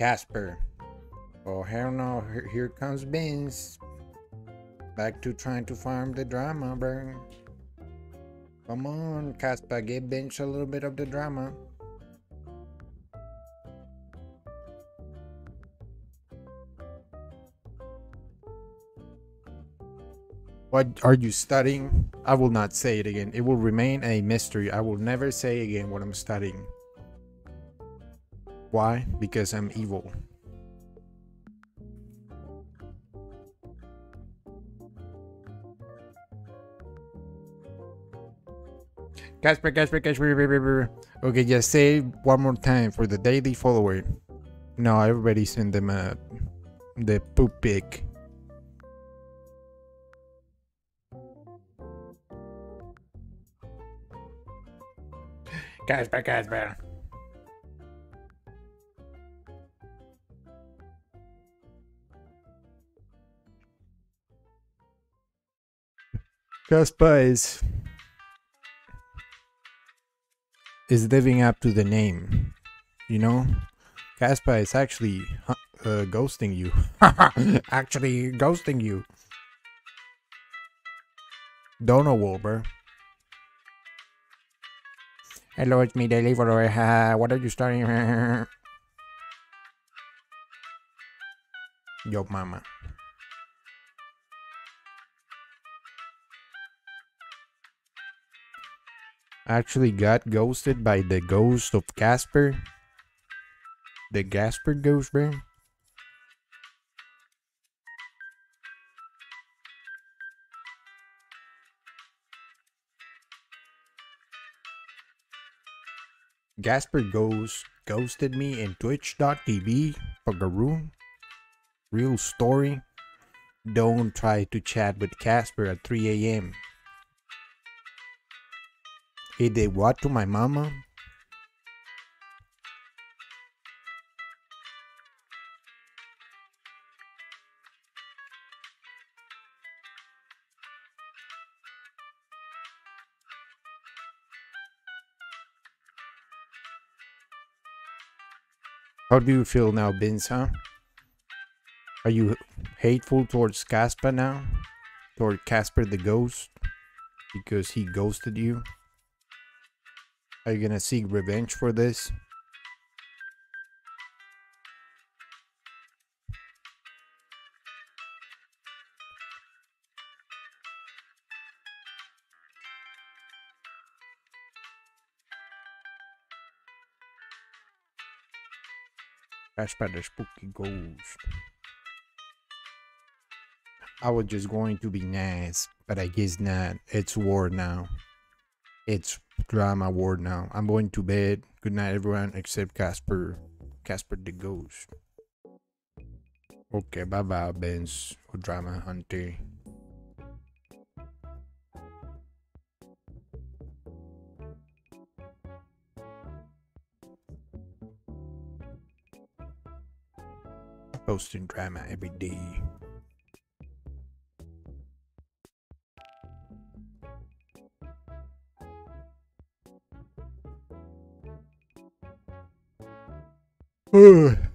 Casper. Oh hell no, here, here comes Beans. Back to trying to farm the drama, bro. Come on, Casper, give Bench a little bit of the drama. What are you studying? I will not say it again. It will remain a mystery. I will never say again what I'm studying. Why? Because I'm evil. Casper, Casper, Casper. Okay, just say one more time for the daily follower. No, already sent them a the poop pic. Casper, Casper. Casper is is living up to the name. You know, Casper is actually uh, ghosting you. actually ghosting you. Don't know, Wilbur. Hello, it's me, Daily Follower. What are you starting? Yo, mama. Actually got ghosted by the ghost of Casper. The Gasper ghost, bro. Gasper Ghost ghosted me in twitch.tv Gagurum. Real story. Don't try to chat with Casper at 3 a.m. He did what to my mama? How do you feel now, Vince, huh? Are you hateful towards Casper now? Toward Casper the Ghost? Because he ghosted you? Are you gonna seek revenge for this? Casper the spooky ghost. I was just going to be nice, but I guess not. It's war now. It's drama war now. I'm going to bed. Good night, everyone, except Casper. Casper the ghost. Okay, bye bye, Benz. Or drama hunter. Posting drama every day. Ugh.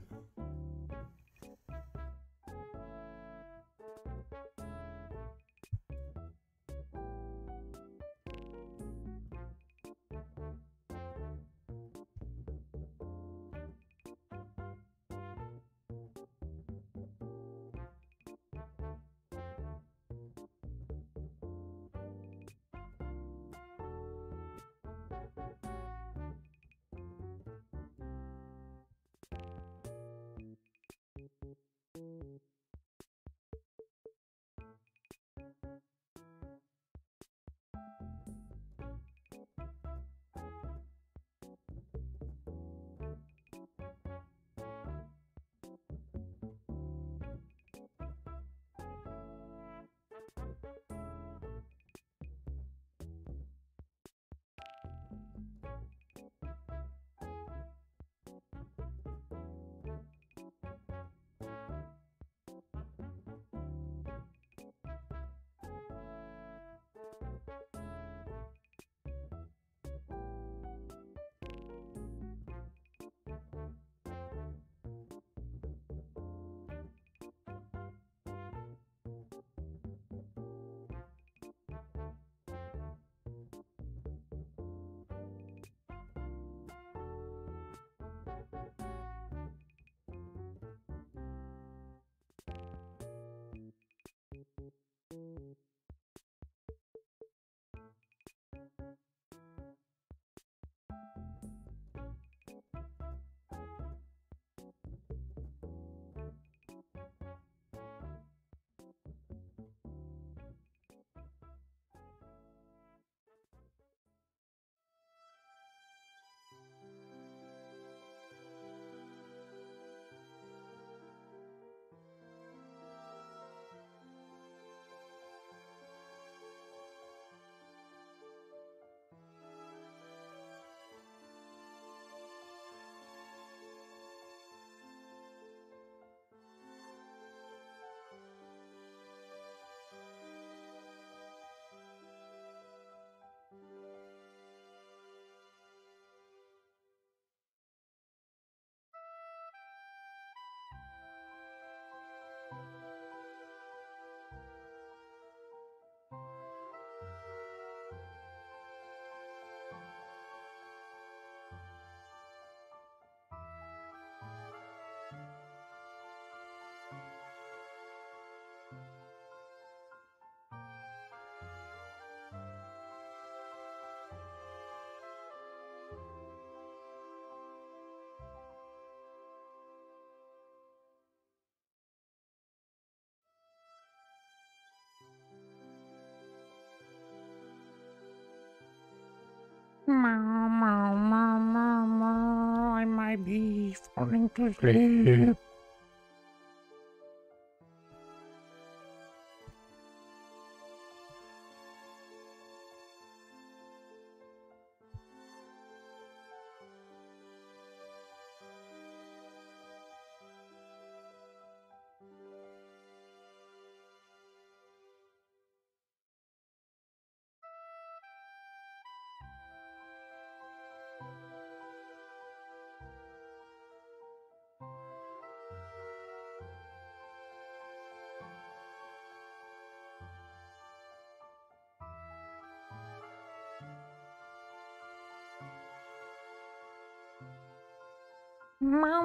Meow, meow, meow, meow. I might be falling to sleep.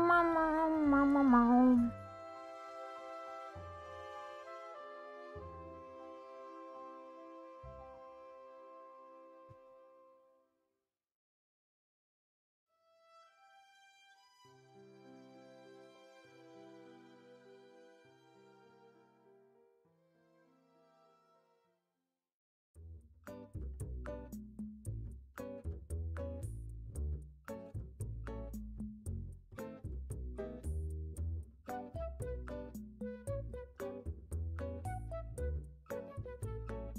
Meow,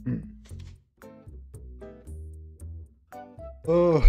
Hmm. Oh.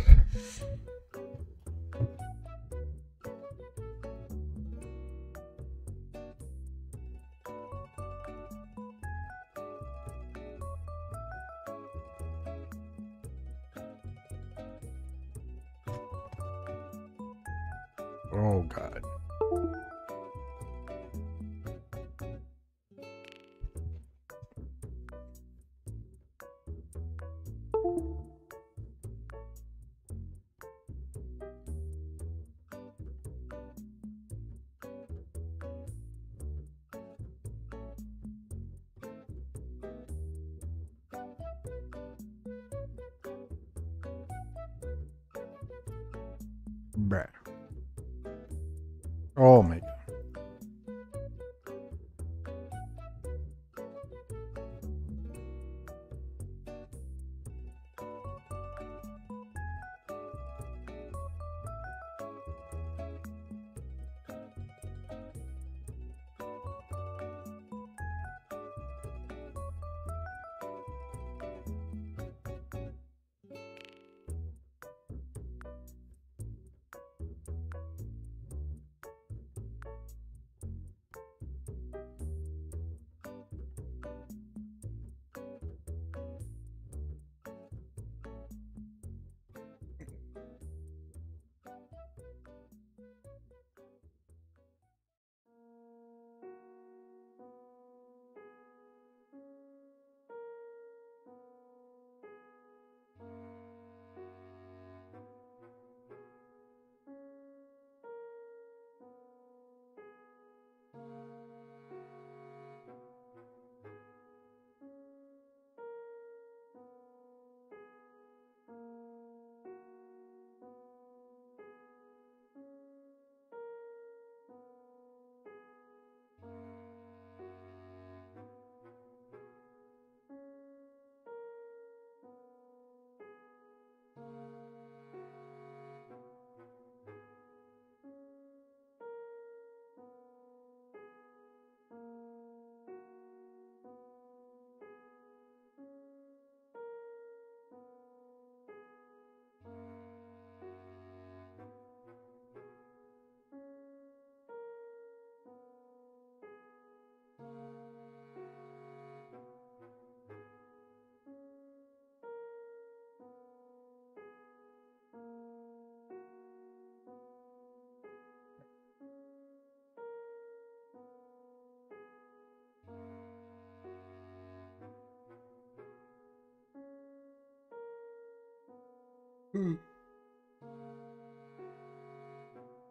Mm.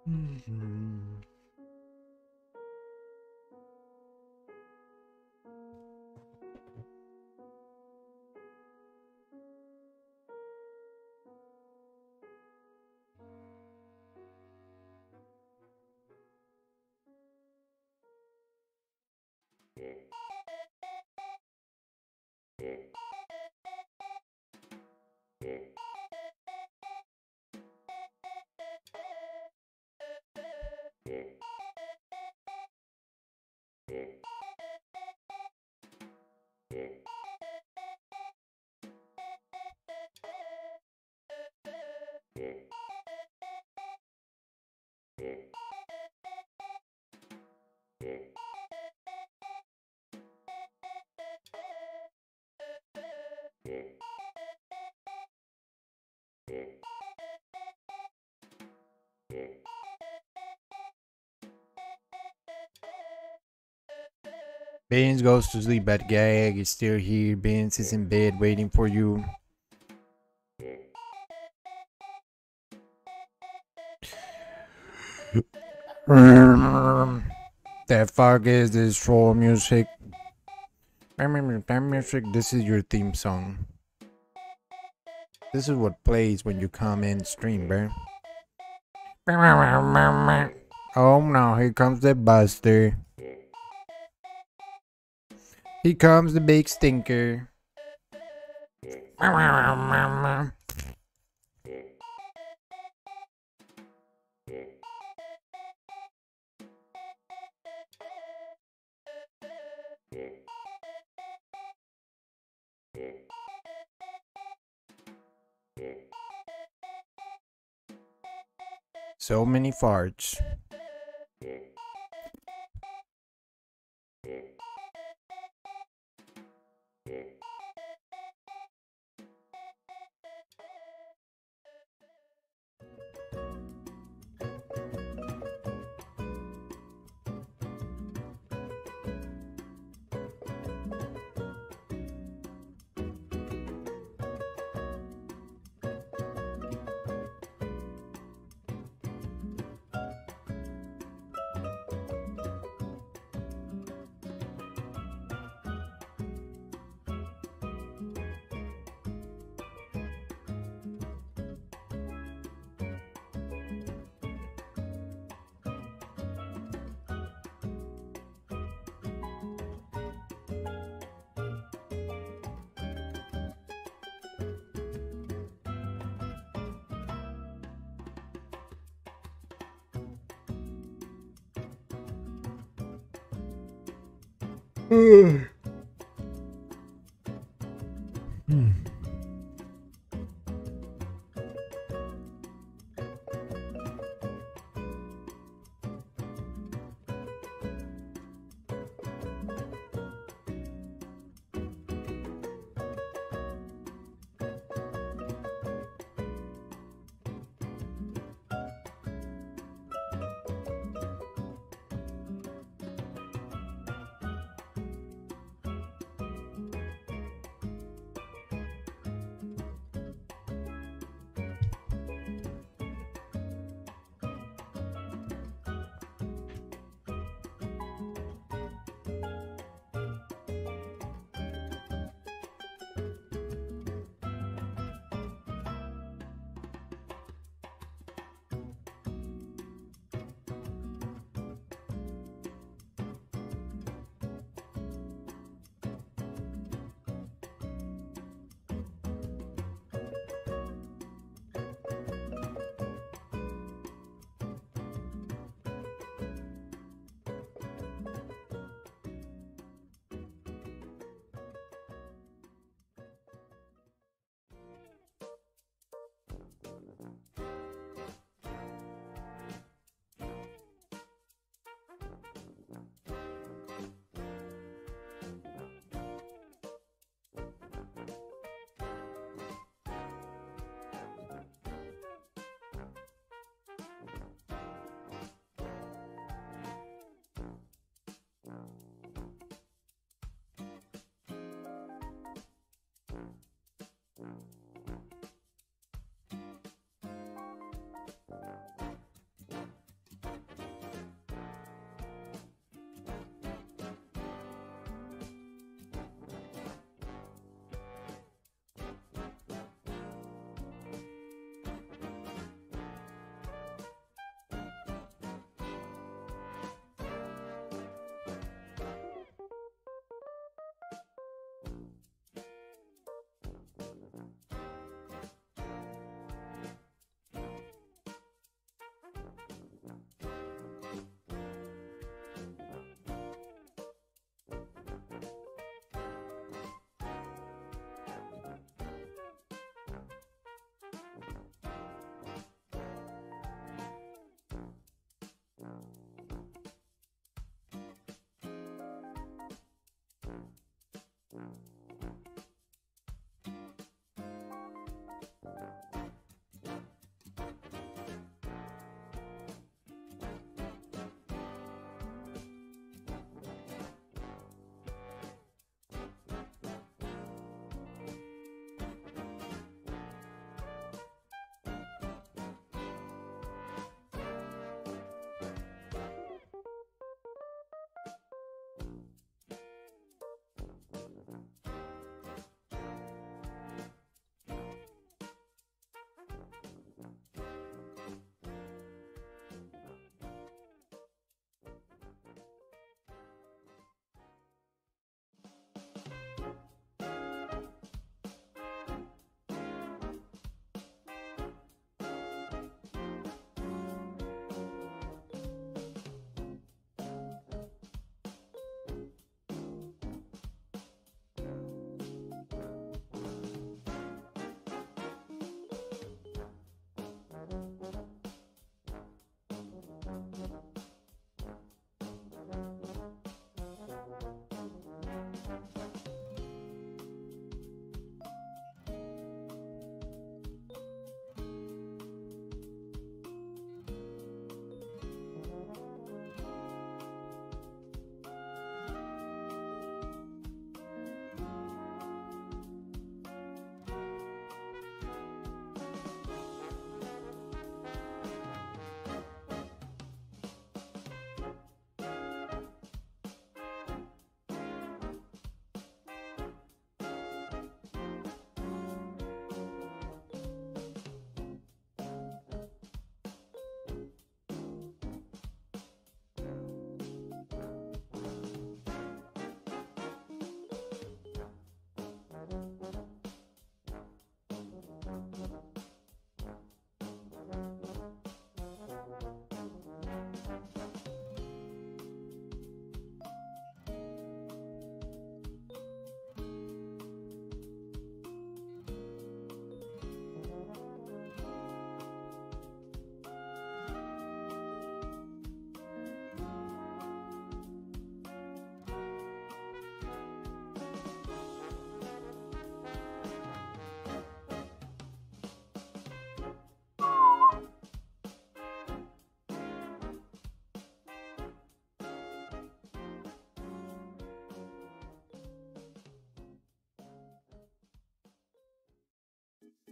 Mm-hmm. Yeah. Beans goes to sleep, but Gag is still here. Beans is in bed waiting for you. the fuck is this troll music? music, this is your theme song. This is what plays when you come in stream, bro. Oh no, here comes the buster. Here comes the big stinker. So many farts.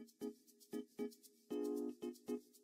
Thank you.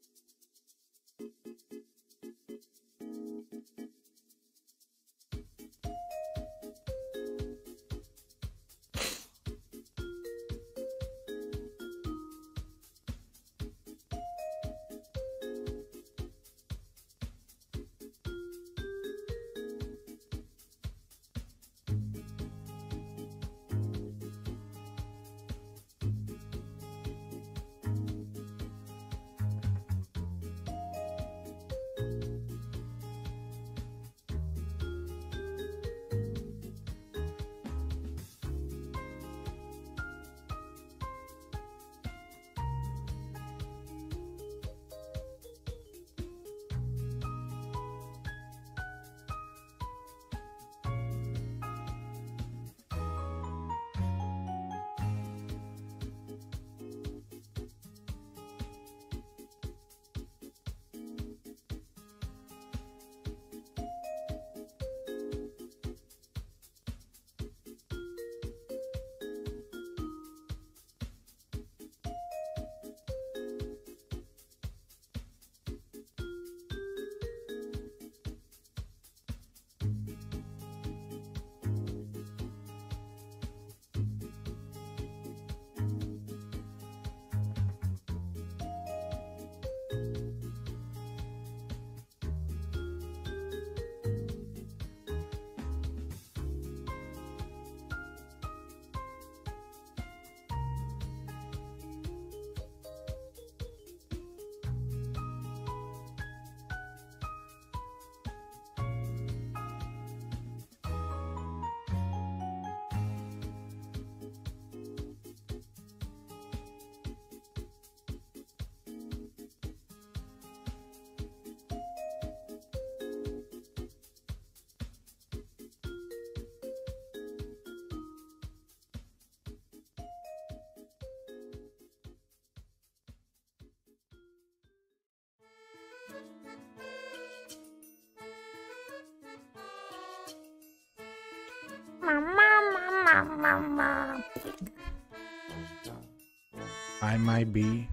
I might be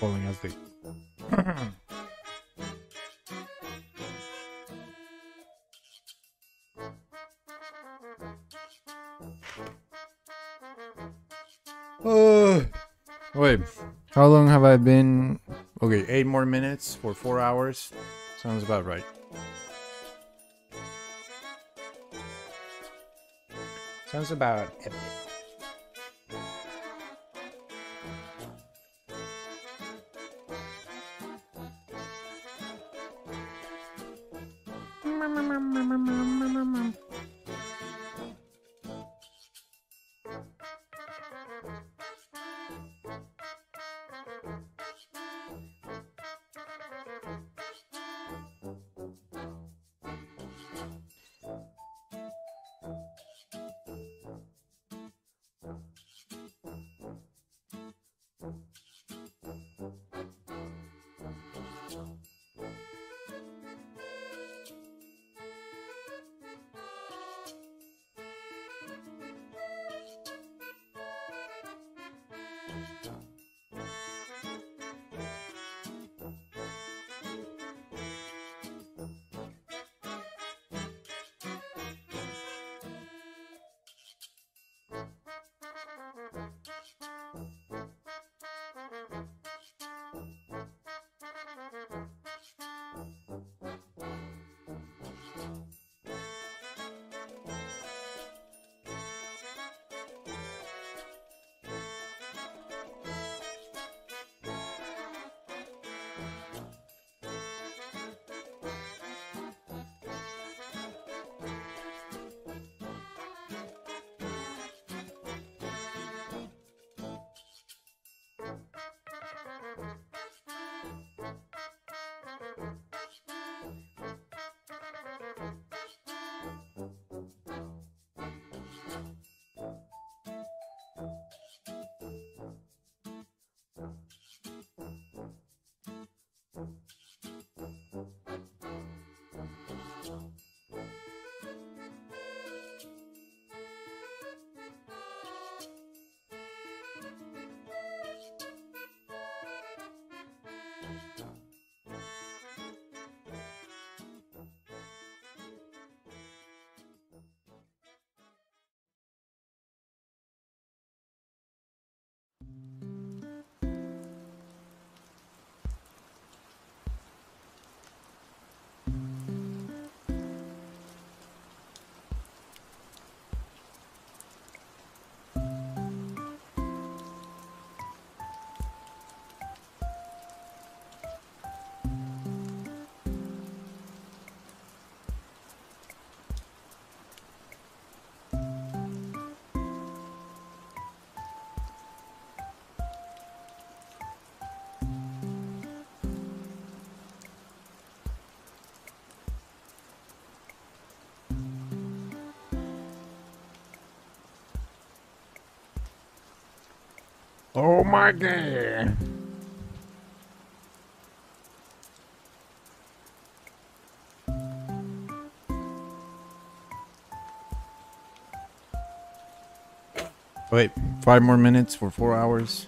falling asleep. Uh, wait, how long have I been? Okay, eight more minutes for four hours. Sounds about right. Sounds about epic. Oh my god. Wait, five more minutes for four hours.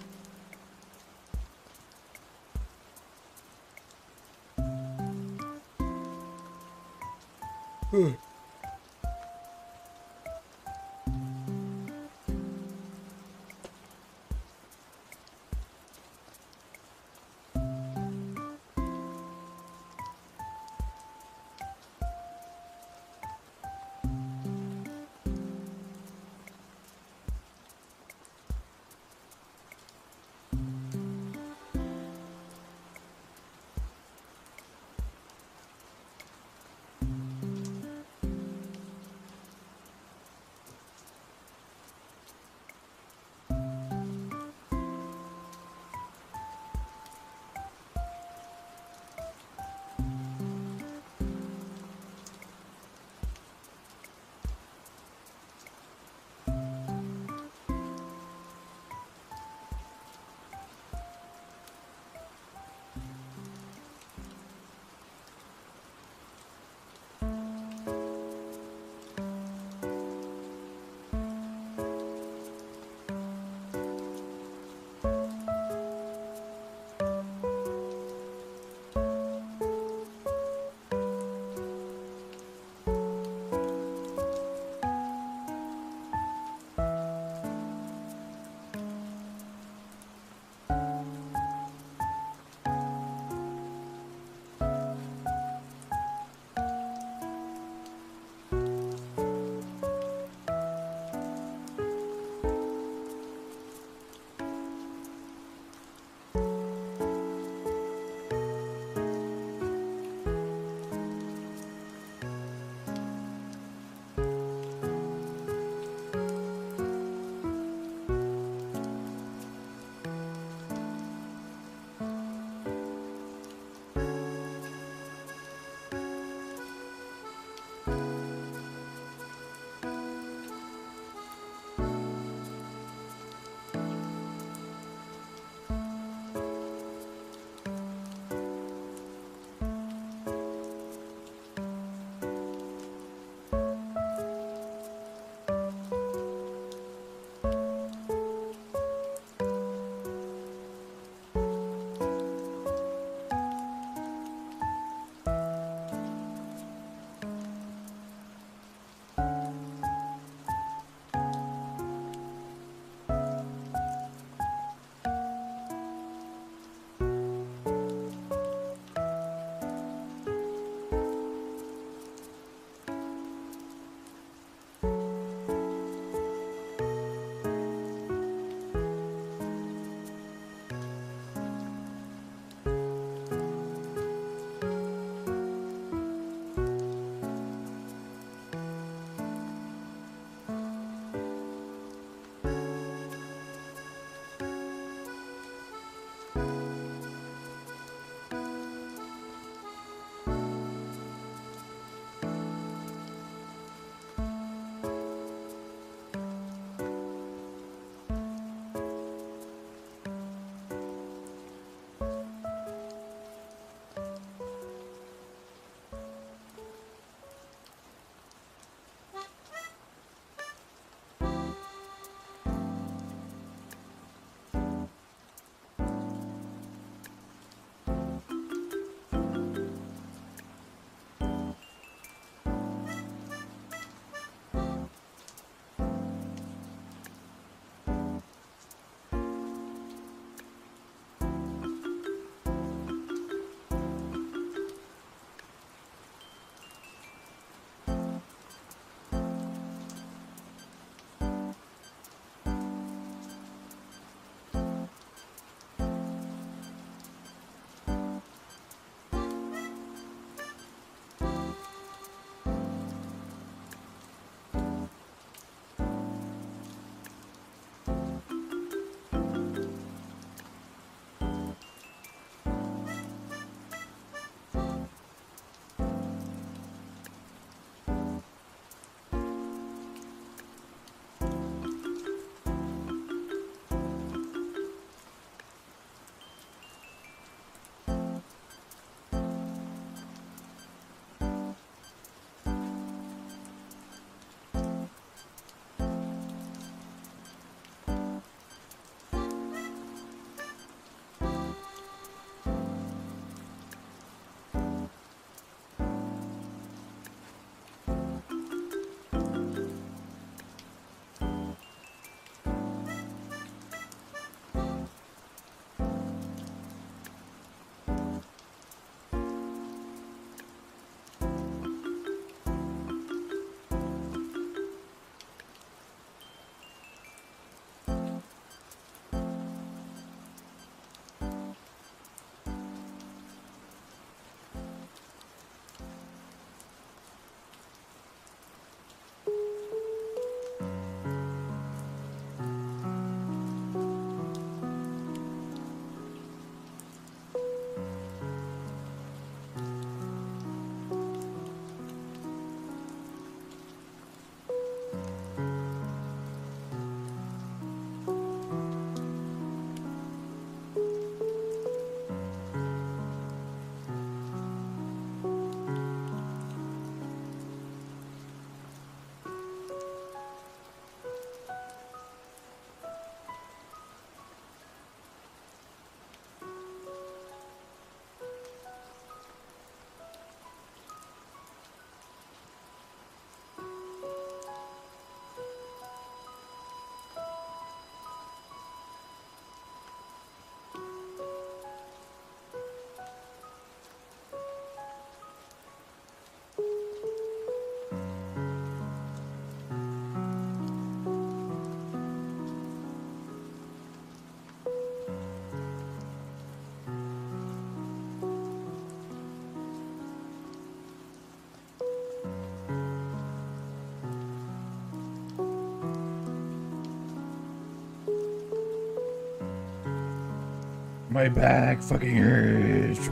My back fucking hurts.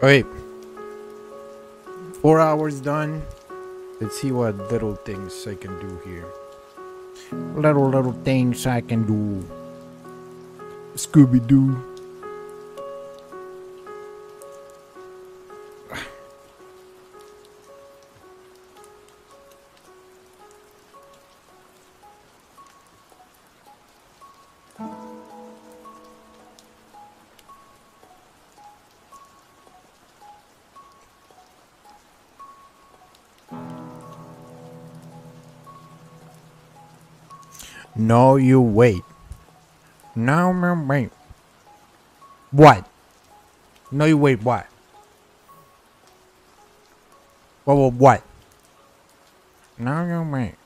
Bro. Wait. Four hours done. Let's see what little things I can do here. Little, little things I can do. Scooby No, you wait. No, no, wait. What? No, you wait. What? What? What? What? No, you wait.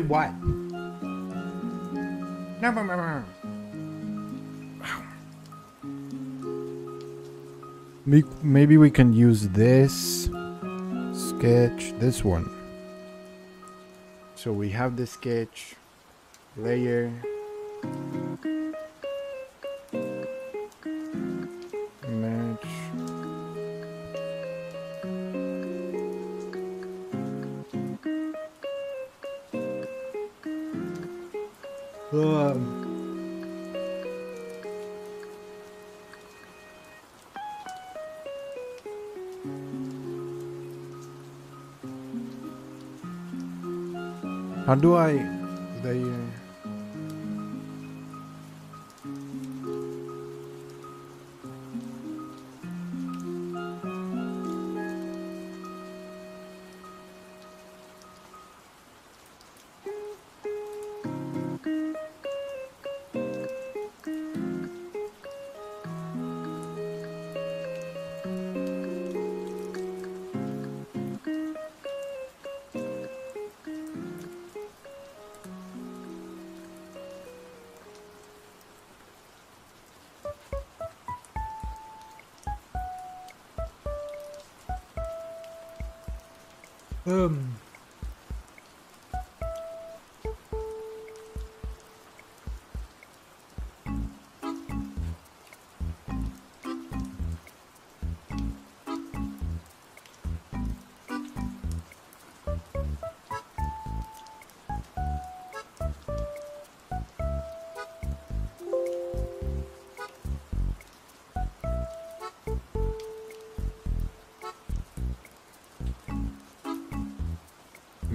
Wait. What? No. Maybe maybe we can use this sketch, this one. So we have the sketch layer. How do I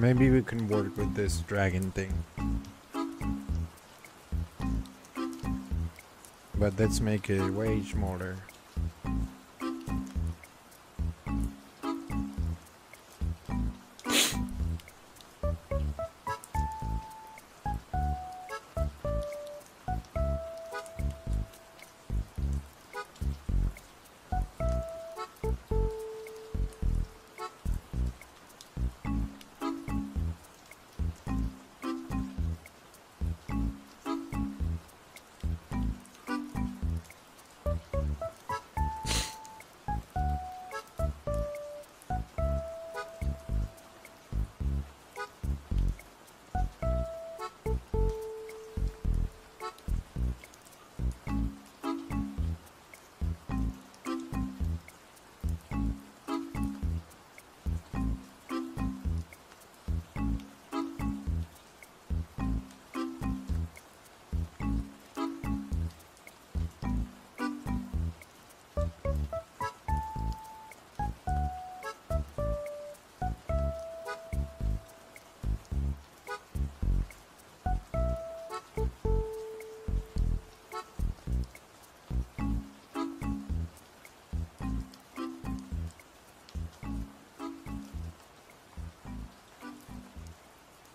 Maybe we can work with this dragon thing. But let's make it way smaller.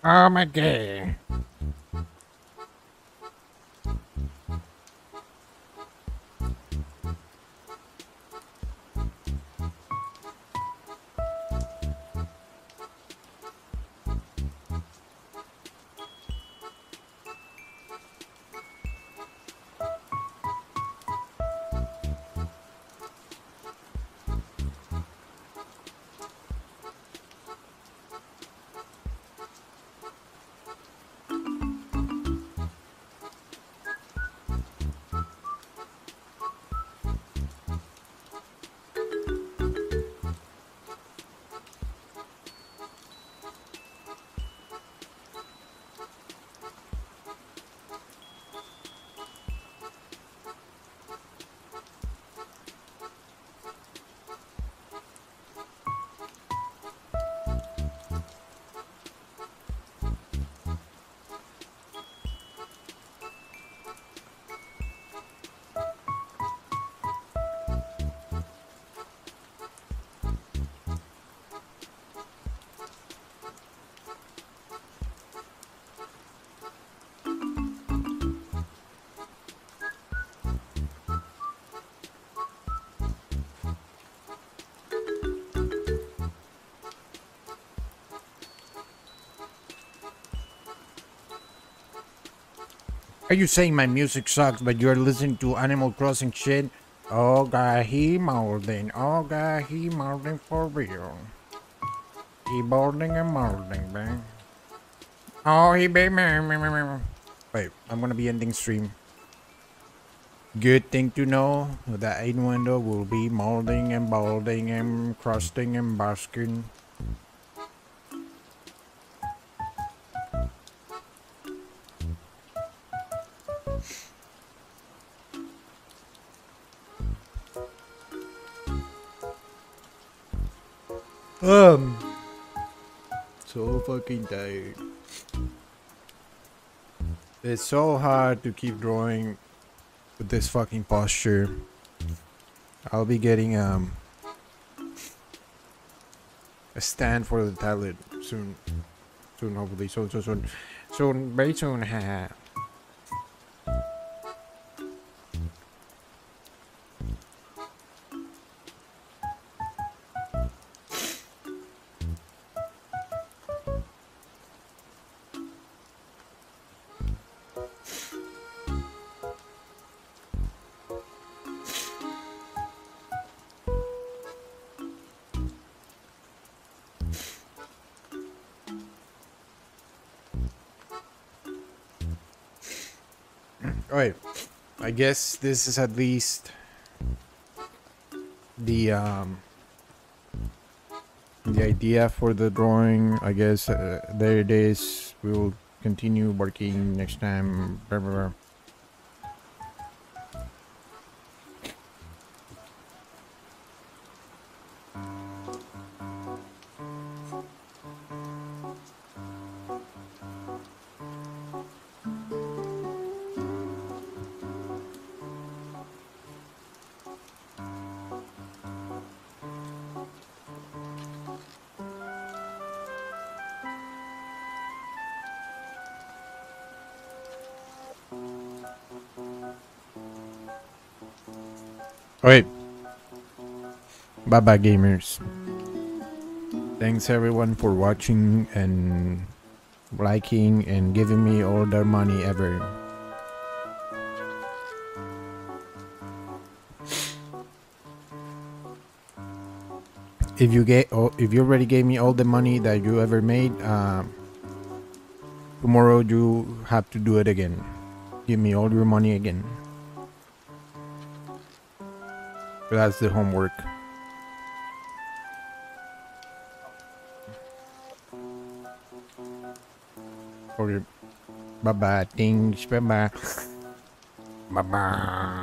Oh my god. Are you saying my music sucks, but you're listening to Animal Crossing shit? Oh god, he molding. Oh god, he molding for real. He molding and molding, man. Oh, he be Wait, I'm gonna be ending stream. Good thing to know that in window will be molding and balding and crusting and basking. So fucking tired. It's so hard to keep drawing with this fucking posture. I'll be getting um a stand for the tablet soon. Soon, hopefully. Soon, soon, soon. Soon, very soon. Guess this is at least the um the idea for the drawing. I guess uh, there it is. We will continue working next time. Blah, blah, blah. Bye bye, gamers. Thanks everyone for watching and liking and giving me all their money ever. If you get, oh, if you already gave me all the money that you ever made, uh, tomorrow you have to do it again. Give me all your money again. That's the homework. Bye bye. Things. Bye bye. Bye bye.